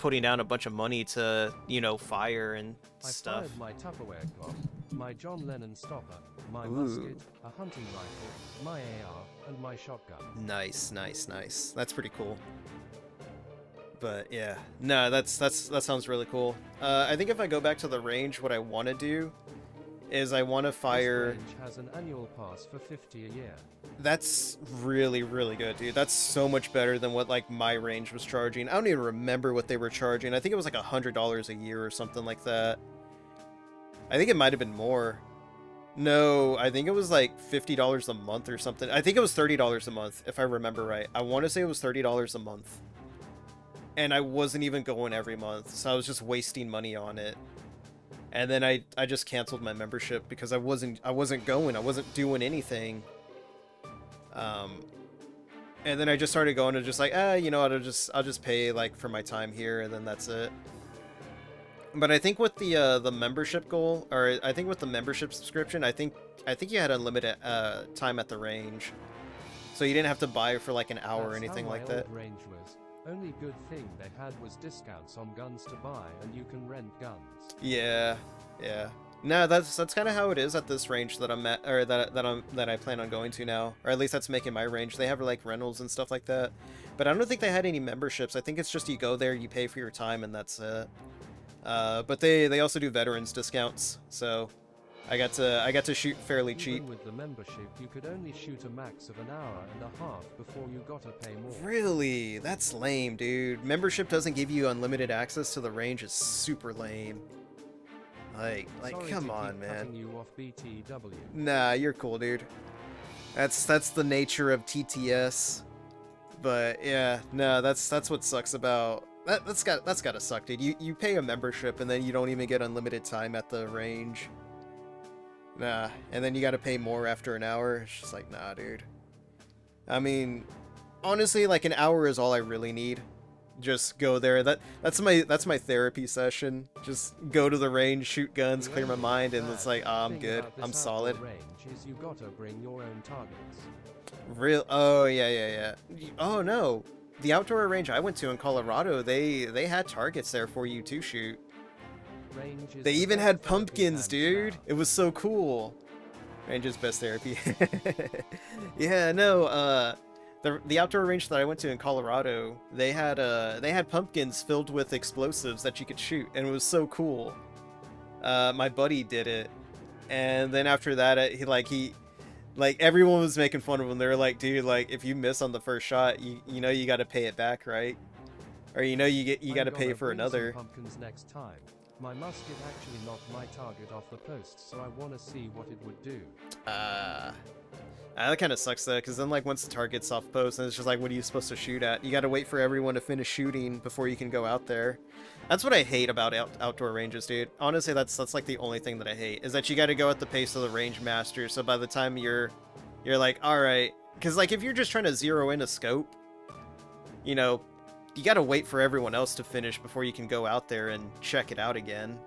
putting down a bunch of money to, you know, fire and I stuff. fired my Tupperware Glock, my John Lennon stopper, my Ooh. musket, a hunting rifle, my AR, and my shotgun. Nice, nice, nice. That's pretty cool. But yeah, no, that's that's that sounds really cool. Uh, I think if I go back to the range, what I want to do is I want to fire. has an annual pass for 50 a year. That's really, really good, dude. That's so much better than what like my range was charging. I don't even remember what they were charging. I think it was like a hundred dollars a year or something like that. I think it might have been more. No, I think it was like $50 a month or something. I think it was $30 a month, if I remember right. I want to say it was $30 a month. And I wasn't even going every month, so I was just wasting money on it. And then I, I just canceled my membership because I wasn't I wasn't going, I wasn't doing anything. Um, and then I just started going to just like, ah, you know, I'll just I'll just pay like for my time here, and then that's it. But I think with the uh, the membership goal, or I think with the membership subscription, I think I think you had unlimited uh, time at the range, so you didn't have to buy for like an hour or anything like that. range was. Only good thing they had was discounts on guns to buy, and you can rent guns. Yeah, yeah. No, that's that's kind of how it is at this range that I'm at, or that that I'm that I plan on going to now, or at least that's making my range. They have like rentals and stuff like that, but I don't think they had any memberships. I think it's just you go there, you pay for your time, and that's it. Uh, but they they also do veterans discounts, so I got to I got to shoot fairly cheap. Even with the membership, you could only shoot a max of an hour and a half before you gotta pay more. Really, that's lame, dude. Membership doesn't give you unlimited access to the range. It's super lame. Like, like, Sorry come on, man. You off BTW. Nah, you're cool, dude. That's that's the nature of TTS. But yeah, no, that's that's what sucks about that. That's got that's gotta suck, dude. You you pay a membership and then you don't even get unlimited time at the range. Nah, and then you gotta pay more after an hour. It's just like, nah, dude. I mean, honestly, like an hour is all I really need. Just go there. That that's my that's my therapy session. Just go to the range, shoot guns, clear my mind, and it's like, ah, I'm good. I'm solid. Range is you gotta bring your own targets. Real? Oh yeah, yeah, yeah. Oh no, the outdoor range I went to in Colorado, they they had targets there for you to shoot. They even had pumpkins, dude. It was so cool. Ranger's best therapy. yeah, no. Uh, the the outdoor range that I went to in Colorado, they had uh they had pumpkins filled with explosives that you could shoot, and it was so cool. Uh, my buddy did it, and then after that, uh, he like he like everyone was making fun of him. They were like, "Dude, like if you miss on the first shot, you you know you got to pay it back, right? Or you know you get you got to pay for another." pumpkins next time. My musket actually knocked my target off the post, so I wanna see what it would do. Uh, that kind of sucks though, because then like once the target's off post, and it's just like, what are you supposed to shoot at? You got to wait for everyone to finish shooting before you can go out there. That's what I hate about out- outdoor ranges, dude. Honestly, that's that's like the only thing that I hate is that you got to go at the pace of the range master. So by the time you're you're like, all right, because like if you're just trying to zero in a scope, you know, you got to wait for everyone else to finish before you can go out there and check it out again.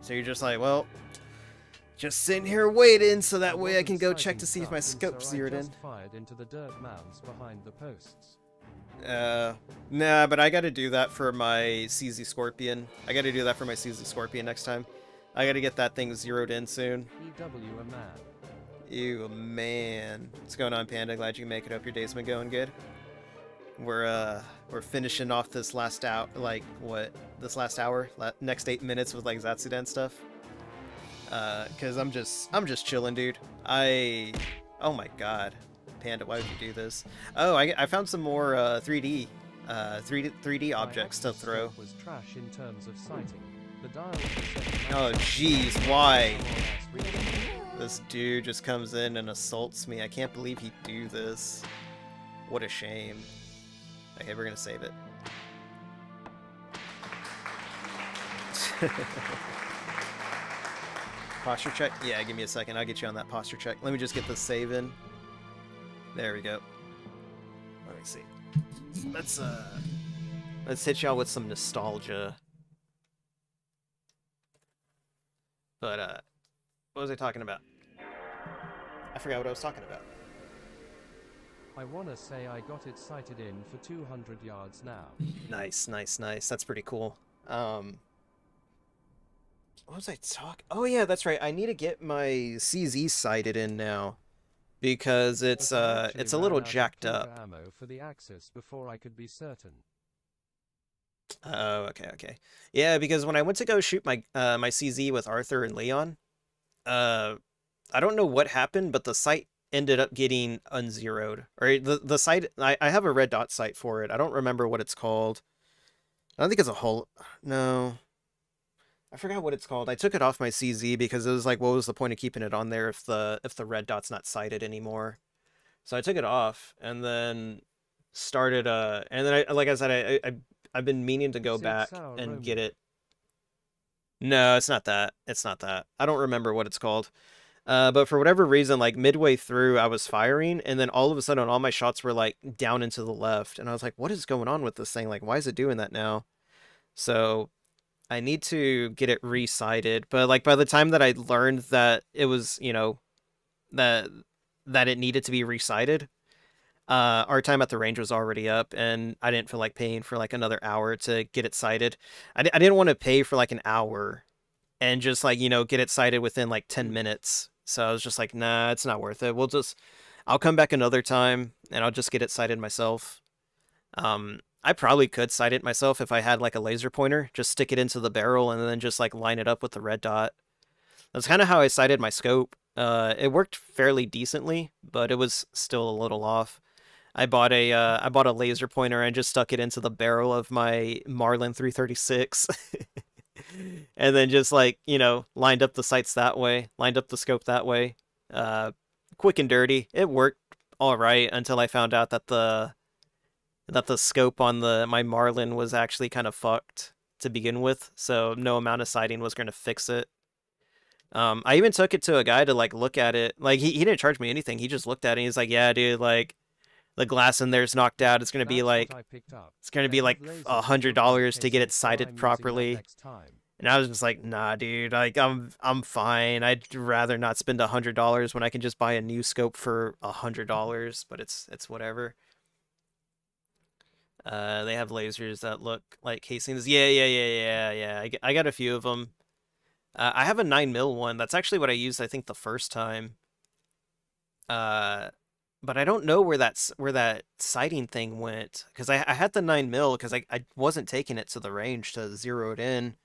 So you're just like, well, just sitting here waiting so that way I can go check to see if my scope's so zeroed in. fired into the dirt mounds behind the posts. Uh, nah, but I gotta do that for my CZ Scorpion. I gotta do that for my CZ Scorpion next time. I gotta get that thing zeroed in soon. EW a man. You man. What's going on, Panda? Glad you can make it. Hope your day's been going good. We're, uh, we're finishing off this last out, like, what, this last hour? La next eight minutes with, like, zatsudan stuff. Uh, cause I'm just, I'm just chilling, dude. I, oh my god. Panda, why would you do this? Oh, I, I found some more, uh, 3D, uh, 3D, 3D objects to throw. was trash in terms of sighting. The dial Oh, jeez, why? more or less reading. This dude just comes in and assaults me. I can't believe he'd do this. What a shame. Okay, we're gonna save it. posture check? Yeah, give me a second. I'll get you on that posture check. Let me just get the save in. There we go. Let me see. Let's uh let's hit y'all with some nostalgia. But uh what was I talking about? I forgot what I was talking about. I wanna say I got it sighted in for 200 yards now. Nice, nice, nice. That's pretty cool. Um, what was I talking? Oh yeah, that's right. I need to get my CZ sighted in now because it's uh it's a little ran out of jacked up. Ammo for the Axis before I could be certain. Oh, okay, okay. Yeah, because when I went to go shoot my uh my CZ with Arthur and Leon, uh I don't know what happened, but the sight ended up getting unzeroed. Or the the sight I, I have a red dot sight for it. I don't remember what it's called. I don't think it's a whole no. I forgot what it's called. I took it off my CZ because it was like, what was the point of keeping it on there if the if the red dot's not sighted anymore? So I took it off and then started uh and then I like I said I, I I've been meaning to go back and get it. No, it's not that. It's not that. I don't remember what it's called. Uh, but for whatever reason, like midway through, I was firing, and then all of a sudden, all my shots were like down into the left, and I was like, "What is going on with this thing? Like, why is it doing that now?" So, I need to get it resighted. But like by the time that I learned that it was, you know, that that it needed to be resighted, uh, our time at the range was already up, and I didn't feel like paying for like another hour to get it sighted. I, I didn't want to pay for like an hour and just like you know get it sighted within like 10 minutes so i was just like nah it's not worth it. We'll just i'll come back another time and i'll just get it sighted myself. Um i probably could sight it myself if i had like a laser pointer just stick it into the barrel and then just like line it up with the red dot. That's kind of how i sighted my scope. Uh it worked fairly decently but it was still a little off. I bought a uh, I bought a laser pointer and just stuck it into the barrel of my Marlin 336. and then just like, you know, lined up the sights that way, lined up the scope that way. Uh quick and dirty. It worked all right until I found out that the that the scope on the my Marlin was actually kind of fucked to begin with, so no amount of sighting was going to fix it. Um, I even took it to a guy to like look at it. Like he, he didn't charge me anything. He just looked at it. and He's like, "Yeah, dude, like the glass in there's knocked out. It's gonna be like what I picked up. it's gonna be like a hundred dollars to get it sighted properly." And I was just like, "Nah, dude. Like I'm I'm fine. I'd rather not spend a hundred dollars when I can just buy a new scope for a hundred dollars. But it's it's whatever." Uh, they have lasers that look like casings. Yeah, yeah, yeah, yeah, yeah. I, I got a few of them. Uh, I have a nine mil one. That's actually what I used. I think the first time. Uh, but I don't know where that's where that sighting thing went because I, I had the nine mil because I, I wasn't taking it to the range to zero it in.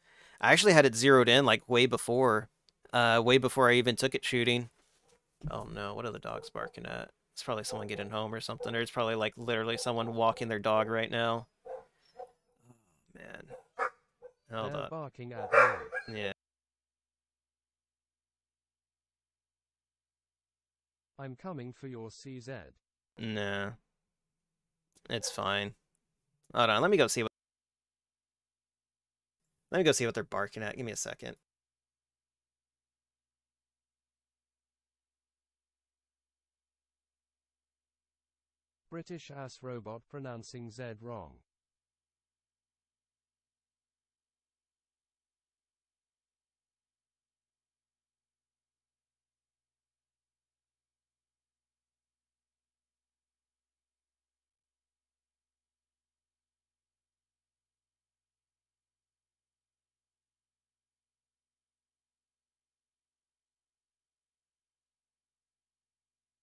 I actually had it zeroed in like way before, uh, way before I even took it shooting. Oh no! What are the dogs barking at? It's probably someone getting home or something, or it's probably like literally someone walking their dog right now. Oh, man, hold They're up. barking at me. Yeah. I'm coming for your CZ. Nah. It's fine. Hold on, let me go see what Let me go see what they're barking at. Give me a second. British ass robot pronouncing Z wrong.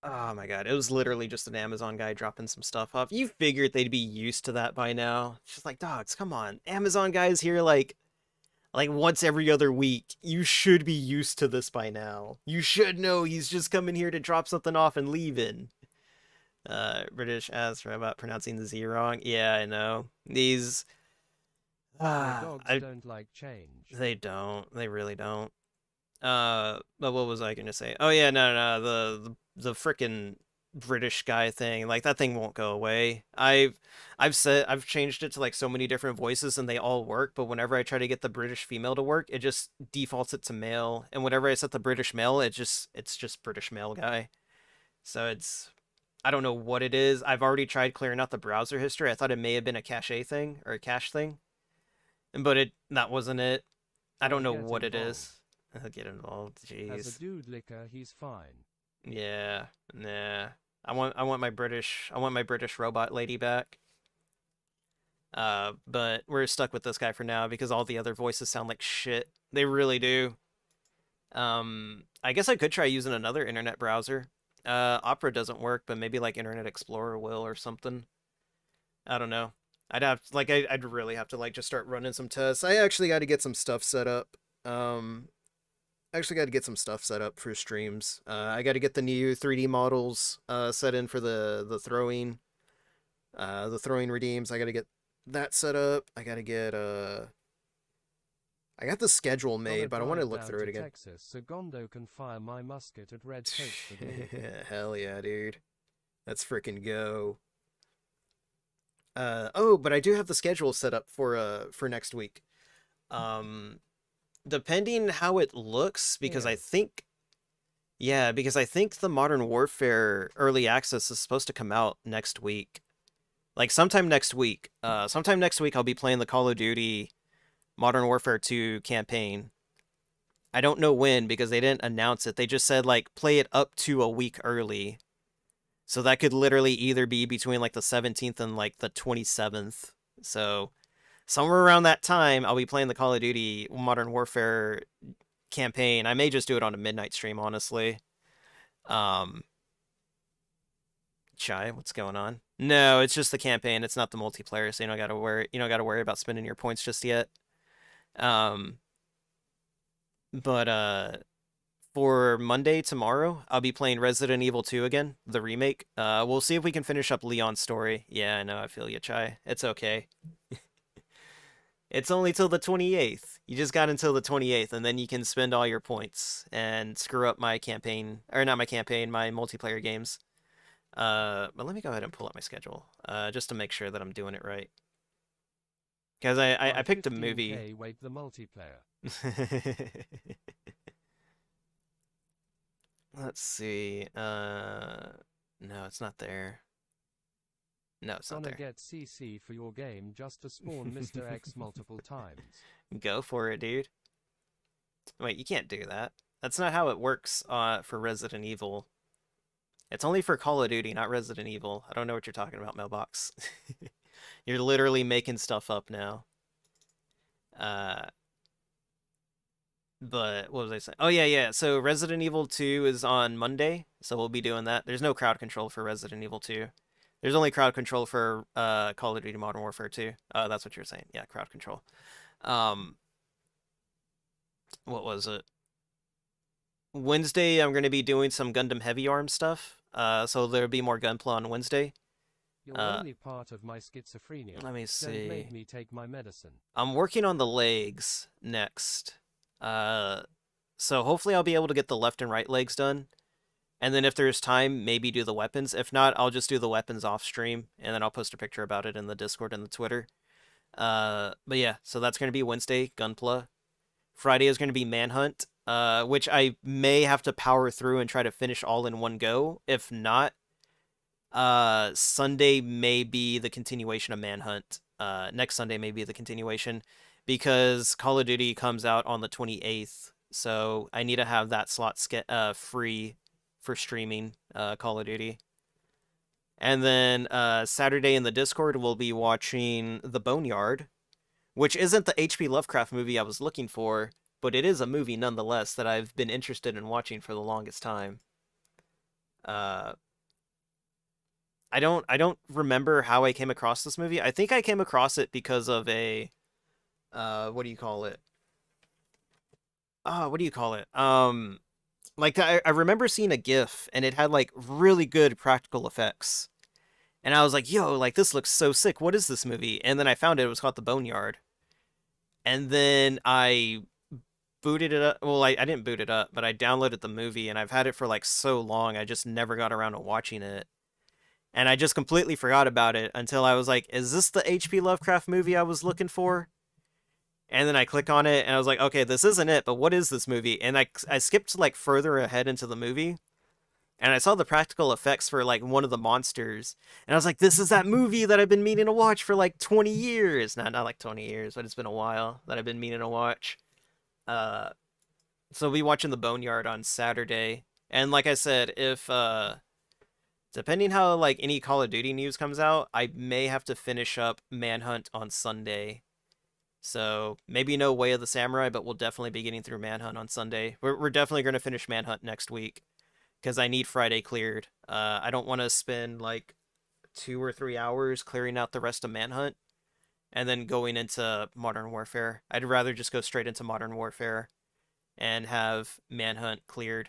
Oh my god, it was literally just an Amazon guy dropping some stuff off. You figured they'd be used to that by now. It's just like, dogs, come on. Amazon guys here like like once every other week. You should be used to this by now. You should know he's just coming here to drop something off and leaving. Uh British as for about pronouncing the Z wrong. Yeah, I know. These The Ah, dogs I- don't like change. they don't. They really don't. Uh, but what was I gonna say? Oh yeah, no, no, no, the the, the freaking British guy thing. Like that thing won't go away. I've I've said I've changed it to like so many different voices and they all work. But whenever I try to get the British female to work, it just defaults it to male. And whenever I set the British male, it just it's just British male guy. So it's I don't know what it is. I've already tried clearing out the browser history. I thought it may have been a cache thing or a cache thing, but it that wasn't it. I don't know what it involved. is. I'll get involved. As a Jeez. dude licker, he's fine. Yeah. Nah. I want I want my British I want my British robot lady back. Uh, but we're stuck with this guy for now because all the other voices sound like shit. They really do. Um, I guess I could try using another internet browser. Uh, Opera doesn't work, but maybe like Internet Explorer will or something. I don't know. I'd have like I, I'd really have to like just start running some tests. I actually got to get some stuff set up. Um, actually got to get some stuff set up for streams. Uh, I got to get the new 3D models uh set in for the the throwing, uh, the throwing redeems. I got to get that set up. I got to get uh I got the schedule made, but I want to look through it again. Texas so Gondo can fire my musket at Red. Hell yeah, dude. Let's freaking go. Uh oh, but I do have the schedule set up for uh for next week. Um depending how it looks because Yeah. I think yeah, because I think the Modern Warfare early access is supposed to come out next week. Like sometime next week. Uh sometime next week I'll be playing the Call of Duty Modern Warfare 2 campaign. I don't know when because they didn't announce it. They just said like play it up to a week early. So that could literally either be between like the 17th and like the 27th. So somewhere around that time I'll be playing the Call of Duty Modern Warfare campaign. I may just do it on a midnight stream honestly. Um Chai, what's going on? No, it's just the campaign. It's not the multiplayer, so you don't got to worry you don't got to worry about spending your points just yet. Um but uh for Monday tomorrow, I'll be playing Resident Evil 2 again, the remake. Uh we'll see if we can finish up Leon's story. Yeah, I know, I feel you, Chai. It's okay. It's only till the 28th. You just got until the 28th and then you can spend all your points and screw up my campaign or not my campaign, my multiplayer games. Uh but let me go ahead and pull up my schedule uh just to make sure that I'm doing it right. Cuz I I, I picked a 15K movie Wave the multiplayer. Let's see. Uh, no, it's not there. No, it's not Gonna there. get CC for your game just to spawn Mr. X multiple times. Go for it, dude. Wait, you can't do that. That's not how it works uh, for Resident Evil. It's only for Call of Duty, not Resident Evil. I don't know what you're talking about, Mailbox. you're literally making stuff up now. Uh, but what was I saying? Oh yeah, yeah. So Resident Evil 2 is on Monday, so we'll be doing that. There's no crowd control for Resident Evil 2. There's only crowd control for uh, Call of Duty Modern Warfare 2. Uh, that's what you're saying. Yeah, crowd control. Um, what was it? Wednesday, I'm going to be doing some Gundam Heavy Arm stuff. Uh, so there'll be more Gunpla on Wednesday. You're Uh, only part of my schizophrenia. Let me Don't see. make me take my medicine. I'm working on the legs next. Uh, so hopefully I'll be able to get the left and right legs done. And then if there's time, maybe do the weapons. If not, I'll just do the weapons off stream, and then I'll post a picture about it in the Discord and the Twitter. Uh, but yeah, so that's gonna be Wednesday, Gunpla. Friday is gonna be Manhunt, uh, which I may have to power through and try to finish all in one go. If not, uh, Sunday may be the continuation of Manhunt. Uh, next Sunday may be the continuation because Call of Duty comes out on the 28th. So I need to have that slot uh, free for streaming uh, Call of Duty. And then uh, Saturday in the Discord, we'll be watching The Boneyard, which isn't the H.P. Lovecraft movie I was looking for, but it is a movie nonetheless that I've been interested in watching for the longest time. Uh, I don't I don't remember how I came across this movie. I think I came across it because of a uh what do you call it? Ah, what do you call it? Um like I, I remember seeing a GIF and it had like really good practical effects. And I was like, yo, like this looks so sick. What is this movie? And then I found it, it was called The Boneyard. And then I booted it up. Well, I, I didn't boot it up, but I downloaded the movie and I've had it for like so long. I just never got around to watching it. And I just completely forgot about it until I was like, is this the H.P. Lovecraft movie I was looking for? And then I click on it and I was like, okay, this isn't it, but what is this movie? And I, I skipped like further ahead into the movie and I saw the practical effects for like one of the monsters. And I was like, this is that movie that I've been meaning to watch for like 20 years. Not, not like 20 years, but it's been a while that I've been meaning to watch. Uh, so we'll be watching The Boneyard on Saturday. And like I said, if, uh, depending how like any Call of Duty news comes out, I may have to finish up Manhunt on Sunday. So maybe no Way of the Samurai, but we'll definitely be getting through Manhunt on Sunday. We're we're definitely going to finish Manhunt next week because I need Friday cleared. Uh, I don't want to spend like two or three hours clearing out the rest of Manhunt and then going into Modern Warfare. I'd rather just go straight into Modern Warfare and have Manhunt cleared.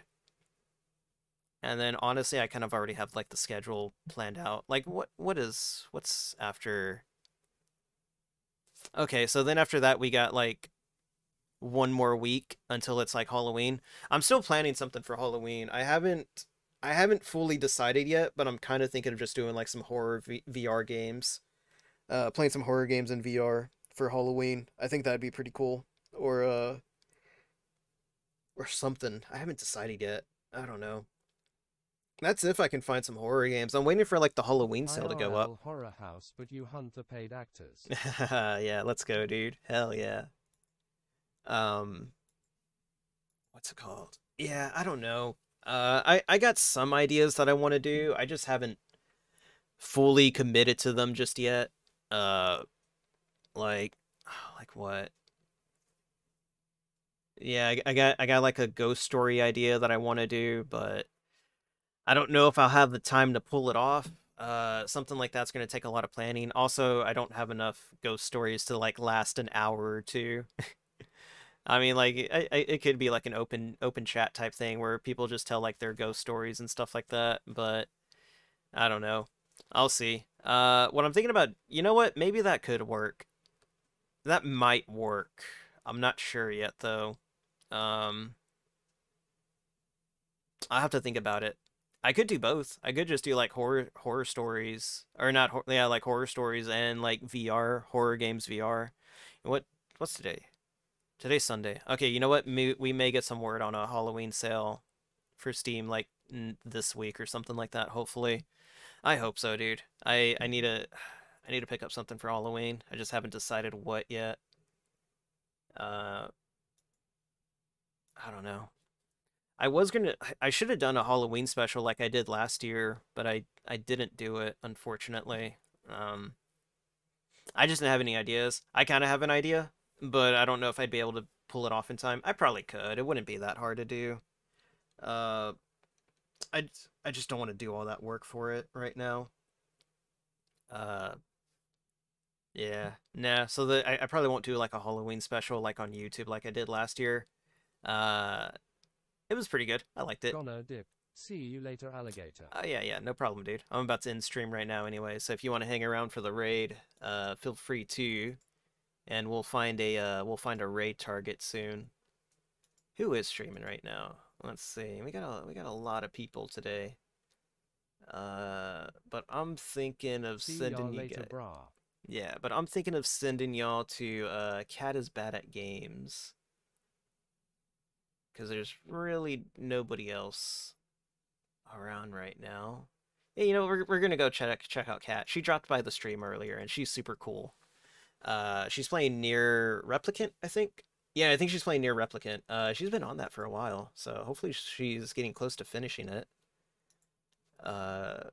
And then honestly, I kind of already have like the schedule planned out. Like what what is what's after Okay, so then after that we got like one more week until it's like Halloween. I'm still planning something for Halloween. I haven't I haven't fully decided yet, but I'm kind of thinking of just doing like some horror v- VR games. Uh playing some horror games in VR for Halloween. I think that'd be pretty cool. Or uh or something. I haven't decided yet. I don't know. That's if I can find some horror games. I'm waiting for like the Halloween sale to go up. Horror house, but you hunt the paid actors. yeah, let's go, dude. Hell yeah. Um what's it called? Yeah, I don't know. Uh I I got some ideas that I want to do. I just haven't fully committed to them just yet. Uh like like what? Yeah, I, I got I got like a ghost story idea that I want to do, but I don't know if I'll have the time to pull it off. Uh, something like that's going to take a lot of planning. Also, I don't have enough ghost stories to like last an hour or two. I mean, like I, I, it could be like an open open chat type thing where people just tell like their ghost stories and stuff like that. But I don't know. I'll see. Uh, what I'm thinking about, you know what? Maybe that could work. That might work. I'm not sure yet though. Um, I'll have to think about it. I could do both. I could just do like horror horror stories, or not? Yeah, like horror stories and like VR horror games VR. What what's today? Today's Sunday. Okay, you know what? We may get some word on a Halloween sale for Steam like this week or something like that. Hopefully, I hope so, dude. I I need to I need to pick up something for Halloween. I just haven't decided what yet. Uh, I don't know. I was gonna. I- I should have done a Halloween special like I did last year, but I I didn't do it unfortunately. Um, I just didn't have any ideas. I kind of have an idea, but I don't know if I'd be able to pull it off in time. I probably could. It wouldn't be that hard to do. Uh, I I just don't want to do all that work for it right now. Uh, yeah, nah. So the I, I probably won't do like a Halloween special like on YouTube like I did last year. Uh, it was pretty good. I liked it. Gono dip. See you later, alligator. Uh, yeah, yeah, no problem, dude. I'm about to end stream right now anyway, so if you want to hang around for the raid, uh, feel free to, and we'll find a uh, we'll find a raid target soon. Who is streaming right now? Let's see. We got a we got a lot of people today. Uh, but I'm thinking of See sending y'all later, guys. Yeah, but I'm thinking of sending y'all to uh, Cat is bad at games. Because there's really nobody else around right now. You know, we're, we're gonna go check check out Cat. She dropped by the stream earlier, and she's super cool. Uh, she's playing NieR Replicant, I think. Yeah, I think she's playing NieR Replicant. Uh, she's been on that for a while, so hopefully she's getting close to finishing it. Uh,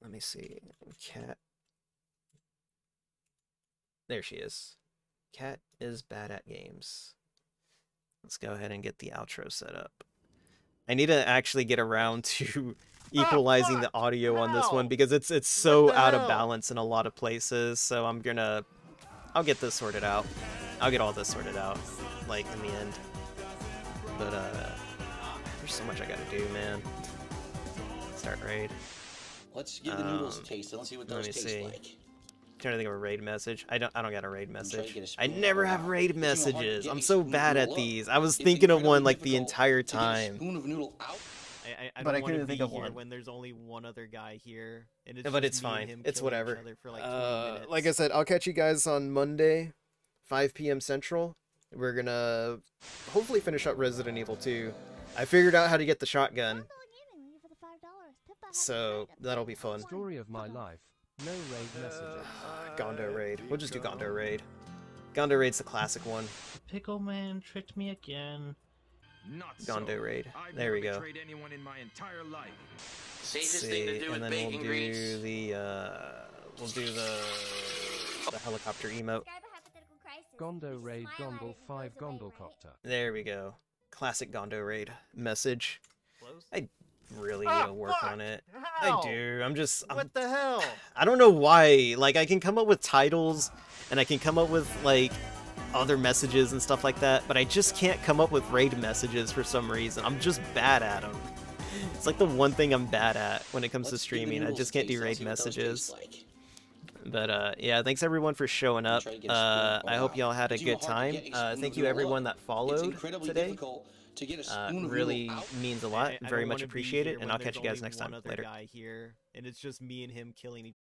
let me see. Cat. There she is. Cat is bad at games. Let's go ahead and get the outro set up. I need to actually get around to equalizing the audio on this one because it's it's so the out of balance in a lot of places. So I'm gonna, I'll get this sorted out. I'll get all this sorted out, like in the end. But uh, there's so much I gotta do, man. Start raid. Let's give the noodles a Um, taste and let's see what let those me taste see. like. Trying to think of a raid message. I don't. I don't got a raid message. get a I never have raid Gives you a hard- messages. I'm so bad at these. I was thinking of one like the entire to get a time. spoon of noodle out. I, I, I But don't I want couldn't think of one. when there's only one other guy here, and it's but it's fine. him It's whatever. for, like, Uh, like I said, I'll catch you guys on Monday, 5 p.m. Central. We're gonna hopefully finish up Resident Evil 2. I figured out how to get the shotgun, so that'll be fun. Story of my life. No raid messages. Gondo raid. We'll just do Gondo raid. Gondo raid's the classic one. Pickle Man tricked me again. Not Gondo so. raid. I've There we go. anyone in my entire life. Safest thing to See, do with and then we'll do grease. the uh, we'll do the the helicopter emote. Gondo raid Gondol 5 Gondelcopter. There we go. Classic Gondo raid message. I really need to work on it. I do. I'm just. I'm, What the hell? I don't know why. Like, I can come up with titles, and I can come up with like other messages and stuff like that, but I just can't come up with raid messages for some reason. I'm just bad at them. It's like the one thing I'm bad at when it comes to Let's give the streaming. I just can't do raid see what those messages. like. But uh, yeah, thanks everyone for showing up. try to get a Uh. I hope y'all had a good time. Uh, thank you everyone that followed today. Difficult to get a Uh, really out. means a lot. I- I Very much wanna appreciate it, and I'll catch you guys next time. other Later. guy here, and it's just me and him killing each